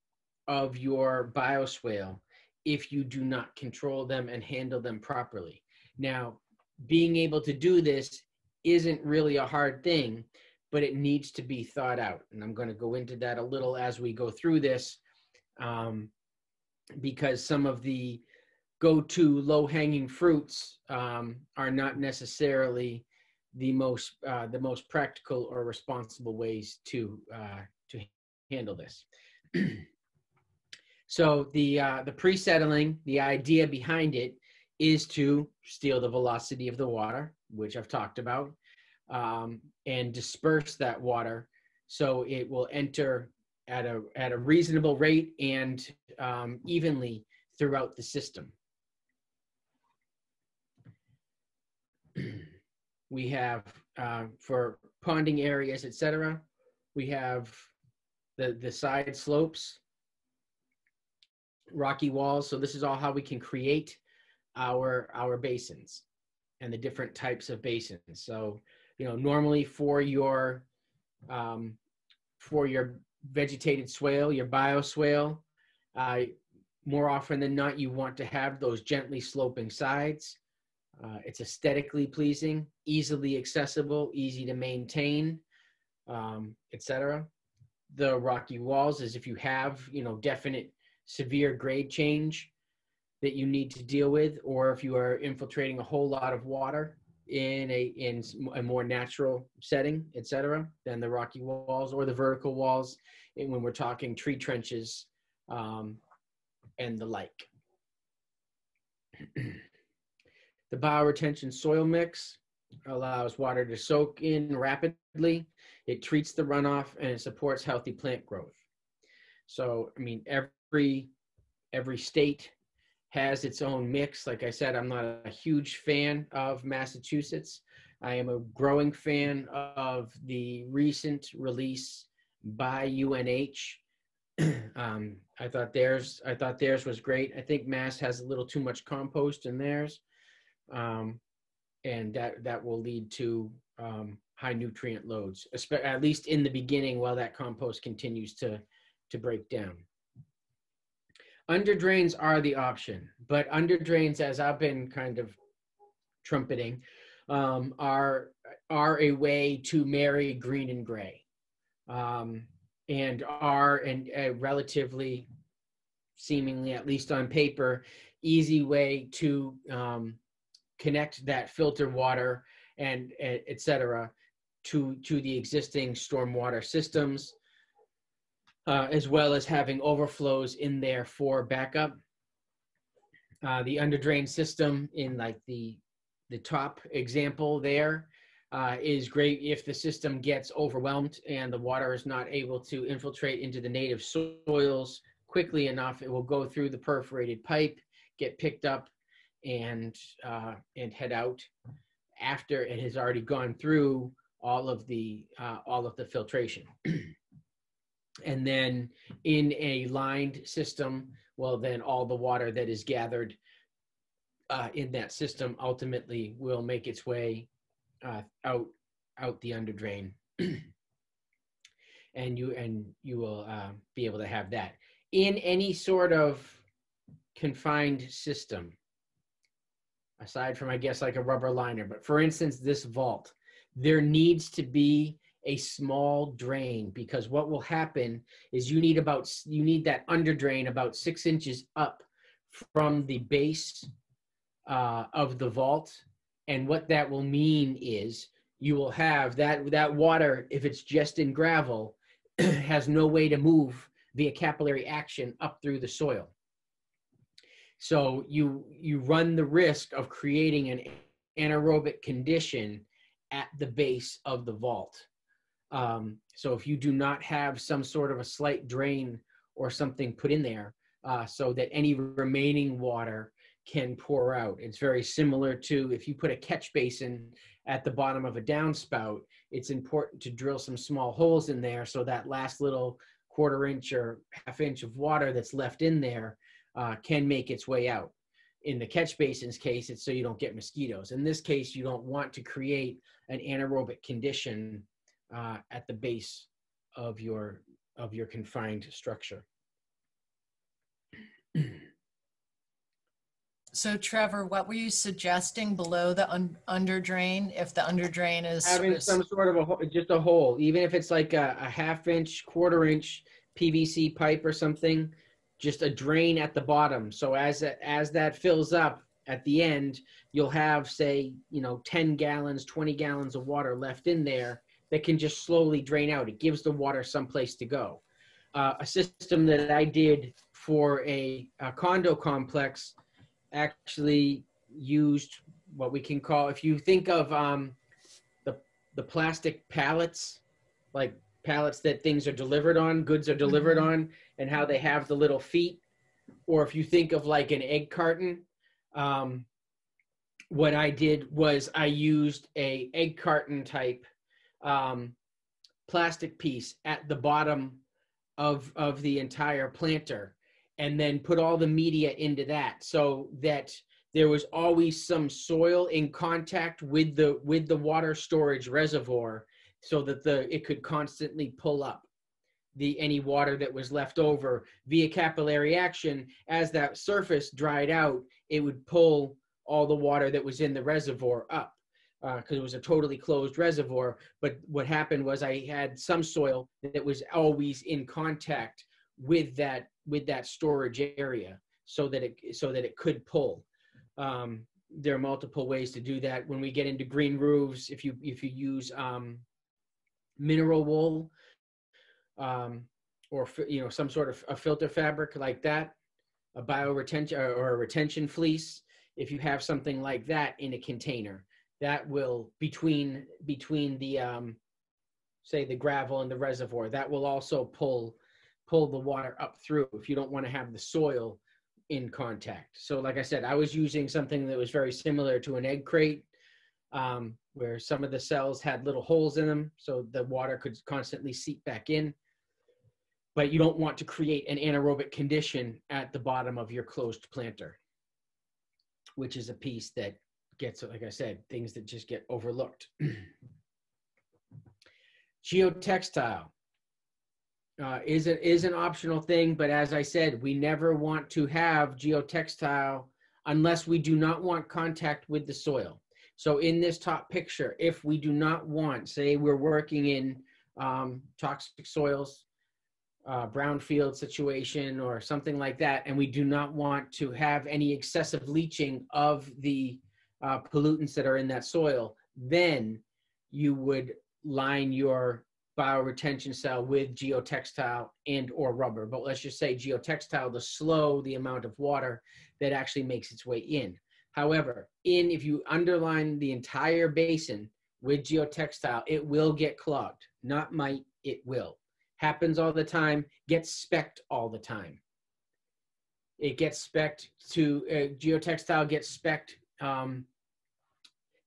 of your bioswale if you do not control them and handle them properly. Now, being able to do this isn't really a hard thing, but it needs to be thought out, and I'm going to go into that a little as we go through this, um, because some of the go-to low-hanging fruits um, are not necessarily the most uh, the most practical or responsible ways to uh, to handle this. so the uh, the pre-settling, the idea behind it is to steal the velocity of the water, which I've talked about. um, and disperse that water so it will enter at a at a reasonable rate and um, evenly throughout the system. We have uh, for ponding areas, etc. We have the the side slopes, rocky walls. So this is all how we can create our our basins and the different types of basins. So you know normally for your um, for your vegetated swale, your bioswale, uh, more often than not, you want to have those gently sloping sides. Uh, it's aesthetically pleasing, easily accessible, easy to maintain, um, etc. The rocky walls is if you have, you know, definite severe grade change that you need to deal with, or if you are infiltrating a whole lot of water in a in a more natural setting, etc., than the rocky walls or the vertical walls. And when we're talking tree trenches um, and the like. the bioretention soil mix allows water to soak in rapidly. It treats the runoff and it supports healthy plant growth. So, I mean, every every state has its own mix. Like I said, I'm not a huge fan of Massachusetts. I am a growing fan of the recent release by UNH. um, I thought theirs. I thought theirs was great. I think Mass has a little too much compost in theirs, um, and that that will lead to um, high nutrient loads, at least in the beginning, while that compost continues to to break down. Under drains are the option, but under drains, as I've been kind of trumpeting, um, are are a way to marry green and gray, um, and are and a relatively, seemingly at least on paper, easy way to um, connect that filtered water and etc. to to the existing stormwater systems uh, as well as having overflows in there for backup. Uh, the underdrain system in like the the top example there uh, is great if the system gets overwhelmed and the water is not able to infiltrate into the native soils quickly enough. It will go through the perforated pipe, get picked up, and uh, and head out after it has already gone through all of the uh, all of the filtration. And then in a lined system, well, then all the water that is gathered uh, in that system ultimately will make its way uh, out out the underdrain, and you and you will uh, be able to have that in any sort of confined system. Aside from, I guess, like a rubber liner, but for instance, this vault, there needs to be a small drain because what will happen is you need about you need that under drain about six inches up from the base uh, of the vault. And what that will mean is you will have that that water if it's just in gravel has no way to move via capillary action up through the soil so you you run the risk of creating an anaerobic condition at the base of the vault. Um, so if you do not have some sort of a slight drain or something put in there uh, so that any remaining water can pour out, it's very similar to if you put a catch basin at the bottom of a downspout, it's important to drill some small holes in there so that last little quarter inch or half inch of water that's left in there uh, can make its way out. In the catch basin's case, it's so you don't get mosquitoes. In this case, you don't want to create an anaerobic condition uh, at the base of your of your confined structure. So Trevor, what were you suggesting below the un under drain? If the under drain is having some sort of a just a hole, even if it's like a, a half inch, quarter inch PVC pipe or something, just a drain at the bottom. So as as that fills up at the end, you'll have say you know 10 gallons, 20 gallons of water left in there, that can just slowly drain out. It gives the water someplace to go. Uh, a system that I did for a, a, condo complex actually used what we can call, if you think of um, the, the plastic pallets, like pallets that things are delivered on, goods are delivered on, and how they have the little feet. Or if you think of like an egg carton, um, what I did was I used a egg carton type um, plastic piece at the bottom of of the entire planter, and then put all the media into that, so that there was always some soil in contact with the with the water storage reservoir, so that the it could constantly pull up the any water that was left over via capillary action. As that surface dried out it would pull all the water that was in the reservoir up because it was a totally closed reservoir. But what happened was i had some soil that was always in contact with that with that storage area so that it so that it could pull. Um, there are multiple ways to do that. When we get into green roofs if you if you use um, mineral wool um, or you know some sort of a filter fabric like that, a bioretention or, or a retention fleece. If you have something like that in a container, that will between between the um, say the gravel and the reservoir, that will also pull pull the water up through. If you don't want to have the soil in contact. So like I said, I was using something that was very similar to an egg crate um, where some of the cells had little holes in them so the water could constantly seep back in. But you don't want to create an anaerobic condition at the bottom of your closed planter, which is a piece that gets, like I said, things that just get overlooked. Geotextile uh, is, a, is an optional thing, but as I said, we never want to have geotextile unless we do not want contact with the soil. So in this top picture, if we do not want, say we're working in um, toxic soils, uh, brownfield situation or something like that, and we do not want to have any excessive leaching of the uh, pollutants that are in that soil, then you would line your bioretention cell with geotextile and or rubber. But let's just say geotextile to slow the amount of water that actually makes its way in. However, in if you underline the entire basin with geotextile, it will get clogged. Not might, it will. Happens all the time, gets specked all the time. It gets specked to, uh, geotextile gets specked um,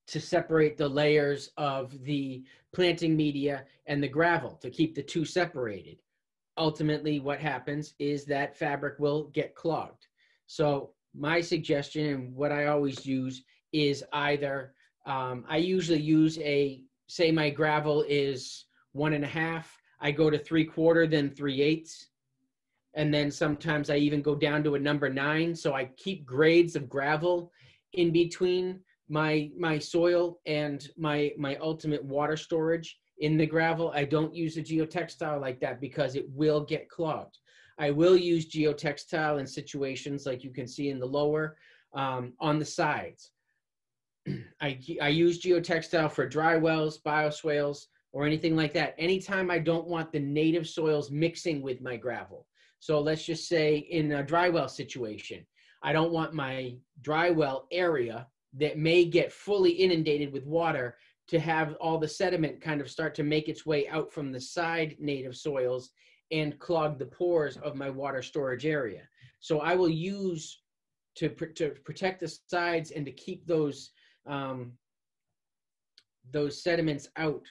to separate the layers of the planting media and the gravel to keep the two separated. Ultimately, what happens is that fabric will get clogged. So my suggestion and what I always use is either um, I usually use a say my gravel is one and a half. I go to three quarter, then three eighths, and then sometimes I even go down to a number nine. So I keep grades of gravel in between my my soil and my my ultimate water storage in the gravel. I don't use a geotextile like that because it will get clogged. I will use geotextile in situations like you can see in the lower um, on the sides. I, I use geotextile for dry wells, bioswales, or anything like that. Anytime I don't want the native soils mixing with my gravel. So let's just say in a dry well situation, I don't want my dry well area that may get fully inundated with water to have all the sediment kind of start to make its way out from the side native soils and clog the pores of my water storage area. So I will use to, to protect the sides and to keep those um, those sediments out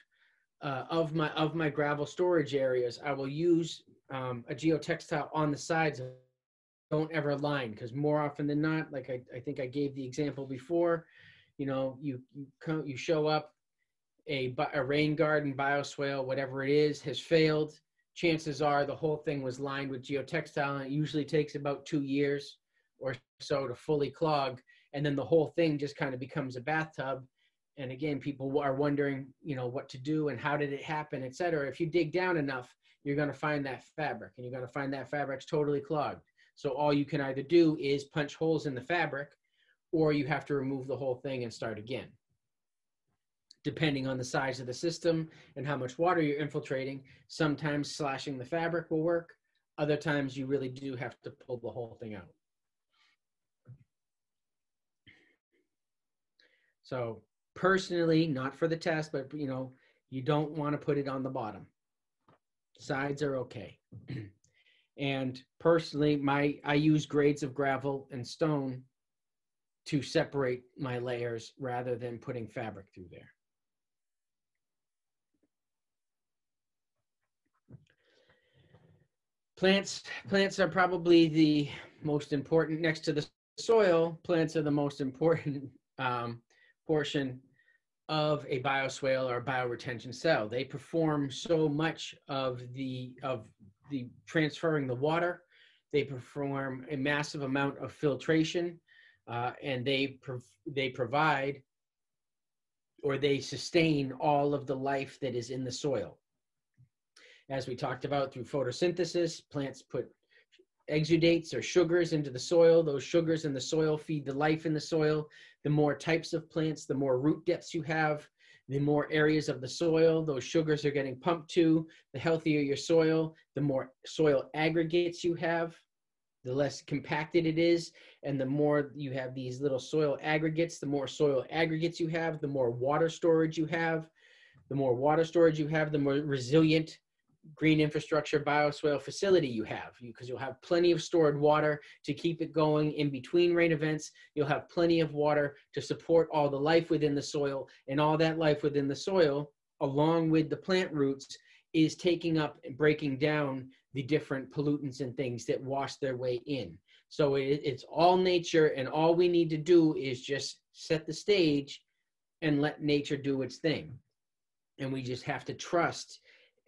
uh, of my of my gravel storage areas. I will use um, a geotextile on the sides. Don't ever line because more often than not, like I, I think I gave the example before, you know, you you come you show up, a, a rain garden, bioswale, whatever it is, has failed chances are the whole thing was lined with geotextile and it usually takes about two years or so to fully clog. And then the whole thing just kind of becomes a bathtub. And again people are wondering you know what to do and how did it happen et cetera. If you dig down enough you're going to find that fabric and you're going to find that fabric's totally clogged. So all you can either do is punch holes in the fabric or you have to remove the whole thing and start again depending on the size of the system and how much water you're infiltrating. Sometimes slashing the fabric will work. Other times you really do have to pull the whole thing out. So personally, not for the test, but you know, You don't want to put it on the bottom. Sides are okay. and personally, my I use grades of gravel and stone to separate my layers rather than putting fabric through there. Plants, plants are probably the most important next to the soil. Plants are the most important um, portion of a bioswale or bioretention cell. They perform so much of the of the transferring the water. They perform a massive amount of filtration, uh, and they prov- they provide or they sustain all of the life that is in the soil as we talked about through photosynthesis, plants put exudates or sugars into the soil. Those sugars in the soil feed the life in the soil. The more types of plants, the more root depths you have, the more areas of the soil those sugars are getting pumped to, the healthier your soil, the more soil aggregates you have, the less compacted it is, and the more you have these little soil aggregates, the more soil aggregates you have, the more water storage you have. The more water storage you have, the more resilient green infrastructure bioswale facility you have. Because you, will have plenty of stored water to keep it going in between rain events. You'll have plenty of water to support all the life within the soil and all that life within the soil along with the plant roots is taking up and breaking down the different pollutants and things that wash their way in. So it, it's all nature and all we need to do is just set the stage and let nature do its thing. And we just have to trust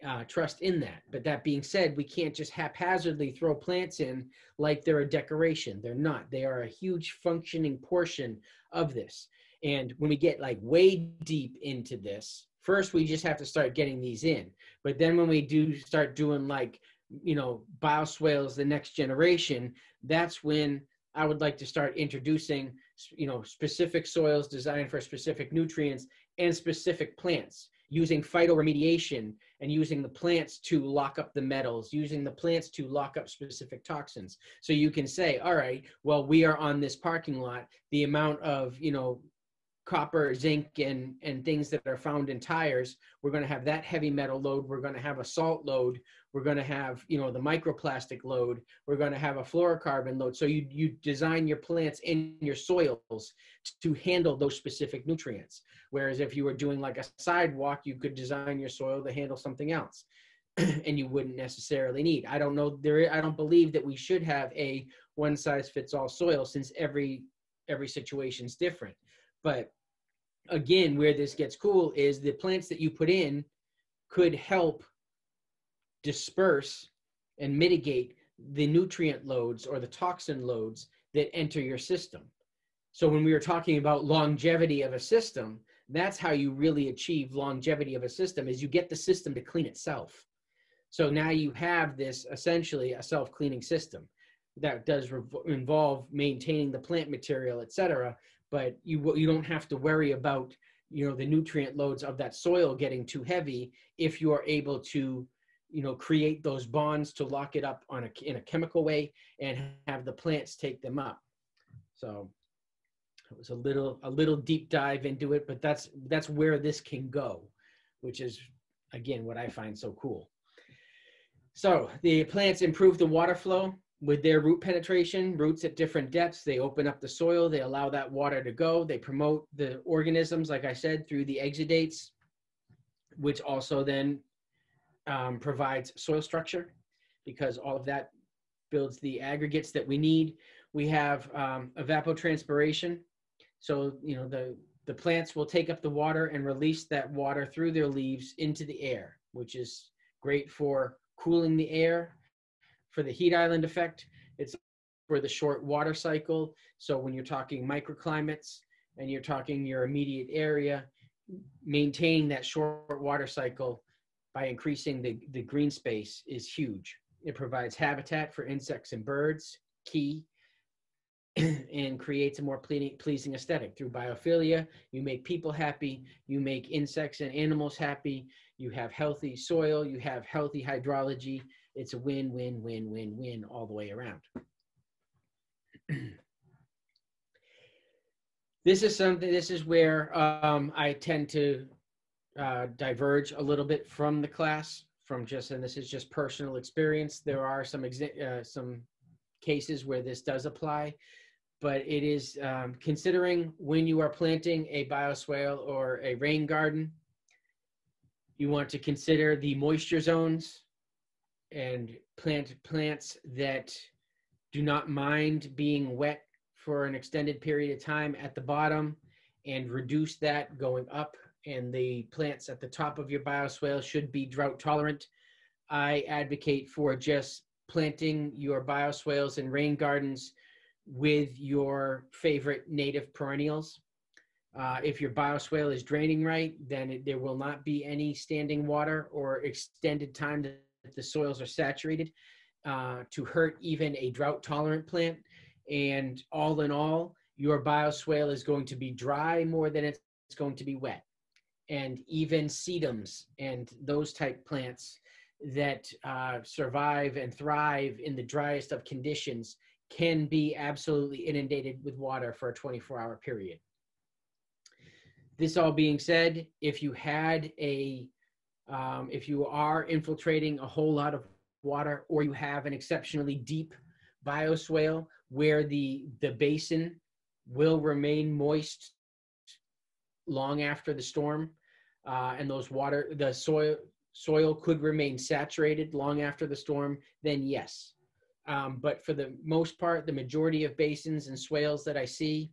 uh, trust in that. But that being said, we can't just haphazardly throw plants in like they're a decoration. They're not. They are a huge functioning portion of this. And when we get like way deep into this, first we just have to start getting these in. But then when we do start doing like, you know, bioswales, the next generation, that's when I would like to start introducing, you know, specific soils designed for specific nutrients and specific plants using phytoremediation and using the plants to lock up the metals, using the plants to lock up specific toxins. So you can say, all right, well, we are on this parking lot. The amount of, you know, copper, zinc, and, and things that are found in tires, we're going to have that heavy metal load. We're going to have a salt load. We're going to have, you know, the microplastic load. We're going to have a fluorocarbon load. So you, you design your plants in your soils to handle those specific nutrients. Whereas if you were doing like a sidewalk, you could design your soil to handle something else. and you wouldn't necessarily need. I don't know there. I don't believe that we should have a one size fits all soil since every every situation is different. But again, where this gets cool is the plants that you put in could help disperse and mitigate the nutrient loads or the toxin loads that enter your system. So when we were talking about longevity of a system, that's how you really achieve longevity of a system is you get the system to clean itself so now you have this essentially a self-cleaning system that does involve maintaining the plant material etc but you you don't have to worry about you know the nutrient loads of that soil getting too heavy if you are able to you know create those bonds to lock it up on a in a chemical way and have the plants take them up so it was a little a little deep dive into it, but that's that's where this can go, which is again what I find so cool. So the plants improve the water flow with their root penetration, roots at different depths. They open up the soil, they allow that water to go. They promote the organisms, like I said, through the exudates, which also then um, provides soil structure because all of that builds the aggregates that we need. We have um, evapotranspiration, so, you know, the, the plants will take up the water and release that water through their leaves into the air, which is great for cooling the air, for the heat island effect. It's for the short water cycle. So when you're talking microclimates and you're talking your immediate area, maintaining that short water cycle by increasing the, the green space is huge. It provides habitat for insects and birds, key, and creates a more pleasing aesthetic through biophilia. You make people happy, you make insects and animals happy, you have healthy soil, you have healthy hydrology. It's a win, win, win, win, win all the way around. this is something, this is where um, I tend to uh, diverge a little bit from the class, from just, and this is just personal experience. There are some uh, some cases where this does apply, but it is um, considering when you are planting a bioswale or a rain garden, you want to consider the moisture zones and plant plants that do not mind being wet for an extended period of time at the bottom and reduce that going up and the plants at the top of your bioswale should be drought tolerant. I advocate for just planting your bioswales and rain gardens with your favorite native perennials. Uh, if your bioswale is draining right, then it, there will not be any standing water or extended time the soils are saturated uh, to hurt even a drought tolerant plant. And all in all, your bioswale is going to be dry more than it's going to be wet. And even sedums and those type plants that uh, survive and thrive in the driest of conditions can be absolutely inundated with water for a 24 hour period. This all being said, if you had a, um, if you are infiltrating a whole lot of water or you have an exceptionally deep bioswale where the, the basin will remain moist long after the storm uh, and those water, the soil, soil could remain saturated long after the storm, then yes. Um, but for the most part, the majority of basins and swales that I see,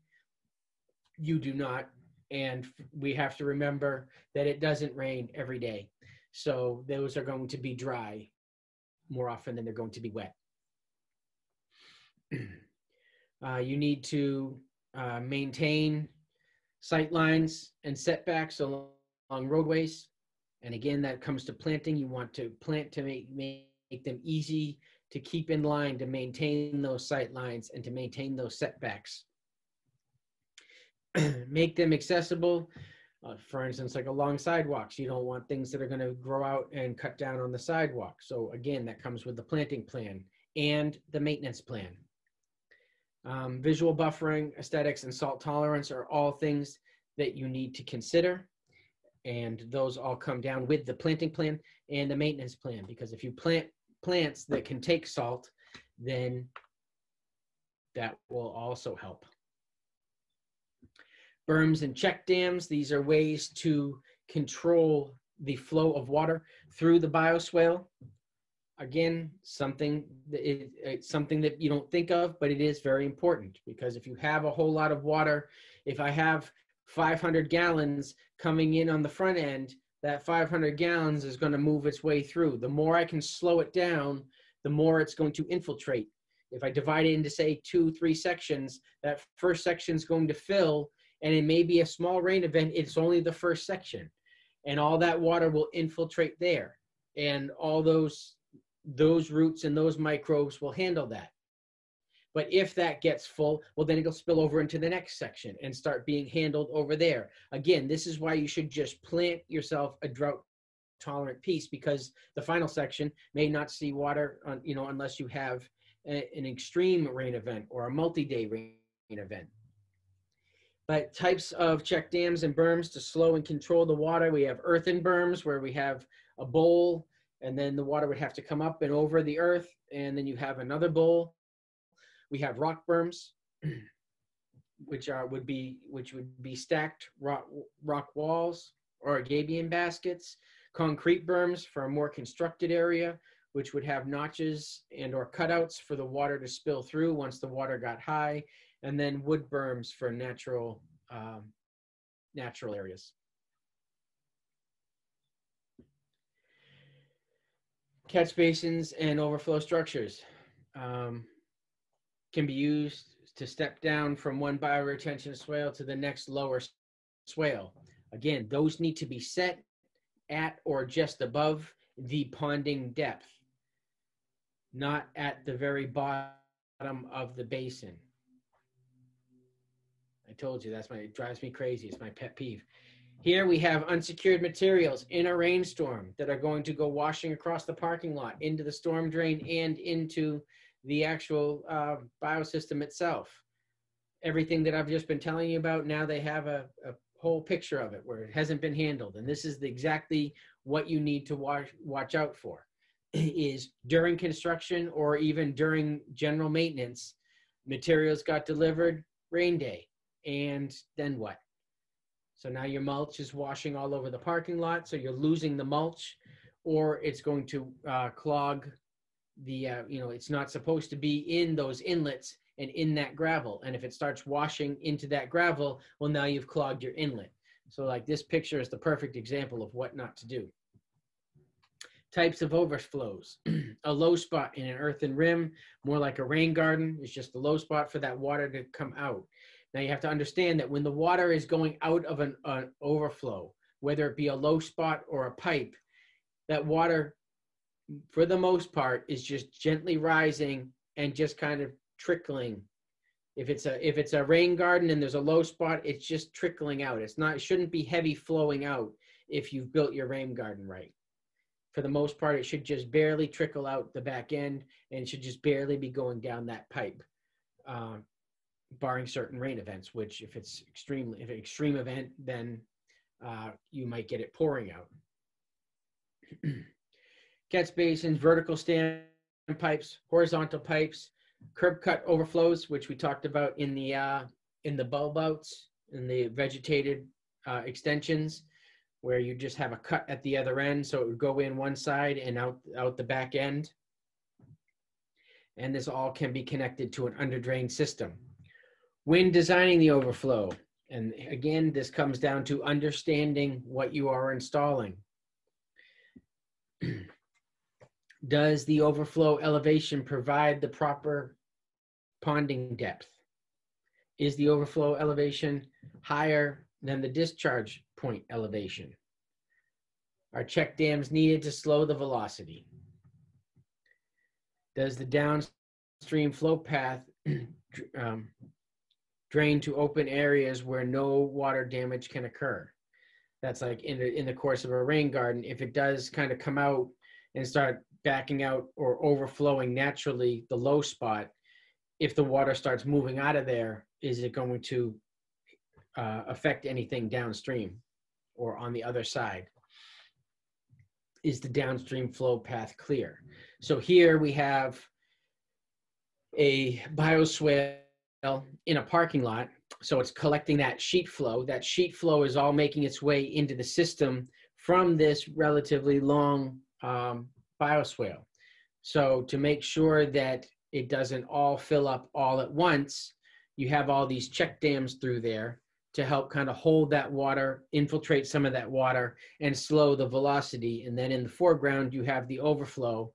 you do not. And we have to remember that it doesn't rain every day. So those are going to be dry more often than they're going to be wet. uh, you need to uh, maintain sight lines and setbacks along, along roadways. And again, that comes to planting. You want to plant to make, make them easy to keep in line, to maintain those sight lines and to maintain those setbacks. make them accessible. Uh, for instance, like along sidewalks, you don't want things that are going to grow out and cut down on the sidewalk. So again, that comes with the planting plan and the maintenance plan. Um, visual buffering, aesthetics, and salt tolerance are all things that you need to consider. And those all come down with the planting plan and the maintenance plan. Because if you plant plants that can take salt, then that will also help. Berms and check dams, these are ways to control the flow of water through the bioswale. Again, something that it, something that you don't think of, but it is very important because if you have a whole lot of water, if I have 500 gallons coming in on the front end, that 500 gallons is going to move its way through. The more I can slow it down, the more it's going to infiltrate. If I divide it into, say, two, three sections, that first section is going to fill, and it may be a small rain event, it's only the first section. And all that water will infiltrate there. And all those those roots and those microbes will handle that. But if that gets full, well, then it'll spill over into the next section and start being handled over there. Again, this is why you should just plant yourself a drought tolerant piece because the final section may not see water, on, you know, unless you have a, an extreme rain event or a multi-day rain event. But types of check dams and berms to slow and control the water. We have earthen berms where we have a bowl and then the water would have to come up and over the earth and then you have another bowl we have rock berms which are would be which would be stacked rock, rock walls or gabion baskets concrete berms for a more constructed area which would have notches and or cutouts for the water to spill through once the water got high and then wood berms for natural um, natural areas catch basins and overflow structures um, can be used to step down from one bioretention swale to the next lower swale. Again, those need to be set at or just above the ponding depth, not at the very bottom of the basin. I told you that's my, it drives me crazy. It's my pet peeve. Here we have unsecured materials in a rainstorm that are going to go washing across the parking lot into the storm drain and into the actual uh, biosystem itself. Everything that I've just been telling you about, now they have a, a whole picture of it where it hasn't been handled. And this is the, exactly what you need to watch, watch out for is during construction or even during general maintenance, materials got delivered, rain day, and then what? So now your mulch is washing all over the parking lot, so you're losing the mulch, or it's going to uh, clog the, uh, you know, it's not supposed to be in those inlets and in that gravel. And if it starts washing into that gravel, well, now you've clogged your inlet. So like this picture is the perfect example of what not to do. Types of overflows. a low spot in an earthen rim, more like a rain garden, is just a low spot for that water to come out. Now you have to understand that when the water is going out of an, an overflow, whether it be a low spot or a pipe, that water, for the most part, is just gently rising and just kind of trickling. If it's a if it's a rain garden and there's a low spot, it's just trickling out. It's not it shouldn't be heavy flowing out if you've built your rain garden right. For the most part, it should just barely trickle out the back end and should just barely be going down that pipe. Uh, barring certain rain events, which if it's extremely if an extreme event, then uh, you might get it pouring out. Catch basins, vertical stand pipes, horizontal pipes, curb cut overflows, which we talked about in the uh, in the bulb outs, in the vegetated uh, extensions, where you just have a cut at the other end, so it would go in one side and out out the back end. And this all can be connected to an under drain system. When designing the overflow, and again, this comes down to understanding what you are installing. Does the overflow elevation provide the proper ponding depth? Is the overflow elevation higher than the discharge point elevation? Are check dams needed to slow the velocity? Does the downstream flow path um, drain to open areas where no water damage can occur? That's like in the in the course of a rain garden. If it does kind of come out and start backing out or overflowing naturally the low spot, if the water starts moving out of there, is it going to uh, affect anything downstream or on the other side? Is the downstream flow path clear? So here we have a bioswale in a parking lot. So it's collecting that sheet flow. That sheet flow is all making its way into the system from this relatively long um, bioswale. So to make sure that it doesn't all fill up all at once, you have all these check dams through there to help kind of hold that water, infiltrate some of that water, and slow the velocity. And then in the foreground, you have the overflow,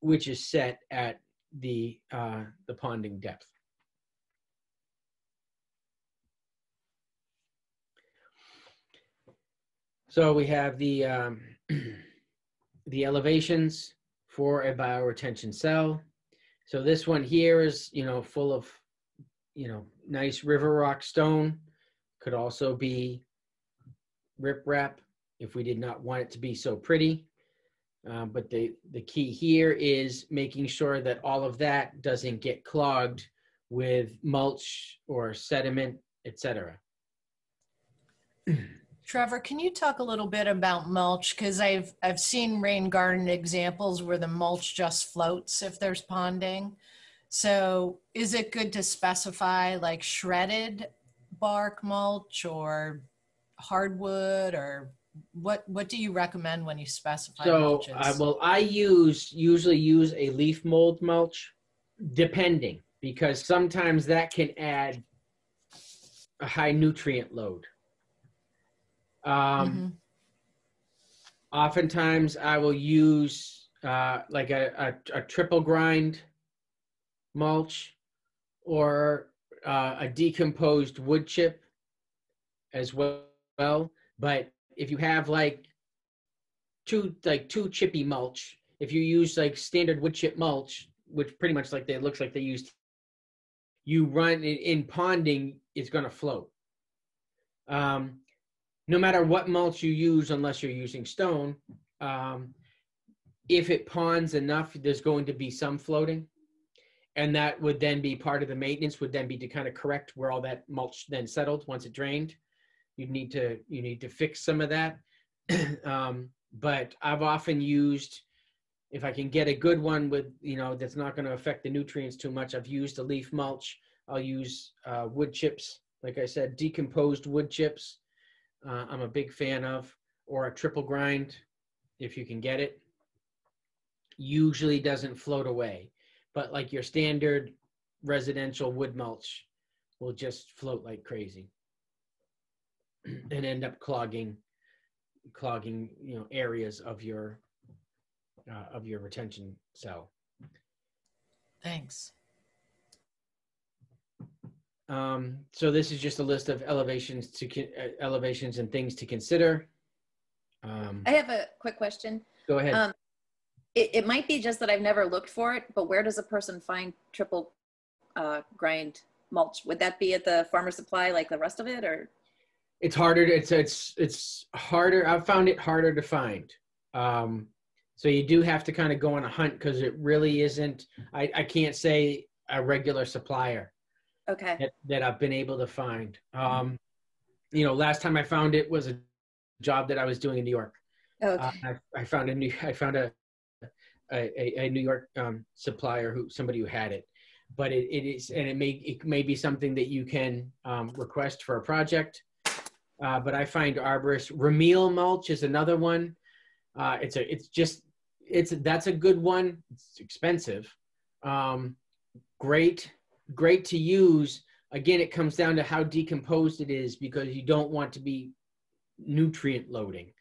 which is set at the uh, the ponding depth. So we have the um, the elevations for a bioretention cell. So this one here is, you know, full of, you know, nice river rock stone. Could also be riprap if we did not want it to be so pretty. Uh, but the, the key here is making sure that all of that doesn't get clogged with mulch or sediment, etc. Trevor, can you talk a little bit about mulch? Because I've I've seen rain garden examples where the mulch just floats if there's ponding. So is it good to specify like shredded bark mulch or hardwood or what what do you recommend when you specify so uh, well i use usually use a leaf mold mulch depending because sometimes that can add a high nutrient load um, mm-hmm. Oftentimes, I will use uh, like a, a, a, triple grind mulch or uh, a decomposed wood chip as well. But if you have like two like two chippy mulch, if you use like standard wood chip mulch, which pretty much like they looks like they used, you run in, in ponding, it's going to float. Um, no matter what mulch you use, unless you're using stone, um, if it ponds enough, there's going to be some floating. And that would then be part of the maintenance, would then be to kind of correct where all that mulch then settled once it drained. You need to you need to fix some of that. um, but I've often used if I can get a good one with you know that's not going to affect the nutrients too much. I've used a leaf mulch. I'll use uh, wood chips, like I said, decomposed wood chips. Uh, I'm a big fan of, or a triple grind, if you can get it. Usually doesn't float away, but like your standard residential wood mulch will just float like crazy and end up clogging clogging you know areas of your uh, of your retention cell Thanks. Um, so this is just a list of elevations to uh, elevations and things to consider um, I have a quick question. go ahead Um, it, it might be just that I've never looked for it, but where does a person find triple uh, grind mulch? Would that be at the farmer supply like the rest of it or? it's harder to, it's it's it's harder i've found it harder to find um so you do have to kind of go on a hunt because it really isn't i i can't say a regular supplier Okay. that, that i've been able to find um you know last time i found it was a job that i was doing in new york Okay. uh, I, I found a new i found a a, a new york um supplier who somebody who had it but it, it is and it may it may be something that you can um, request for a project uh, but I find arborist ramial mulch is another one. Uh, it's a it's just it's that's a good one. It's expensive, um, great great to use. Again, it comes down to how decomposed it is because you don't want to be nutrient loading,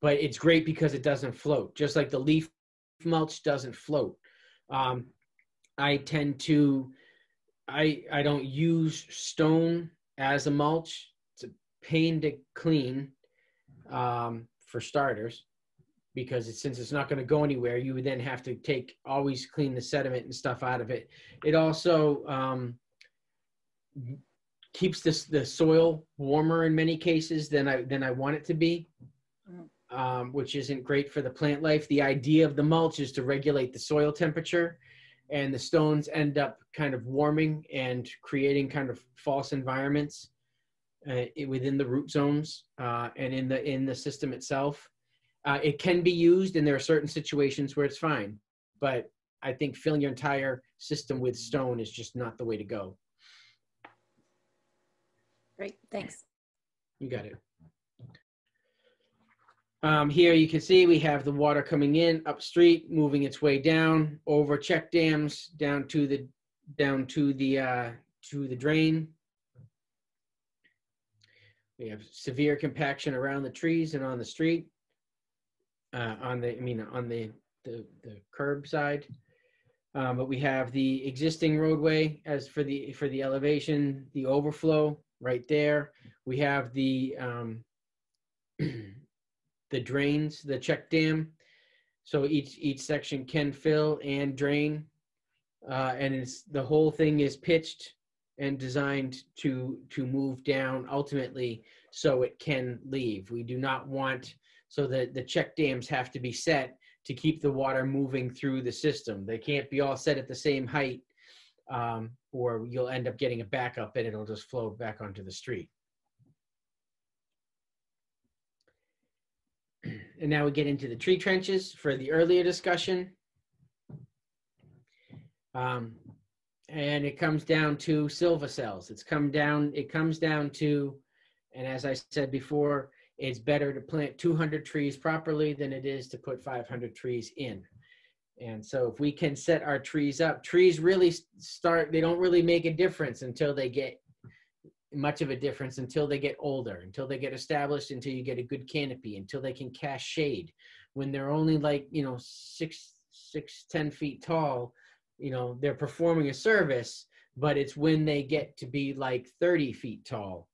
but it's great because it doesn't float. Just like the leaf mulch doesn't float. Um, I tend to I I don't use stone as a mulch It's a pain to clean um, for starters because since it's not going to go anywhere you would then have to take always clean the sediment and stuff out of it. It also um, keeps this the soil warmer in many cases than i than i want it to be um, which isn't great for the plant life. The idea of the mulch is to regulate the soil temperature and the stones end up kind of warming and creating kind of false environments uh, within the root zones uh, and in the in the system itself. Uh, it can be used, and there are certain situations where it's fine. But I think filling your entire system with stone is just not the way to go. Great. Thanks. You got it. Um, here you can see we have the water coming in up street, moving its way down over check dams down to the down to the uh, to the drain. We have severe compaction around the trees and on the street. Uh, on the, I mean, on the the, the curb side. Um, but we have the existing roadway as for the for the elevation, the overflow right there. We have the um, the drains, the check dam. So each each section can fill and drain, uh, and it's the whole thing is pitched and designed to to move down ultimately so it can leave. We do not want so that the check dams have to be set to keep the water moving through the system. They can't be all set at the same height, um, or you'll end up getting a backup and it'll just flow back onto the street. And now we get into the tree trenches for the earlier discussion. Um, and it comes down to silva cells. It's come down, it comes down to, and as I said before, it's better to plant 200 trees properly than it is to put 500 trees in. And so if we can set our trees up, trees really start, they don't really make a difference until they get much of a difference until they get older, until they get established, until you get a good canopy, until they can cast shade. When they're only like, you know, six, six, ten feet tall, you know, they're performing a service, but it's when they get to be like 30 feet tall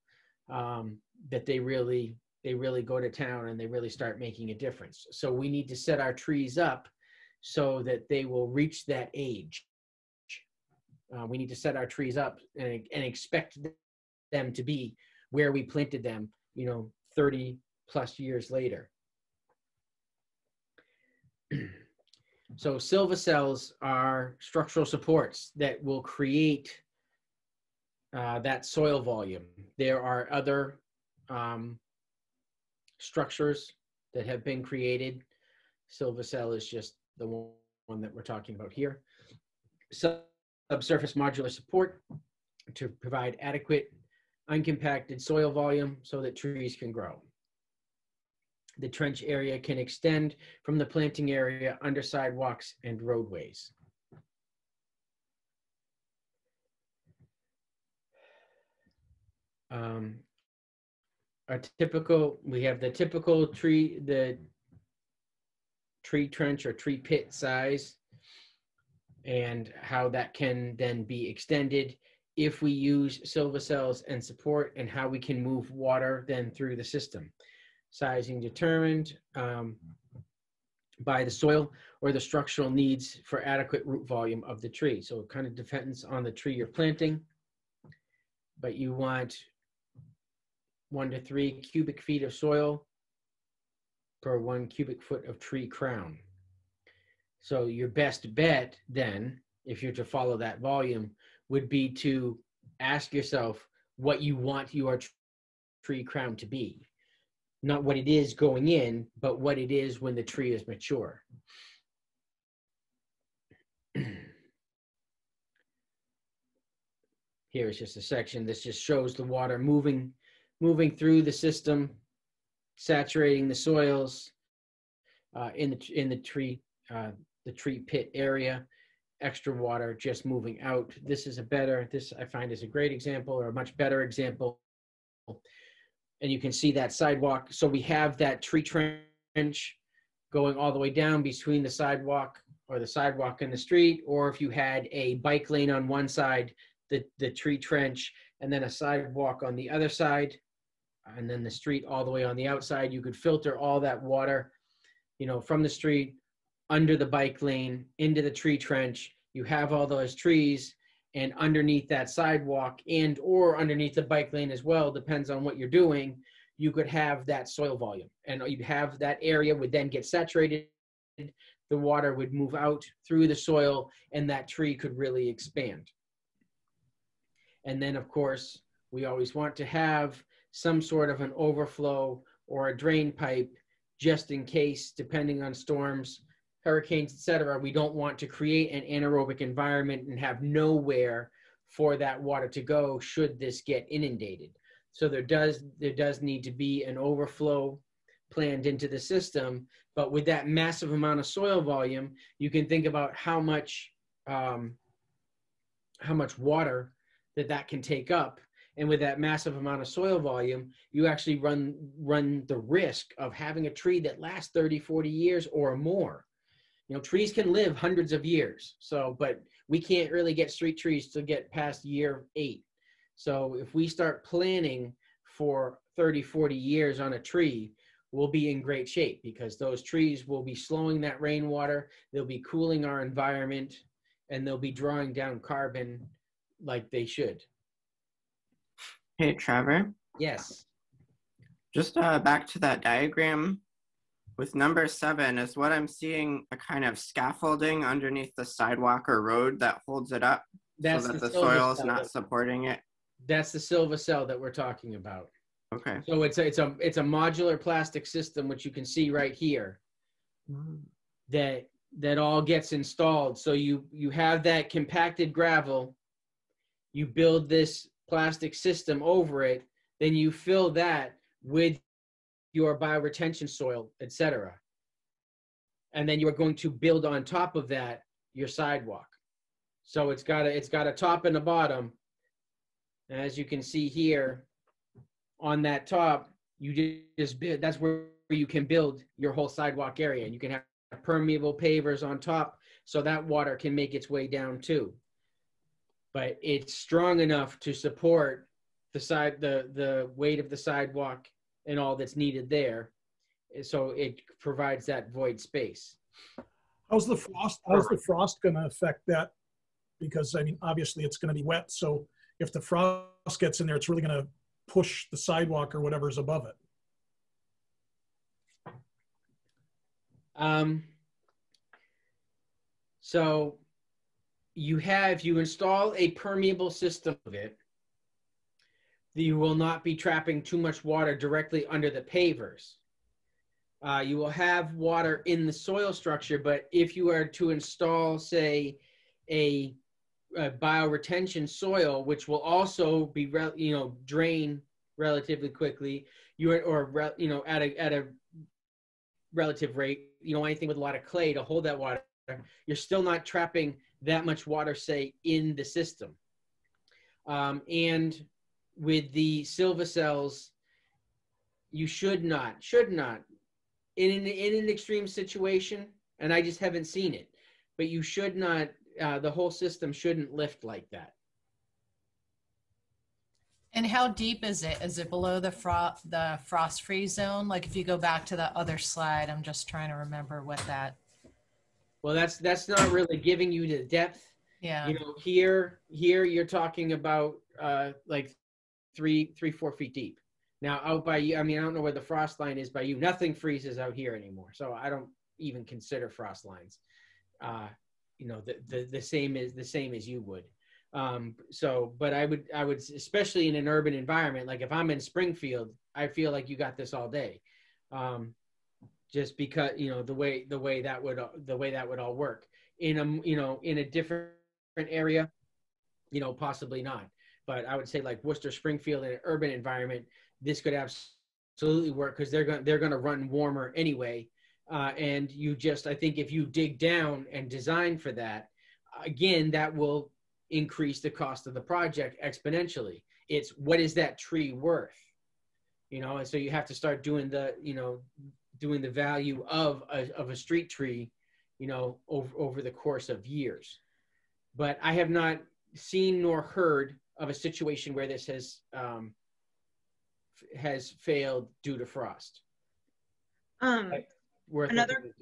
um, that they really, they really go to town and they really start making a difference. So we need to set our trees up so that they will reach that age. Uh, we need to set our trees up and, and expect them to be where we planted them, you know, 30 plus years later. so silva cells are structural supports that will create uh, that soil volume. There are other um, structures that have been created. Silvacell is just the one one that we're talking about here. Subsurface modular support to provide adequate uncompacted soil volume so that trees can grow. The trench area can extend from the planting area under sidewalks and roadways. Um, a typical, we have the typical tree, the tree trench or tree pit size and how that can then be extended if we use Silvacells and support and how we can move water then through the system. Sizing determined um, by the soil or the structural needs for adequate root volume of the tree. So it kind of depends on the tree you're planting, but you want one to three cubic feet of soil per one cubic foot of tree crown. So your best bet then, if you're to follow that volume, would be to ask yourself what you want your tree crown to be. Not what it is going in, but what it is when the tree is mature. Here's just a section. This just shows the water moving, moving through the system, saturating the soils uh, in the in the tree uh, the tree pit area. Extra water just moving out. This is a better. This I find is a great example or a much better example. And you can see that sidewalk. So we have that tree trench going all the way down between the sidewalk or the sidewalk and the street, or if you had a bike lane on one side, the, the tree trench, and then a sidewalk on the other side, and then the street all the way on the outside, you could filter all that water, you know, from the street under the bike lane into the tree trench. You have all those trees and underneath that sidewalk and or underneath the bike lane as well depends on what you're doing you could have that soil volume. And you'd have that area would then get saturated. The water would move out through the soil and that tree could really expand. And then of course we always want to have some sort of an overflow or a drain pipe just in case depending on storms hurricanes, etc., we don't want to create an anaerobic environment and have nowhere for that water to go should this get inundated. So there does there does need to be an overflow planned into the system. But with that massive amount of soil volume, you can think about how much um, how much water that that can take up. And with that massive amount of soil volume, you actually run run the risk of having a tree that lasts 30, 40 years or more. You know trees can live hundreds of years so but we can't really get street trees to get past year eight. So if we start planning for 30 40 years on a tree we'll be in great shape because those trees will be slowing that rainwater they'll be cooling our environment and they'll be drawing down carbon like they should hey trevor yes just uh, back to that diagram with number seven, is what I'm seeing a kind of scaffolding underneath the sidewalk or road that holds it up That's so that the the, soil is not supporting it? That's the Silvacell that we're talking about. Okay. So it's a, it's a it's a modular plastic system which you can see right here that that all gets installed. So you you have that compacted gravel, you build this plastic system over it, then you fill that with your bioretention soil, etc. And then you're going to build on top of that your sidewalk. So it's got a it's got a top and a bottom. As you can see here, on that top, you just build, that's where you can build your whole sidewalk area. And you can have permeable pavers on top so that water can make its way down too. But it's strong enough to support the side the the weight of the sidewalk and all that's needed there. So it provides that void space. How's the frost, how's the frost gonna affect that? Because I mean, obviously it's gonna be wet, so if the frost gets in there, it's really gonna push the sidewalk or whatever's above it. Um, so you have, you install a permeable system of it, you will not be trapping too much water directly under the pavers. Uh, you will have water in the soil structure, but if you are to install, say, a, a bioretention soil, which will also be, you know, drain relatively quickly, you are, or you know, at a at a relative rate, you know, anything with a lot of clay to hold that water, you're still not trapping that much water, say, in the system. Um, and with the silva cells, you should not, should not, in an, in an extreme situation, and I just haven't seen it, but you should not, uh, the whole system shouldn't lift like that. And how deep is it? Is it below the fro- the frost free zone? Like if you go back to the other slide, I'm just trying to remember what that. Well, that's that's not really giving you the depth. Yeah. You know, here here you're talking about uh, like three three four feet deep. Now out by you, I mean I don't know where the frost line is by you. Nothing freezes out here anymore, so I don't even consider frost lines. Uh, you know, the, the the same is the same as you would. Um, so, but I would I would especially in an urban environment, like if I'm in Springfield, I feel like you got this all day. Um, just because you know the way the way that would the way that would all work. In a you know in a different area you know possibly not. But i would say like worcester springfield in an urban environment this could absolutely work because they're going they're going to run warmer anyway. Uh, and you just i think if you dig down and design for that again that will increase the cost of the project exponentially. It's what is that tree worth? You know and so you have to start doing the you know doing the value of a, of a street tree, you know, over, over the course of years. But I have not seen nor heard of a situation where this has um, has failed due to frost. Um, Worth another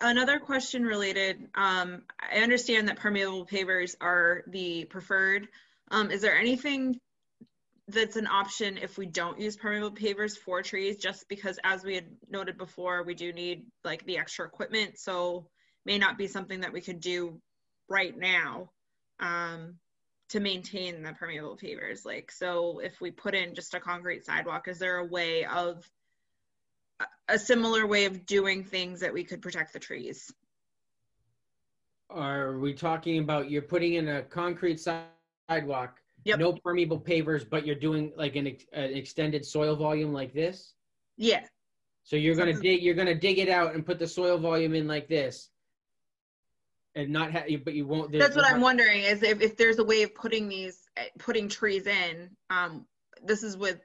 another question related. Um, I understand that permeable pavers are the preferred. Um, is there anything that's an option if we don't use permeable pavers for trees? Just because, as we had noted before, we do need like the extra equipment, so may not be something that we could do right now um, to maintain the permeable pavers. Like, so if we put in just a concrete sidewalk, is there a way of a- similar way of doing things that we could protect the trees? Are we talking about you're putting in a concrete sidewalk, Yep. no permeable pavers, but you're doing like an, ex- an extended soil volume like this? Yeah. So you're gonna Something- dig, you're gonna dig it out and put the soil volume in like this, and not have, you, but you won't. That's what I'm wondering is if, if there's a way of putting these, eh, putting trees in, um, this is with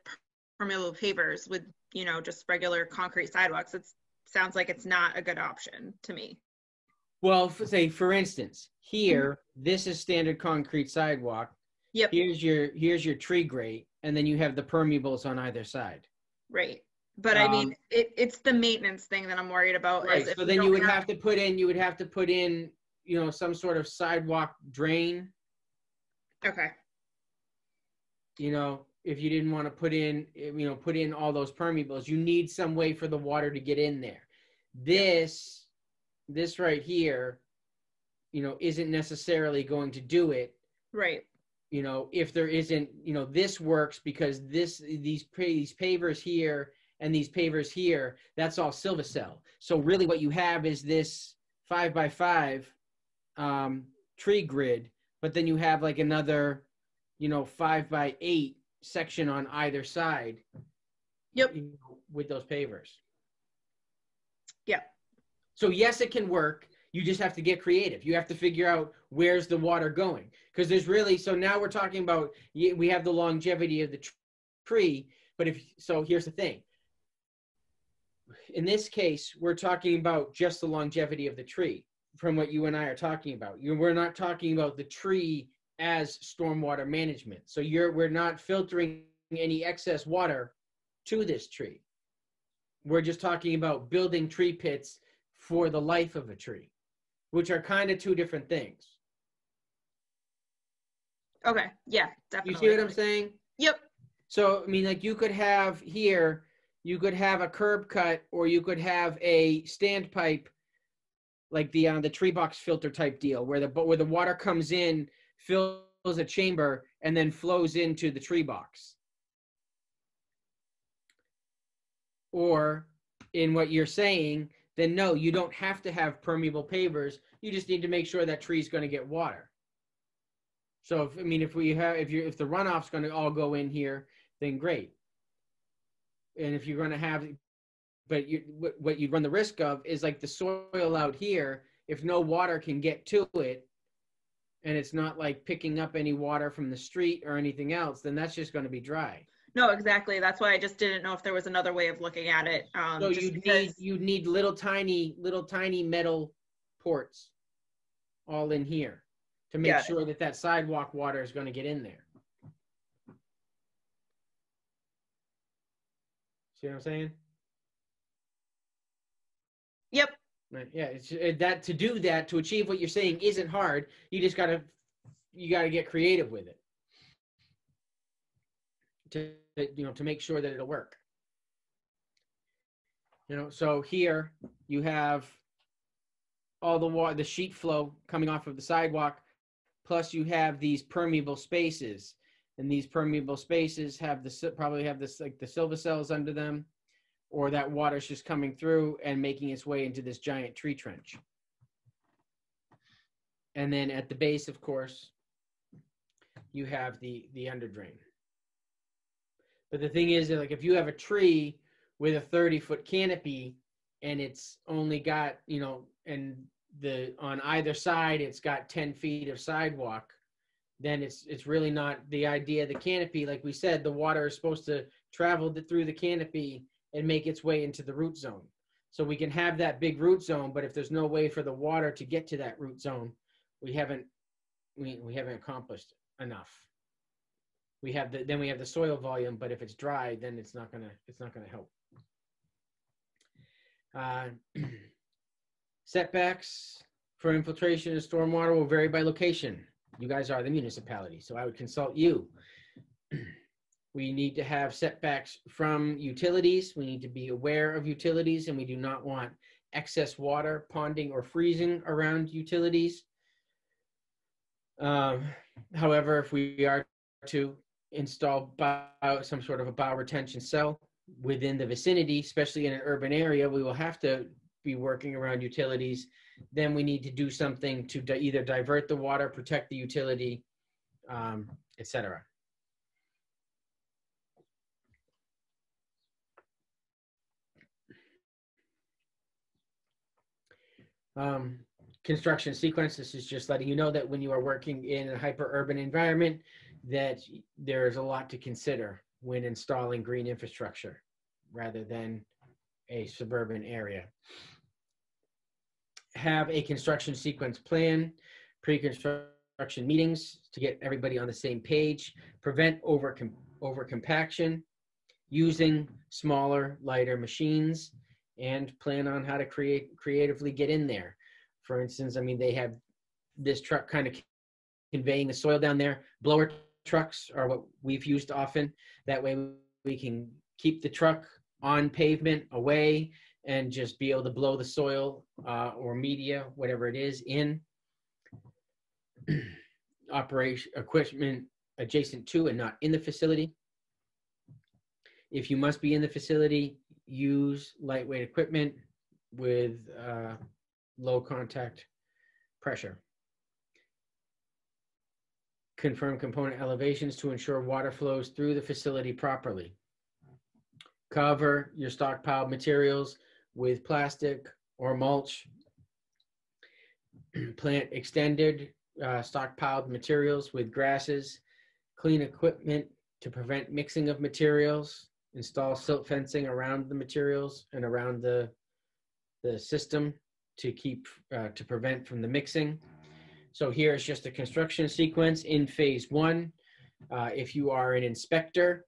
permeable pavers with, you know, just regular concrete sidewalks. It sounds like it's not a good option to me. Well, for, say for instance, here this is standard concrete sidewalk. Yep. Here's your here's your tree grate, and then you have the permeables on either side. Right. But I mean, Um, it, it's the maintenance thing that I'm worried about. Right. So then you would have to put in you would have to put in you know some sort of sidewalk drain. Okay. You know, if you didn't want to put in you know put in all those permeables, you need some way for the water to get in there. This this right here, you know, isn't necessarily going to do it. Right. You know if there isn't you know this works because this these these pavers here and these pavers here that's all silva cell so really what you have is this five by five um, tree grid but then you have like another you know five by eight section on either side yep. with those pavers. Yep. so yes it can work you just have to get creative. You have to figure out where's the water going. Because there's really so now we're talking about we have the longevity of the tree but if so here's the thing. In this case we're talking about just the longevity of the tree from what you and i are talking about. You we're not talking about the tree as stormwater management. So you're we're not filtering any excess water to this tree. We're just talking about building tree pits for the life of a tree which are kind of two different things Okay. Yeah, Definitely. you see what i'm saying Yep. so i mean like you could have here you could have a curb cut or you could have a standpipe like the uh, the tree box filter type deal where the but where the water comes in fills a chamber and then flows into the tree box. Or in what you're saying, then no, you don't have to have permeable pavers. You just need to make sure that tree's going to get water. So if, I mean, if we have, if you, if the runoff's going to all go in here, then great. And if you're going to have, but you, what, what you run the risk of is like the soil out here. If no water can get to it, and it's not like picking up any water from the street or anything else, then that's just going to be dry. No, exactly. That's why I just didn't know if there was another way of looking at it. Um, So you need you need little tiny little tiny metal ports all in here to make Yeah. sure that that sidewalk water is going to get in there. See what I'm saying? Yep. Right. Yeah. It's it, that to do that to achieve what you're saying isn't hard. You just gotta you gotta get creative with it to you know to make sure that it'll work. You know, so here you have all the water, the sheet flow coming off of the sidewalk, plus you have these permeable spaces, and these permeable spaces have the probably have this like the silva cells under them, or that water's just coming through and making its way into this giant tree trench. And then at the base, of course, you have the the under drain. But the thing is, like, if you have a tree with a 30 foot canopy and it's only got, you know, and the on either side it's got 10 feet of sidewalk, then it's it's really not the idea of the canopy. Like we said, the water is supposed to travel th- through the canopy and make its way into the root zone. So we can have that big root zone, but if there's no way for the water to get to that root zone, we haven't we, we haven't accomplished enough we have the then we have the soil volume but if it's dry then it's not gonna it's not gonna help. Uh, setbacks for infiltration and stormwater will vary by location. You guys are the municipality so i would consult you. We need to have setbacks from utilities. We need to be aware of utilities and we do not want excess water ponding or freezing around utilities. Um, however if we are to install bio, some sort of a bio retention cell within the vicinity, especially in an urban area, we will have to be working around utilities. Then we need to do something to di- either divert the water, protect the utility, um, et cetera. Um, construction sequence, this is just letting you know that when you are working in a hyper urban environment, that there's a lot to consider when installing green infrastructure rather than a suburban area. Have a construction sequence plan, pre-construction meetings to get everybody on the same page, prevent over, over compaction, using smaller, lighter machines, and plan on how to create creatively get in there. For instance, I mean, they have this truck kind of conveying the soil down there. Blower trucks are what we've used often. That way we can keep the truck on pavement away and just be able to blow the soil uh, or media, whatever it is, in. Operation equipment adjacent to and not in the facility. If you must be in the facility, use lightweight equipment with uh, low contact pressure. Confirm component elevations to ensure water flows through the facility properly. Cover your stockpiled materials with plastic or mulch. Plant extended uh, stockpiled materials with grasses. Clean equipment to prevent mixing of materials. Install silt fencing around the materials and around the, the system to keep, uh, to prevent from the mixing. So here is just a construction sequence in phase one. Uh, if you are an inspector,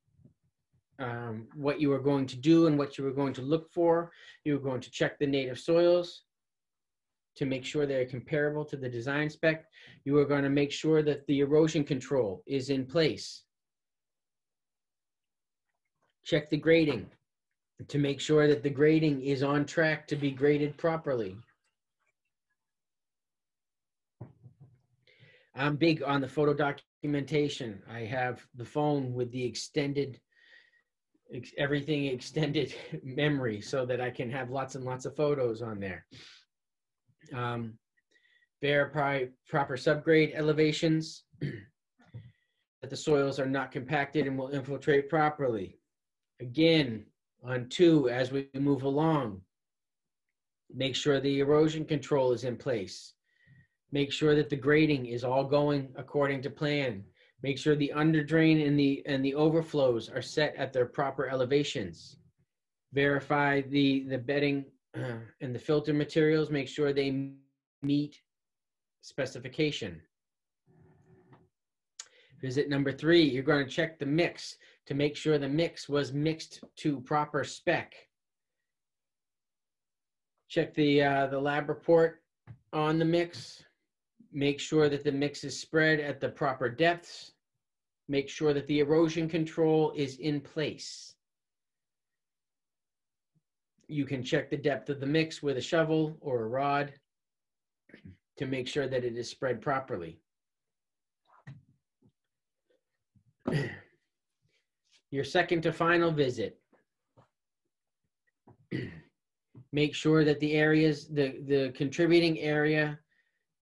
um, what you are going to do and what you are going to look for, you're going to check the native soils to make sure they're comparable to the design spec. You are going to make sure that the erosion control is in place. Check the grading to make sure that the grading is on track to be graded properly. I'm big on the photo documentation. I have the phone with the extended, ex- everything extended memory so that I can have lots and lots of photos on there. Um, verify proper subgrade elevations, that the soils are not compacted and will infiltrate properly. Again, on two, as we move along, make sure the erosion control is in place. Make sure that the grading is all going according to plan. Make sure the under drain and the and the overflows are set at their proper elevations. Verify the the bedding and the filter materials. Make sure they meet specification. Visit number three, you're going to check the mix to make sure the mix was mixed to proper spec. Check the uh, the lab report on the mix. Make sure that the mix is spread at the proper depths. Make sure that the erosion control is in place. You can check the depth of the mix with a shovel or a rod to make sure that it is spread properly. Your second to final visit. Make sure that the areas, the, the contributing area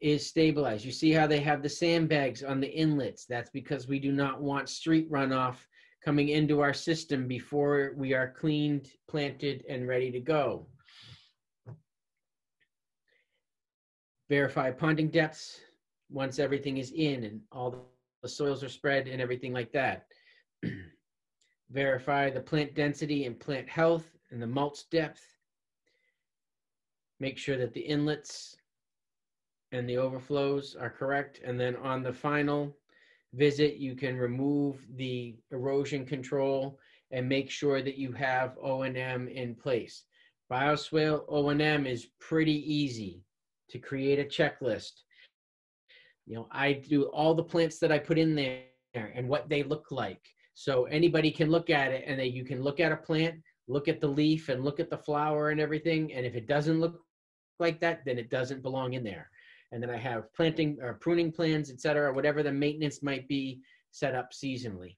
is stabilized. You see how they have the sandbags on the inlets? That's because we do not want street runoff coming into our system before we are cleaned, planted, and ready to go. Verify ponding depths once everything is in and all the soils are spread and everything like that. Verify the plant density and plant health and the mulch depth. Make sure that the inlets and the overflows are correct. And then on the final visit, you can remove the erosion control and make sure that you have O&M in place. Bioswale O&M is pretty easy to create a checklist. You know, I do all the plants that I put in there and what they look like. So anybody can look at it and then you can look at a plant, look at the leaf and look at the flower and everything. And if it doesn't look like that, then it doesn't belong in there. And then I have planting or pruning plans, et cetera, whatever the maintenance might be set up seasonally.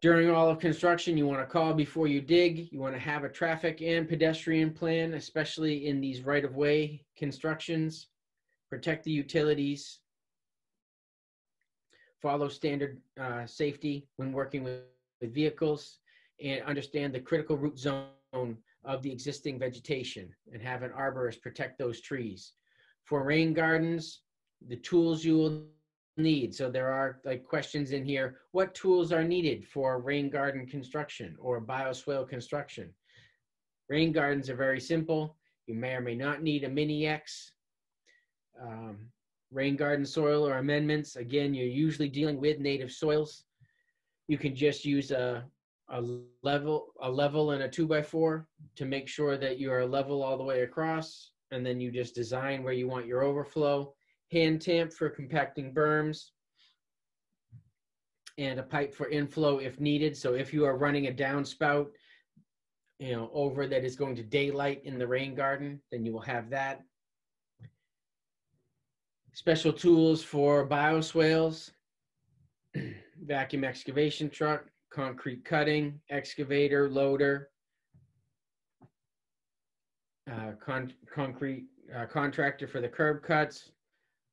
During all of construction, you want to call before you dig. You want to have a traffic and pedestrian plan, especially in these right-of-way constructions. Protect the utilities. Follow standard uh, safety when working with, with vehicles and understand the critical root zone of the existing vegetation and have an arborist protect those trees. For rain gardens, the tools you will need. So there are like questions in here. What tools are needed for rain garden construction or bioswale construction? Rain gardens are very simple. You may or may not need a mini X. Um, rain garden soil or amendments. Again, you're usually dealing with native soils. You can just use a, a level, a level and a two by four to make sure that you are level all the way across. And then you just design where you want your overflow hand tamp for compacting berms, and a pipe for inflow if needed. So if you are running a downspout, you know, over that is going to daylight in the rain garden, then you will have that. Special tools for bioswales, vacuum excavation truck, concrete cutting, excavator, loader, uh, con concrete uh, contractor for the curb cuts,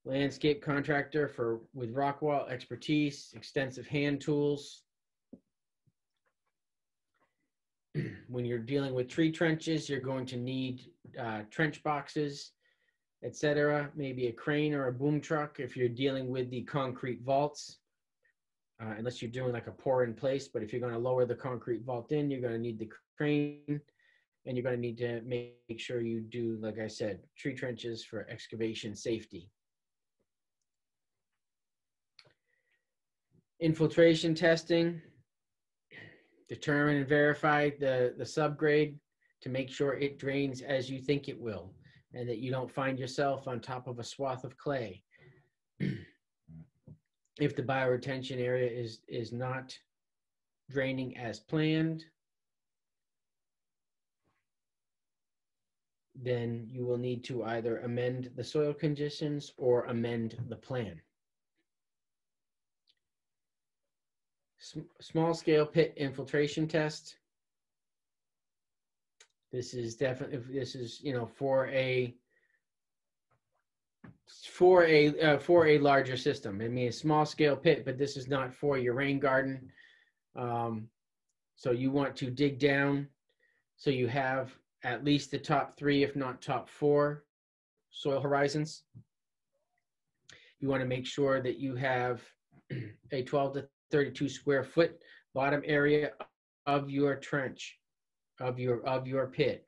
landscape contractor for with rock wall expertise, extensive hand tools. when you're dealing with tree trenches, you're going to need uh, trench boxes, etc. Maybe a crane or a boom truck if you're dealing with the concrete vaults. Uh, unless you're doing like a pour in place, but if you're going to lower the concrete vault in, you're going to need the crane and you're going to need to make sure you do, like I said, tree trenches for excavation safety. infiltration testing, determine and verify the, the subgrade to make sure it drains as you think it will and that you don't find yourself on top of a swath of clay. If the bioretention area is, is not draining as planned, then you will need to either amend the soil conditions or amend the plan. Sm- Small scale pit infiltration test. This is definitely, this is, you know, for a, for a, uh, for a larger system. I mean, a small scale pit, but this is not for your rain garden. Um, so you want to dig down, so you have at least the top three, if not top four, soil horizons. You want to make sure that you have a 12 to 32 square foot bottom area of your trench, of your of your pit.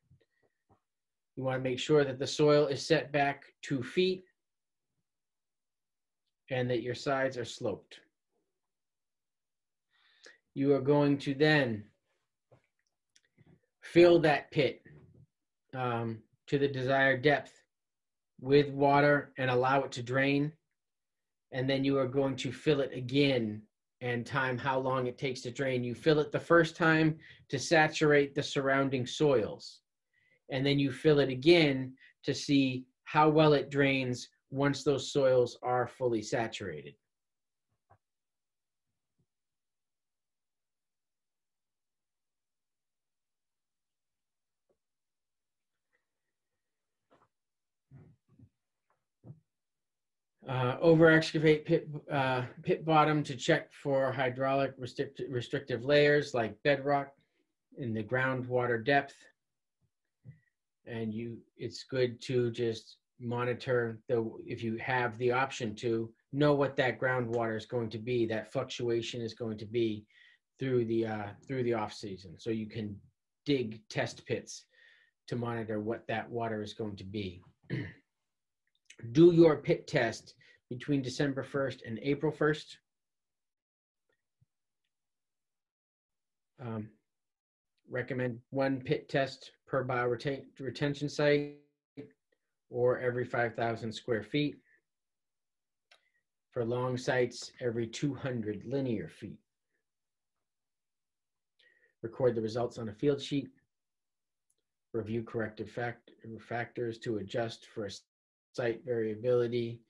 You want to make sure that the soil is set back two feet and that your sides are sloped. You are going to then fill that pit um, to the desired depth with water and allow it to drain. And then you are going to fill it again and time how long it takes to drain. You fill it the first time to saturate the surrounding soils. And then you fill it again to see how well it drains once those soils are fully saturated. Uh, over excavate pit, uh, pit bottom to check for hydraulic restrict, restrictive layers like bedrock in the groundwater depth. And you, it's good to just monitor the, if you have the option to know what that groundwater is going to be, that fluctuation is going to be through the, uh, through the off season. So you can dig test pits to monitor what that water is going to be. do your pit test between December 1st and April 1st. Um, recommend one pit test per bio retention site or every 5,000 square feet. For long sites, every 200 linear feet. Record the results on a field sheet. Review corrective fact factors to adjust for site variability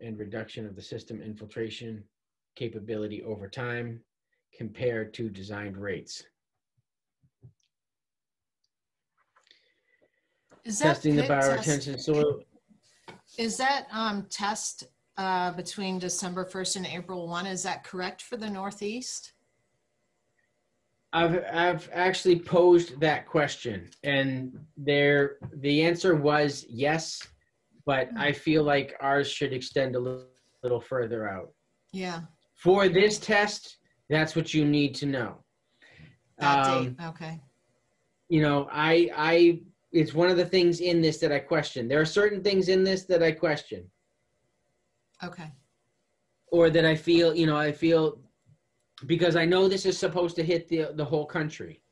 and reduction of the system infiltration capability over time compared to designed rates. Is that Testing the pit test- soil. Is that um, test uh, between December 1st and April 1, is that correct for the Northeast? I've I've actually posed that question, and there the answer was yes, but I feel like ours should extend a little, little further out. Yeah, For this test, that's what you need to know. that Um, date, okay. you know, I I it's one of the things in this that I question. There are certain things in this that I question, Okay, or that I feel, you know, I feel because I know this is supposed to hit the the whole country.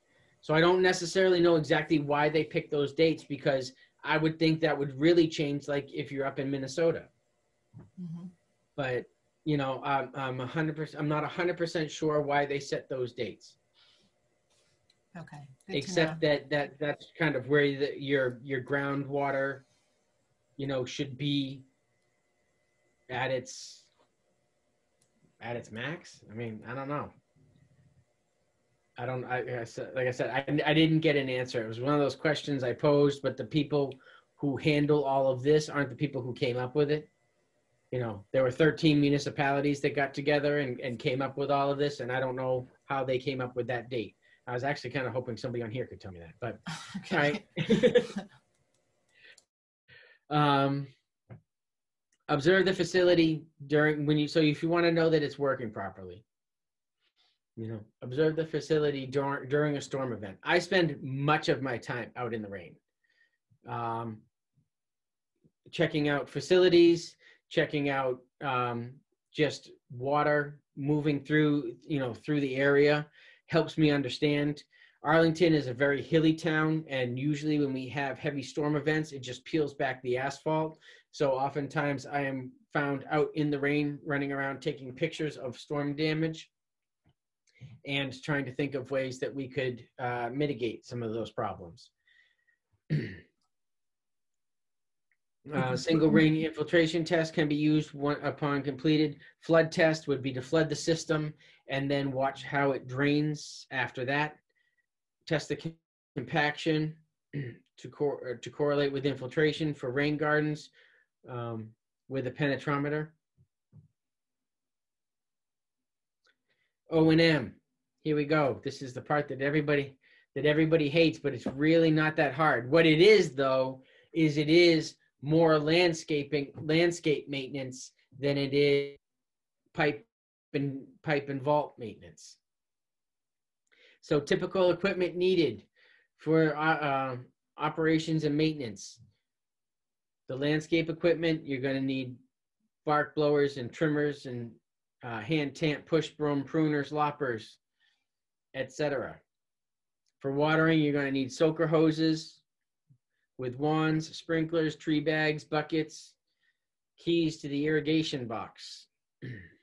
So I don't necessarily know exactly why they picked those dates because I would think that would really change like if you're up in Minnesota. Mhm. But, you know, I'm I'm 100% I'm not 100% sure why they set those dates. Okay. Good except that that that's kind of where the, your your groundwater you know should be at its at its max? I mean i don't know. I don't i, I said, like i said I, I didn't get an answer. It was one of those questions i posed but the people who handle all of this aren't the people who came up with it. You know there were 13 municipalities that got together and, and came up with all of this and i don't know how they came up with that date i was actually kind of hoping somebody on here could tell me that but all right. Um, observe the facility during when you so if you want to know that it's working properly you know observe the facility during during a storm event. I spend much of my time out in the rain. Um, checking out facilities checking out um, just water moving through you know through the area helps me understand Arlington is a very hilly town, and usually when we have heavy storm events, it just peels back the asphalt. So oftentimes I am found out in the rain, running around taking pictures of storm damage and trying to think of ways that we could uh, mitigate some of those problems. Uh, single rain infiltration test can be used one, upon completed. Flood test would be to flood the system and then watch how it drains after that. Test the compaction to, cor- to correlate with infiltration for rain gardens um, with a penetrometer. O and M. Here we go. This is the part that everybody that everybody hates, but it's really not that hard. What it is though is it is more landscaping landscape maintenance than it is pipe and pipe and vault maintenance. So typical equipment needed for uh, uh, operations and maintenance. The landscape equipment, you're going to need bark blowers and trimmers and uh, hand tamp push broom pruners, loppers, etc. For watering, you're going to need soaker hoses with wands, sprinklers, tree bags, buckets, keys to the irrigation box,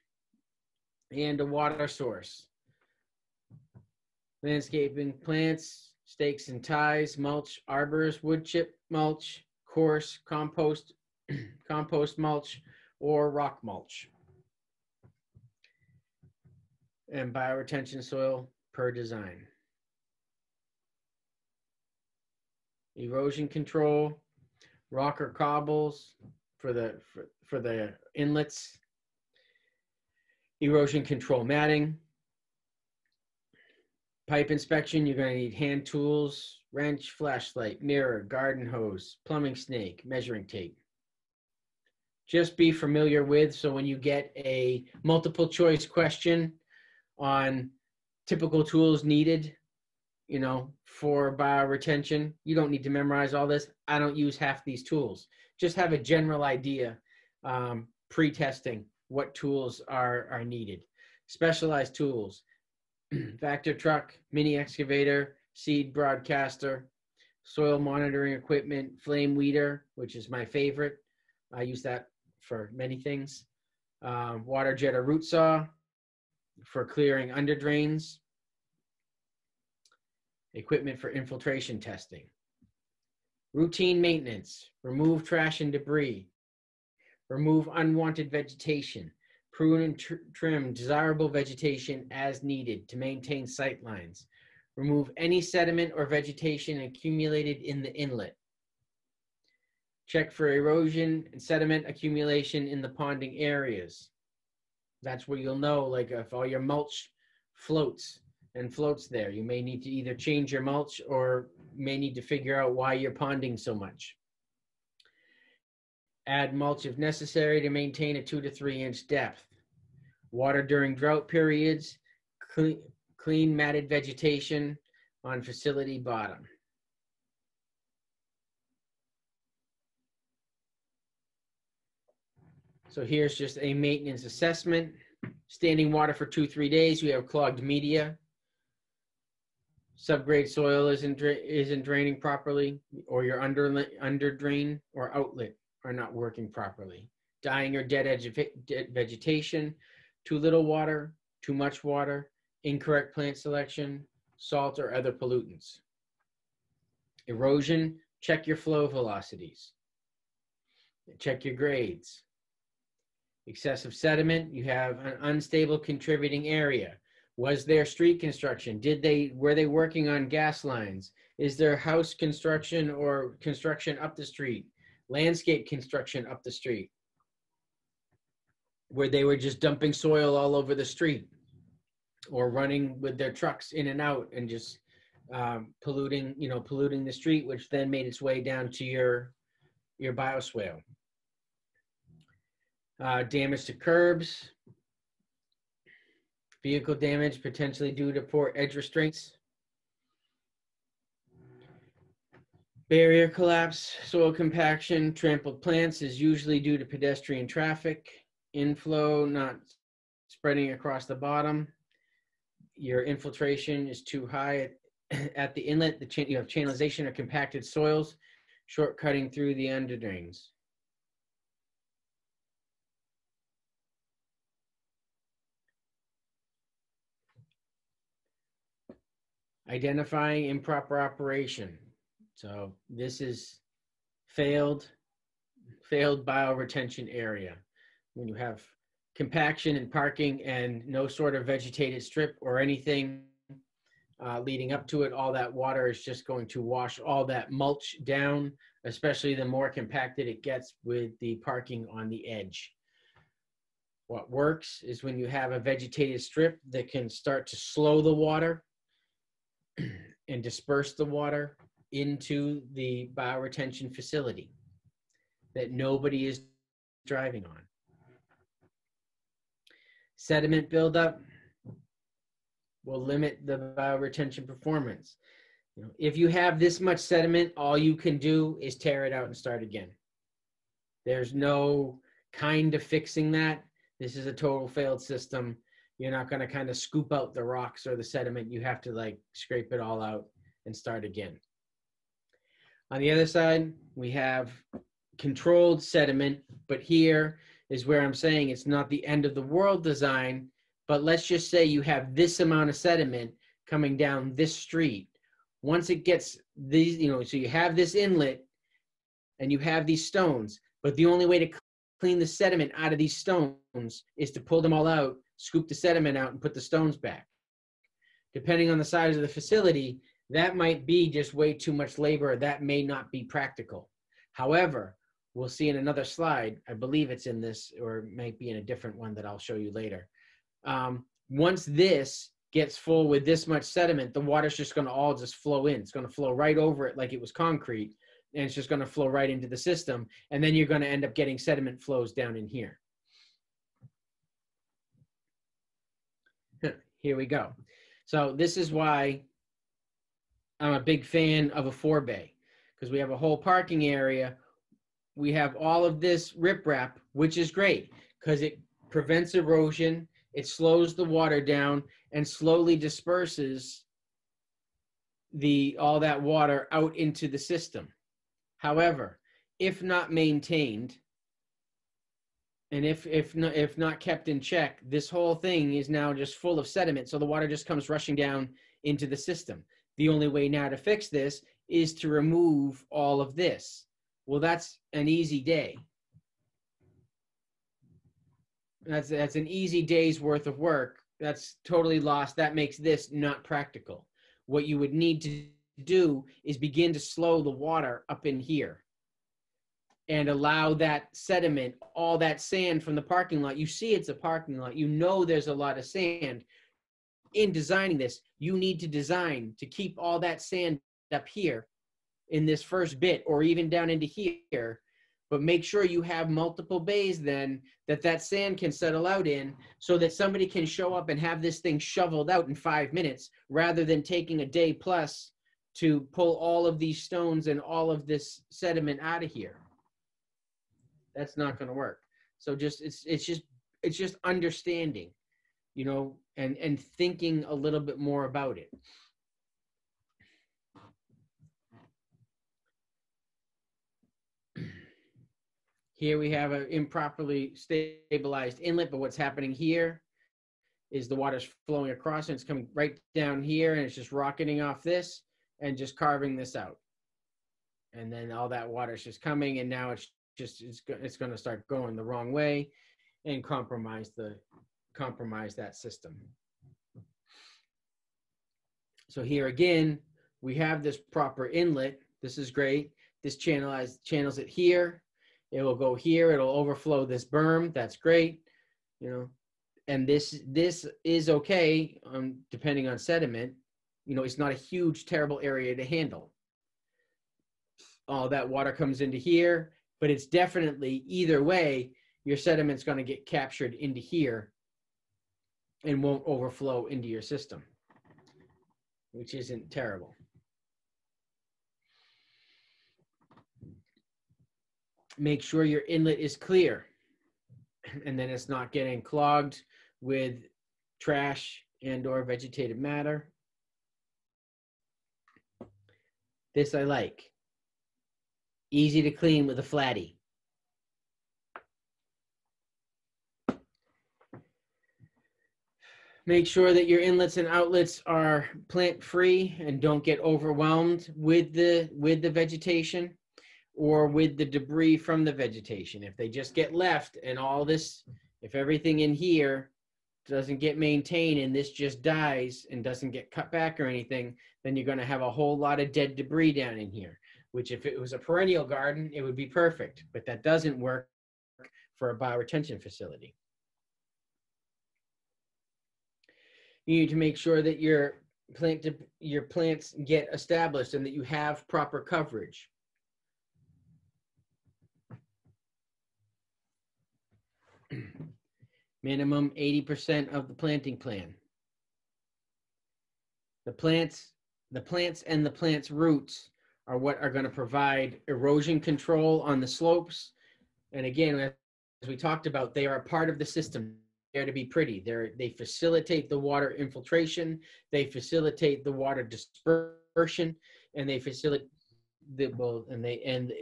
and a water source. Landscaping plants, stakes and ties, mulch, arbors, wood chip mulch, coarse compost, compost mulch, or rock mulch. And bioretention soil per design. Erosion control, rocker cobbles for the for, for the inlets. Erosion control matting. Pipe inspection, you're going to need hand tools, wrench, flashlight, mirror, garden hose, plumbing snake, measuring tape. Just be familiar with, so when you get a multiple choice question on typical tools needed, you know, for bioretention, you don't need to memorize all this. I don't use half these tools. Just have a general idea um, pre-testing what tools are, are needed. Specialized tools, Vactor truck, mini excavator, seed broadcaster, soil monitoring equipment, flame weeder, which is my favorite. I use that for many things. Um, water jetter root saw for clearing under drains. Equipment for infiltration testing. Routine maintenance, remove trash and debris. Remove unwanted vegetation, prune and tr- trim desirable vegetation as needed to maintain sight lines. Remove any sediment or vegetation accumulated in the inlet. Check for erosion and sediment accumulation in the ponding areas. That's where you'll know, like if all your mulch floats and floats there, you may need to either change your mulch or may need to figure out why you're ponding so much. Add mulch if necessary to maintain a two to three inch depth. Water during drought periods. Clean, clean matted vegetation on facility bottom. So here's just a maintenance assessment. Standing water for two, three days, we have clogged media. Subgrade soil isn't, dra- isn't draining properly, or your under, under drain or outlet are not working properly. Dying or dead, vegetation, too little water, too much water, incorrect plant selection, salt or other pollutants. Erosion, check your flow velocities. Check your grades. Excessive sediment, you have an unstable contributing area. Was there street construction? Did they were they working on gas lines? Is there house construction or construction up the street? Landscape construction up the street? Where they were just dumping soil all over the street or running with their trucks in and out and just um, polluting, you know, polluting the street, which then made its way down to your your bioswale. Uh, damage to curbs, vehicle damage potentially due to poor edge restraints, barrier collapse, soil compaction, trampled plants is usually due to pedestrian traffic, inflow not spreading across the bottom, your infiltration is too high at, at the inlet, the you have channelization or compacted soils, shortcutting through the underdrains. Identifying improper operation. So this is failed failed bioretention area. When you have compaction and parking and no sort of vegetated strip or anything uh, leading up to it, all that water is just going to wash all that mulch down, especially the more compacted it gets with the parking on the edge. What works is when you have a vegetated strip that can start to slow the water and disperse the water into the bioretention facility that nobody is driving on. Sediment buildup will limit the bioretention performance. If you have this much sediment, all you can do is tear it out and start again. There's no kind of fixing that. This is a total failed system. You're not going to kind of scoop out the rocks or the sediment. You have to like scrape it all out and start again. On the other side, we have controlled sediment, but here is where I'm saying it's not the end of the world design, but let's just say you have this amount of sediment coming down this street. Once it gets these, you know, so you have this inlet and you have these stones, but the only way to clean the sediment out of these stones is to pull them all out, scoop the sediment out, and put the stones back. Depending on the size of the facility, that might be just way too much labor. That may not be practical. However, we'll see in another slide, I believe it's in this, or it might be in a different one that I'll show you later. Um, once this gets full with this much sediment, the water's just going to all just flow in. It's going to flow right over it like it was concrete, and it's just going to flow right into the system. And then you're going to end up getting sediment flows down in here. Here we go. So this is why I'm a big fan of a forebay because we have a whole parking area. We have all of this riprap, which is great because it prevents erosion, it slows the water down, and slowly disperses the all that water out into the system. However, if not maintained, and if if not if not kept in check, this whole thing is now just full of sediment. So the water just comes rushing down into the system. The only way now to fix this is to remove all of this. Well, that's an easy day. That's that's an easy day's worth of work. That's totally lost. That makes this not practical. What you would need to do is begin to slow the water up in here and allow that sediment, all that sand from the parking lot. You see it's a parking lot. You know there's a lot of sand. In designing this, you need to design to keep all that sand up here in this first bit or even down into here. But make sure you have multiple bays then that that sand can settle out in so that somebody can show up and have this thing shoveled out in five minutes rather than taking a day plus to pull all of these stones and all of this sediment out of here. That's not going to work. So just it's it's just it's just understanding you know and and thinking a little bit more about it Here we have an improperly stabilized inlet, but what's happening here is the water's flowing across and it's coming right down here and it's just rocketing off this and just carving this out. And then all that water's just coming and now it's just, it's, it's going to start going the wrong way and compromise the, compromise that system. So here again, we have this proper inlet. This is great. This channelized channels it here it will go here. It'll overflow this berm. That's great. You know, and this this is okay um, depending on sediment. You know, it's not a huge, terrible area to handle. All that water comes into here, but it's definitely either way, your sediment's going to get captured into here and won't overflow into your system, which isn't terrible. make sure your inlet is clear and then it's not getting clogged with trash and or vegetated matter. This I like. Easy to clean with a flatty. Make sure that your inlets and outlets are plant free and don't get overwhelmed with the with the vegetation or with the debris from the vegetation. If they just get left and all this, if everything in here doesn't get maintained and this just dies and doesn't get cut back or anything, then you're going to have a whole lot of dead debris down in here. Which, if it was a perennial garden, it would be perfect, but that doesn't work for a bioretention facility. You need to make sure that your plant your plants get established and that you have proper coverage. Minimum 80% of the planting plan. The plants, the plants and the plant's roots are what are going to provide erosion control on the slopes. And again, as we talked about, they are a part of the system. They're to be pretty. They're, they facilitate the water infiltration. They facilitate the water dispersion, and they facilitate the well, and they and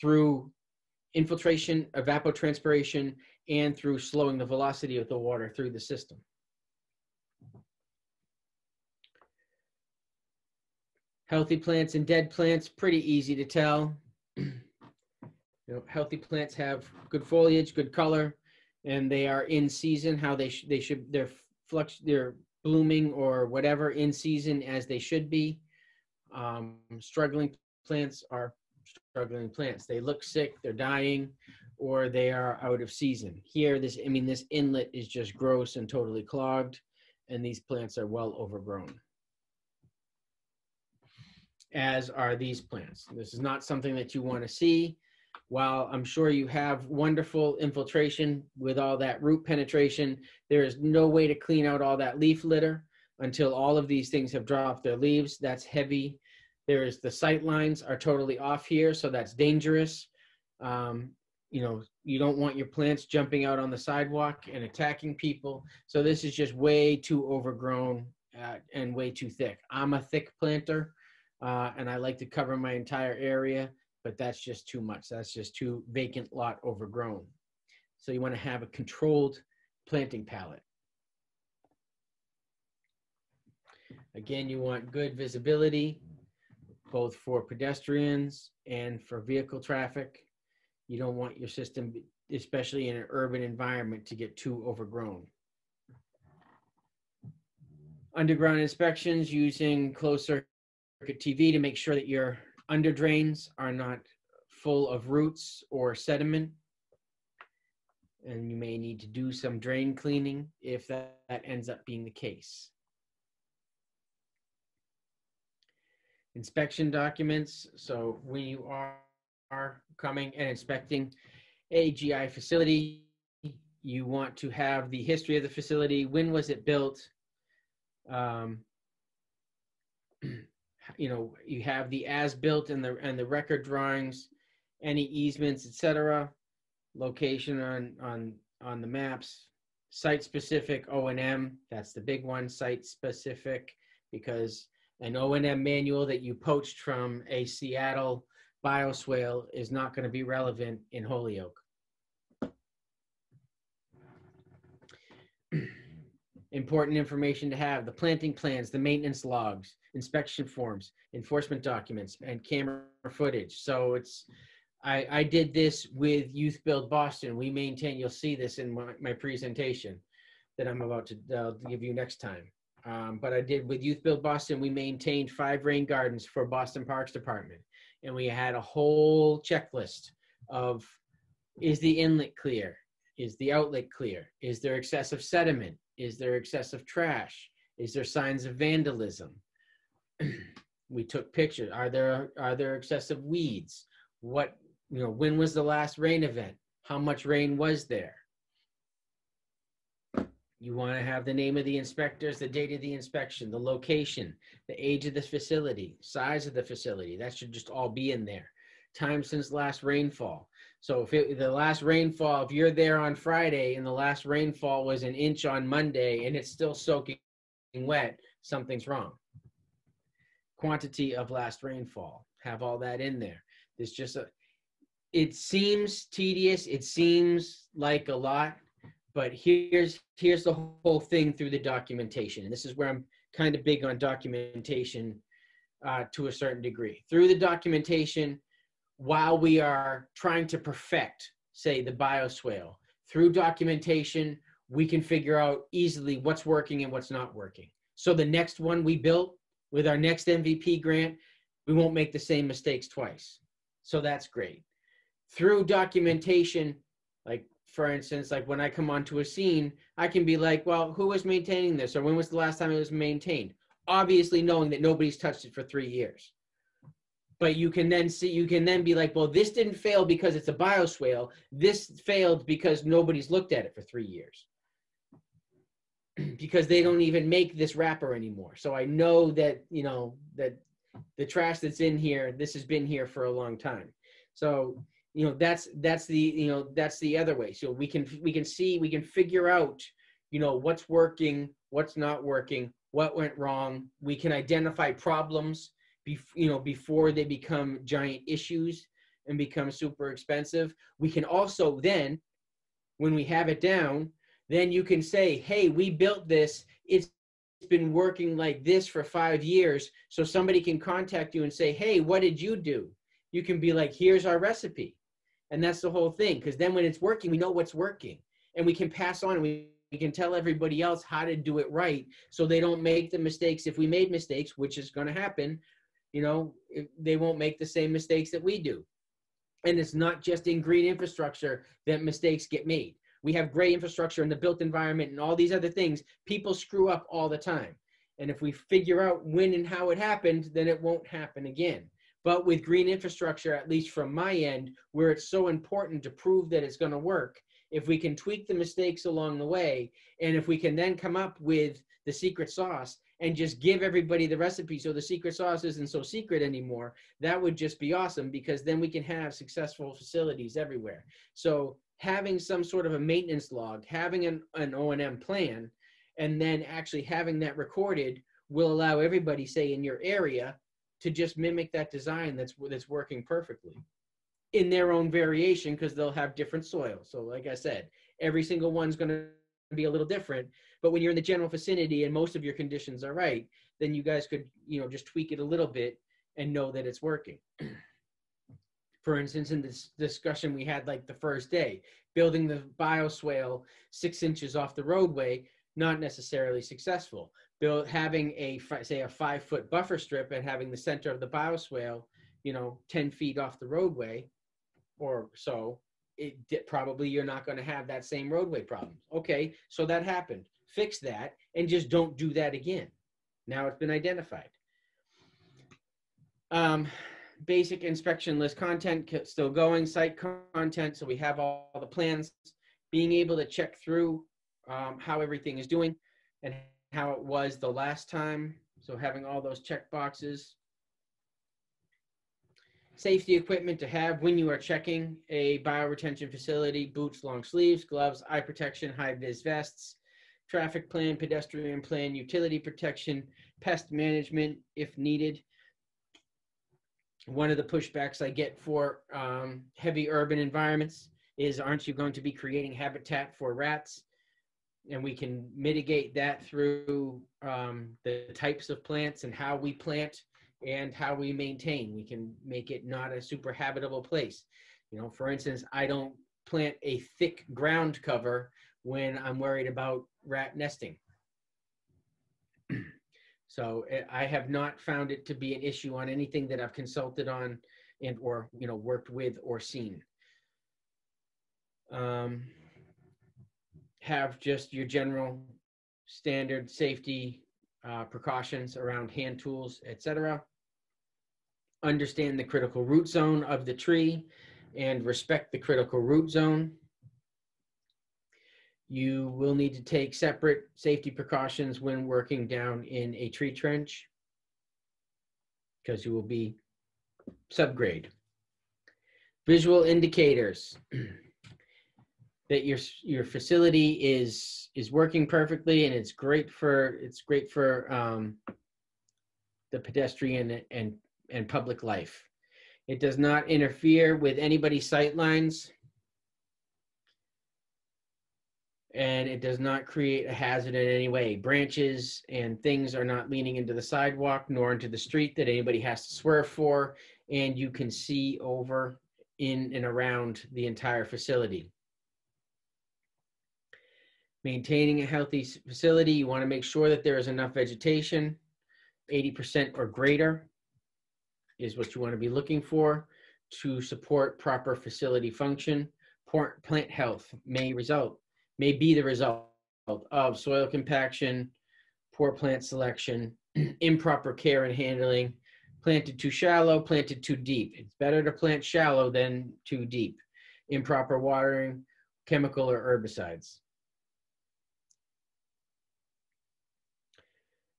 through infiltration, evapotranspiration, and through slowing the velocity of the water through the system. Healthy plants and dead plants, pretty easy to tell. you know, healthy plants have good foliage, good color, and they are in season. How they sh- they should they're flux they're blooming or whatever in season as they should be. Um, struggling plants are struggling plants. They look sick, they're dying, or they are out of season. Here, this I mean, this inlet is just gross and totally clogged, and these plants are well overgrown. As are these plants. This is not something that you want to see. While I'm sure you have wonderful infiltration with all that root penetration, there is no way to clean out all that leaf litter until all of these things have dropped their leaves. That's heavy there's the sight lines are totally off here, so that's dangerous. Um, you know, you don't want your plants jumping out on the sidewalk and attacking people. So this is just way too overgrown uh, and way too thick. I'm a thick planter, uh, and I like to cover my entire area, but that's just too much. That's just too vacant lot overgrown. So you want to have a controlled planting palette. Again, you want good visibility both for pedestrians and for vehicle traffic. You don't want your system, especially in an urban environment, to get too overgrown. Underground inspections using closed circuit TV to make sure that your under drains are not full of roots or sediment. And you may need to do some drain cleaning if that, that ends up being the case. inspection documents. So when you are, are coming and inspecting a GI facility, you want to have the history of the facility. When was it built? Um, you know, you have the as built and the and the record drawings, any easements, etc. Location on on on the maps, site specific O and M. That's the big one. Site specific because an O&M manual that you poached from a Seattle bioswale is not going to be relevant in Holyoke. Important information to have, the planting plans, the maintenance logs, inspection forms, enforcement documents, and camera footage. So it's, I, I did this with YouthBuild Boston. We maintain, you'll see this in my, my presentation that I'm about to uh, give you next time. Um, but I did with YouthBuild Boston, we maintained five rain gardens for Boston Parks Department. And we had a whole checklist of is the inlet clear? Is the outlet clear? Is there excessive sediment? Is there excessive trash? Is there signs of vandalism? we took pictures. Are there are there excessive weeds? What you know, when was the last rain event? How much rain was there? You want to have the name of the inspectors, the date of the inspection, the location, the age of the facility, size of the facility. That should just all be in there. Time since last rainfall. So if it, the last rainfall, if you're there on Friday and the last rainfall was an inch on Monday and it's still soaking wet, something's wrong. Quantity of last rainfall. Have all that in there. There's just a, it seems tedious. It seems like a lot but here's here's the whole thing through the documentation and this is where i'm kind of big on documentation uh, to a certain degree through the documentation while we are trying to perfect, say, the bioswale, through documentation, we can figure out easily what's working and what's not working. So the next one we built with our next MVP grant, we won't make the same mistakes twice. So that's great. Through documentation, like for instance, like when I come onto a scene, I can be like, well, who was maintaining this? Or when was the last time it was maintained? Obviously knowing that nobody's touched it for three years. But you can then see, you can then be like, well, this didn't fail because it's a bioswale. This failed because nobody's looked at it for three years. because they don't even make this wrapper anymore. So I know that, you know, that the trash that's in here, this has been here for a long time. So, you know, that's that's the, you know, that's the other way. So we can we can see, we can figure out, you know, what's working, what's not working, what went wrong. We can identify problems bef- you know, before they become giant issues and become super expensive. We can also then when we have it down, then you can say, hey, we built this. It's been working like this for five years. So somebody can contact you and say, hey, what did you do? You can be like, here's our recipe. And that's the whole thing. Because then when it's working, we know what's working. And we can pass on and we, we can tell everybody else how to do it right so they don't make the mistakes. If we made mistakes, which is going to happen, you know, they won't make the same mistakes that we do. And it's not just in green infrastructure that mistakes get made we have great infrastructure in the built environment and all these other things. People screw up all the time. And if we figure out when and how it happened, then it won't happen again. But with green infrastructure, at least from my end, where it's so important to prove that it's going to work, if we can tweak the mistakes along the way, and if we can then come up with the secret sauce and just give everybody the recipe so the secret sauce isn't so secret anymore, that would just be awesome because then we can have successful facilities everywhere. So having some sort of a maintenance log, having an, an O&M plan, and then actually having that recorded will allow everybody, say in your area, to just mimic that design that's that's working perfectly in their own variation because they'll have different soil. So like I said, every single one's going to be a little different. But when you're in the general vicinity and most of your conditions are right, then you guys could, you know, just tweak it a little bit and know that it's working. for instance, in this discussion we had like the first day, building the bioswale six inches off the roadway, not necessarily successful. Build having a say a five foot buffer strip and having the center of the bioswale, you know, 10 feet off the roadway or so, it probably you're not going to have that same roadway problem. Okay, so that happened. Fix that and just don't do that again. Now it's been identified. Um, basic inspection list content still going, site content, so we have all, the plans, being able to check through um, how everything is doing and how it was the last time. So having all those check boxes. Safety equipment to have when you are checking a bioretention facility, boots, long sleeves, gloves, eye protection, high vis vests, traffic plan, pedestrian plan, utility protection, pest management if needed, one of the pushbacks I get for um, heavy urban environments is aren't you going to be creating habitat for rats? And we can mitigate that through um, the types of plants and how we plant and how we maintain. We can make it not a super habitable place. You know, for instance, I don't plant a thick ground cover when I'm worried about rat nesting. So eh, I have not found it to be an issue on anything that I've consulted on and or you know worked with or seen. Um, have just your general standard safety uh, precautions around hand tools, etc. Understand the critical root zone of the tree and respect the critical root zone. You will need to take separate safety precautions when working down in a tree trench because you will be subgrade. Visual indicators that your your facility is is working perfectly and it's great for it's great for um, the pedestrian and and public life. It does not interfere with anybody's sight lines and it does not create a hazard in any way. Branches and things are not leaning into the sidewalk nor into the street that anybody has to swerve for. and you can see over in and around the entire facility. Maintaining a healthy facility, you want to make sure that there is enough vegetation, 80% or greater is what you want to be looking for to support proper facility function. Plant health may result, may be the result of soil compaction, poor plant selection, improper care and handling, planted too shallow, planted too deep. It's better to plant shallow than too deep. Improper watering, chemical or herbicides.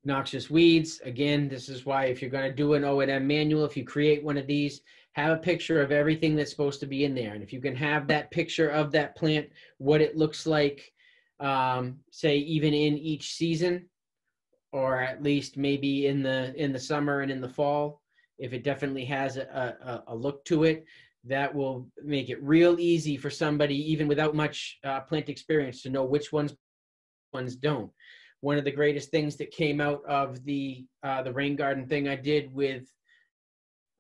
Noxious weeds, again, this is why if you're gonna do an O and M manual, if you create one of these, have a picture of everything that's supposed to be in there. And if you can have that picture of that plant, what it looks like, um, say even in each season, or at least maybe in the in the summer and in the fall, if it definitely has a, a, a look to it, that will make it real easy for somebody, even without much uh, plant experience, to know which ones ones don't. One of the greatest things that came out of the uh, the rain garden thing I did with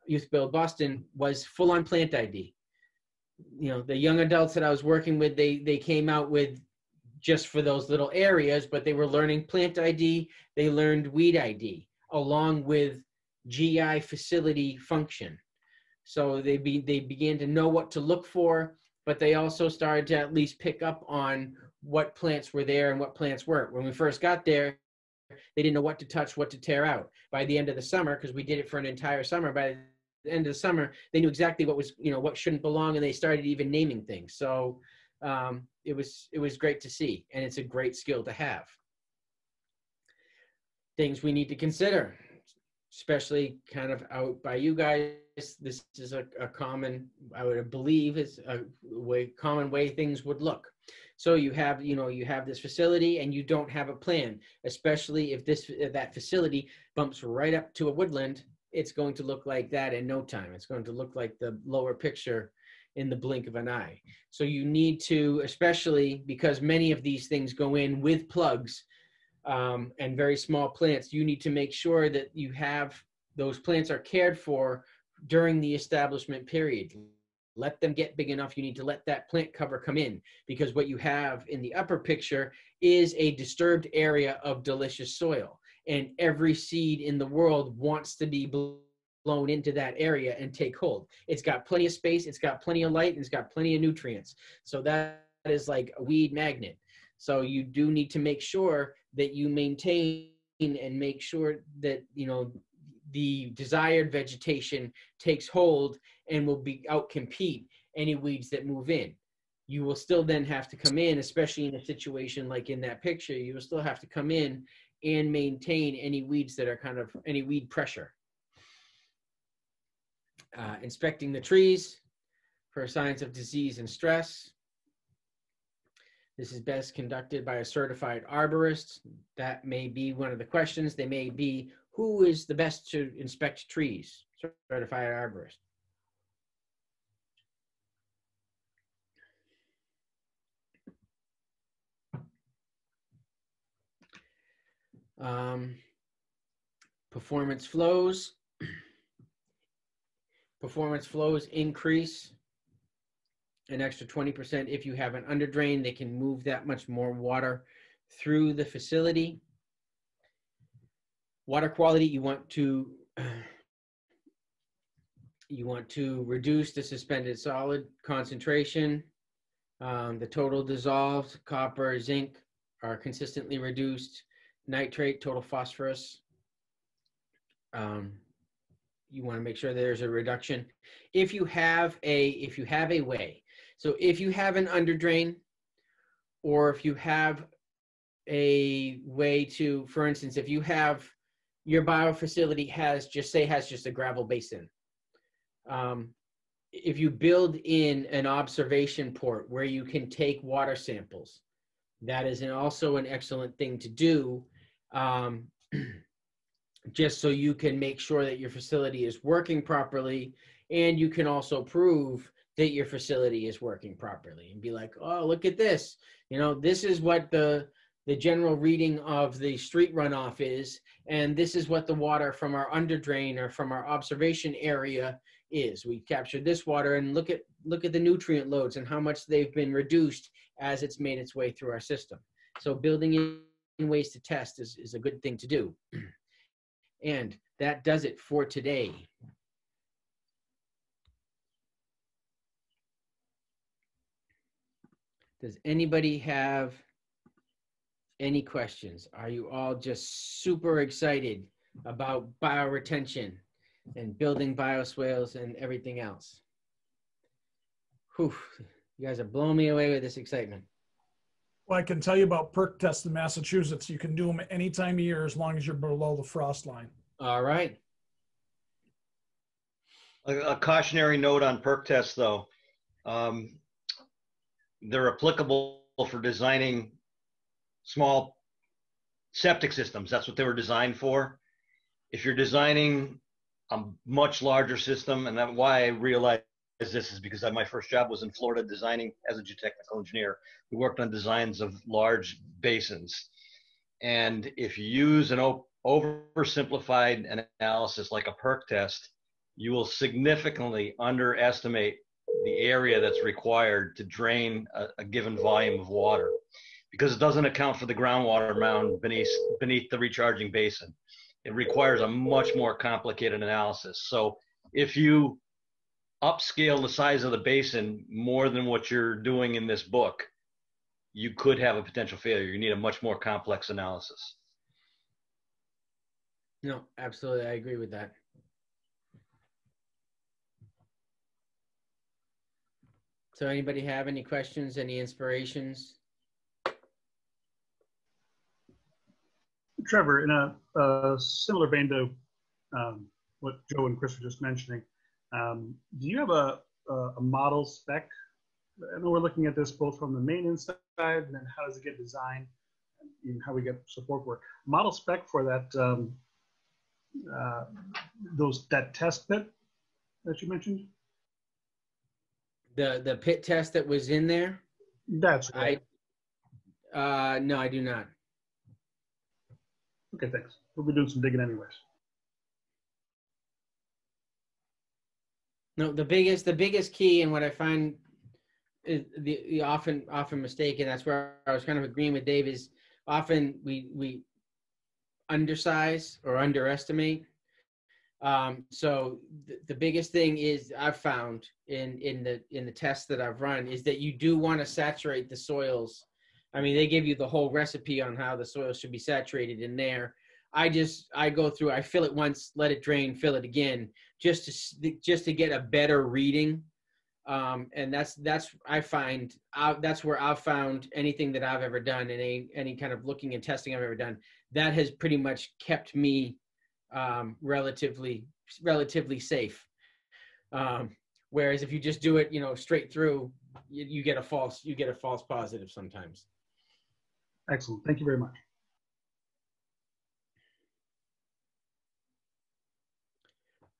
YouthBuild Boston was full on plant ID. You know, the young adults that I was working with, they they came out with just for those little areas, but they were learning plant ID, they learned weed ID along with GI facility function. So they be they began to know what to look for, but they also started to at least pick up on what plants were there and what plants weren't. When we first got there, they didn't know what to touch, what to tear out. By the end of the summer, because we did it for an entire summer, by the end of the summer, they knew exactly what was, you know, what shouldn't belong, and they started even naming things. So um, it was it was great to see, and it's a great skill to have. Things we need to consider, especially kind of out by you guys. This is a, a common, I would believe, is a way common way things would look. So you have, you know, you have this facility and you don't have a plan, especially if this if that facility bumps right up to a woodland, it's going to look like that in no time. It's going to look like the lower picture in the blink of an eye. So you need to, especially because many of these things go in with plugs um, and very small plants, you need to make sure that you have those plants are cared for during the establishment period. Let them get big enough you need to let that plant cover come in because what you have in the upper picture is a disturbed area of delicious soil and every seed in the world wants to be blown into that area and take hold. It's got plenty of space it's got plenty of light and it's got plenty of nutrients. So that is like a weed magnet. So you do need to make sure that you maintain and make sure that you know the desired vegetation takes hold and will be outcompete any weeds that move in. You will still then have to come in, especially in a situation like in that picture, you will still have to come in and maintain any weeds that are kind of any weed pressure. Uh, inspecting the trees for signs of disease and stress. This is best conducted by a certified arborist. That may be one of the questions. They may be who is the best to inspect trees? Certified arborist. Um, performance flows. Performance flows increase an extra 20% if you have an under drain. They can move that much more water through the facility. Water quality, you want to you want to reduce the suspended solid concentration. Um, the total dissolved copper, zinc are consistently reduced. Nitrate, total phosphorus. Um, you want to make sure there's a reduction. If you have a if you have a way, so if you have an under drain, or if you have a way to, for instance, if you have your biofacility has just say has just a gravel basin. Um, if you build in an observation port where you can take water samples, that is an, also an excellent thing to do. Um, just so you can make sure that your facility is working properly and you can also prove that your facility is working properly and be like oh look at this you know this is what the the general reading of the street runoff is, and this is what the water from our under drain or from our observation area is. We captured this water and look at look at the nutrient loads and how much they've been reduced as it's made its way through our system. So building in ways to test is, is a good thing to do. And that does it for today. Does anybody have any questions? Are you all just super excited about bioretention and building bioswales and everything else? Whew, you guys are blowing me away with this excitement. Well, I can tell you about perc tests in Massachusetts. You can do them any time of year as long as you're below the frost line. All right. A, a cautionary note on perc tests, though. Um, they're applicable for designing small septic systems. That's what they were designed for. If you're designing a much larger system, and that's why I realized this is because my first job was in Florida designing as a geotechnical engineer. We worked on designs of large basins. And if you use an oversimplified analysis like a perc test, you will significantly underestimate the area that's required to drain a, a, given volume of water because it doesn't account for the groundwater mound beneath beneath the recharging basin. It requires a much more complicated analysis. So if you upscale the size of the basin more than what you're doing in this book, you could have a potential failure. You need a much more complex analysis. No, absolutely. I agree with that. So anybody have any questions, any inspirations? Trevor, in a, a similar vein to um, what Joe and Chris were just mentioning, um, do you have a, a, a, model spec? I know we're looking at this both from the maintenance side and then how does it get designed and how we get support for. Model spec for that um, uh, those that test pit that you mentioned? The the pit test that was in there. That's right. I uh, no, I do not. Okay, thanks. We'll be doing some digging anyways. No, the biggest the biggest key and what I find is the, the often often mistaken. That's where I was kind of agreeing with Dave is often we we undersize or underestimate. Um, so th- the biggest thing is I've found in in the in the tests that I've run is that you do want to saturate the soils. I mean, they give you the whole recipe on how the soil should be saturated in there. I just I go through, I fill it once, let it drain, fill it again, just to just to get a better reading. Um, and that's that's I find I, that's where I've found anything that I've ever done, any any kind of looking and testing I've ever done that has pretty much kept me um, relatively relatively safe. Um, whereas if you just do it, you know, straight through, you, you get a false you get a false positive sometimes. Excellent. Thank you very much.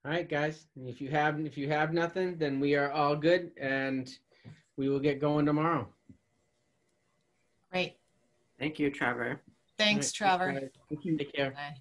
All right, guys. If you have if you have nothing, then we are all good, and we will get going tomorrow. Great. Thank you, Trevor. Thanks, Trevor. Thank you. Take care. Bye.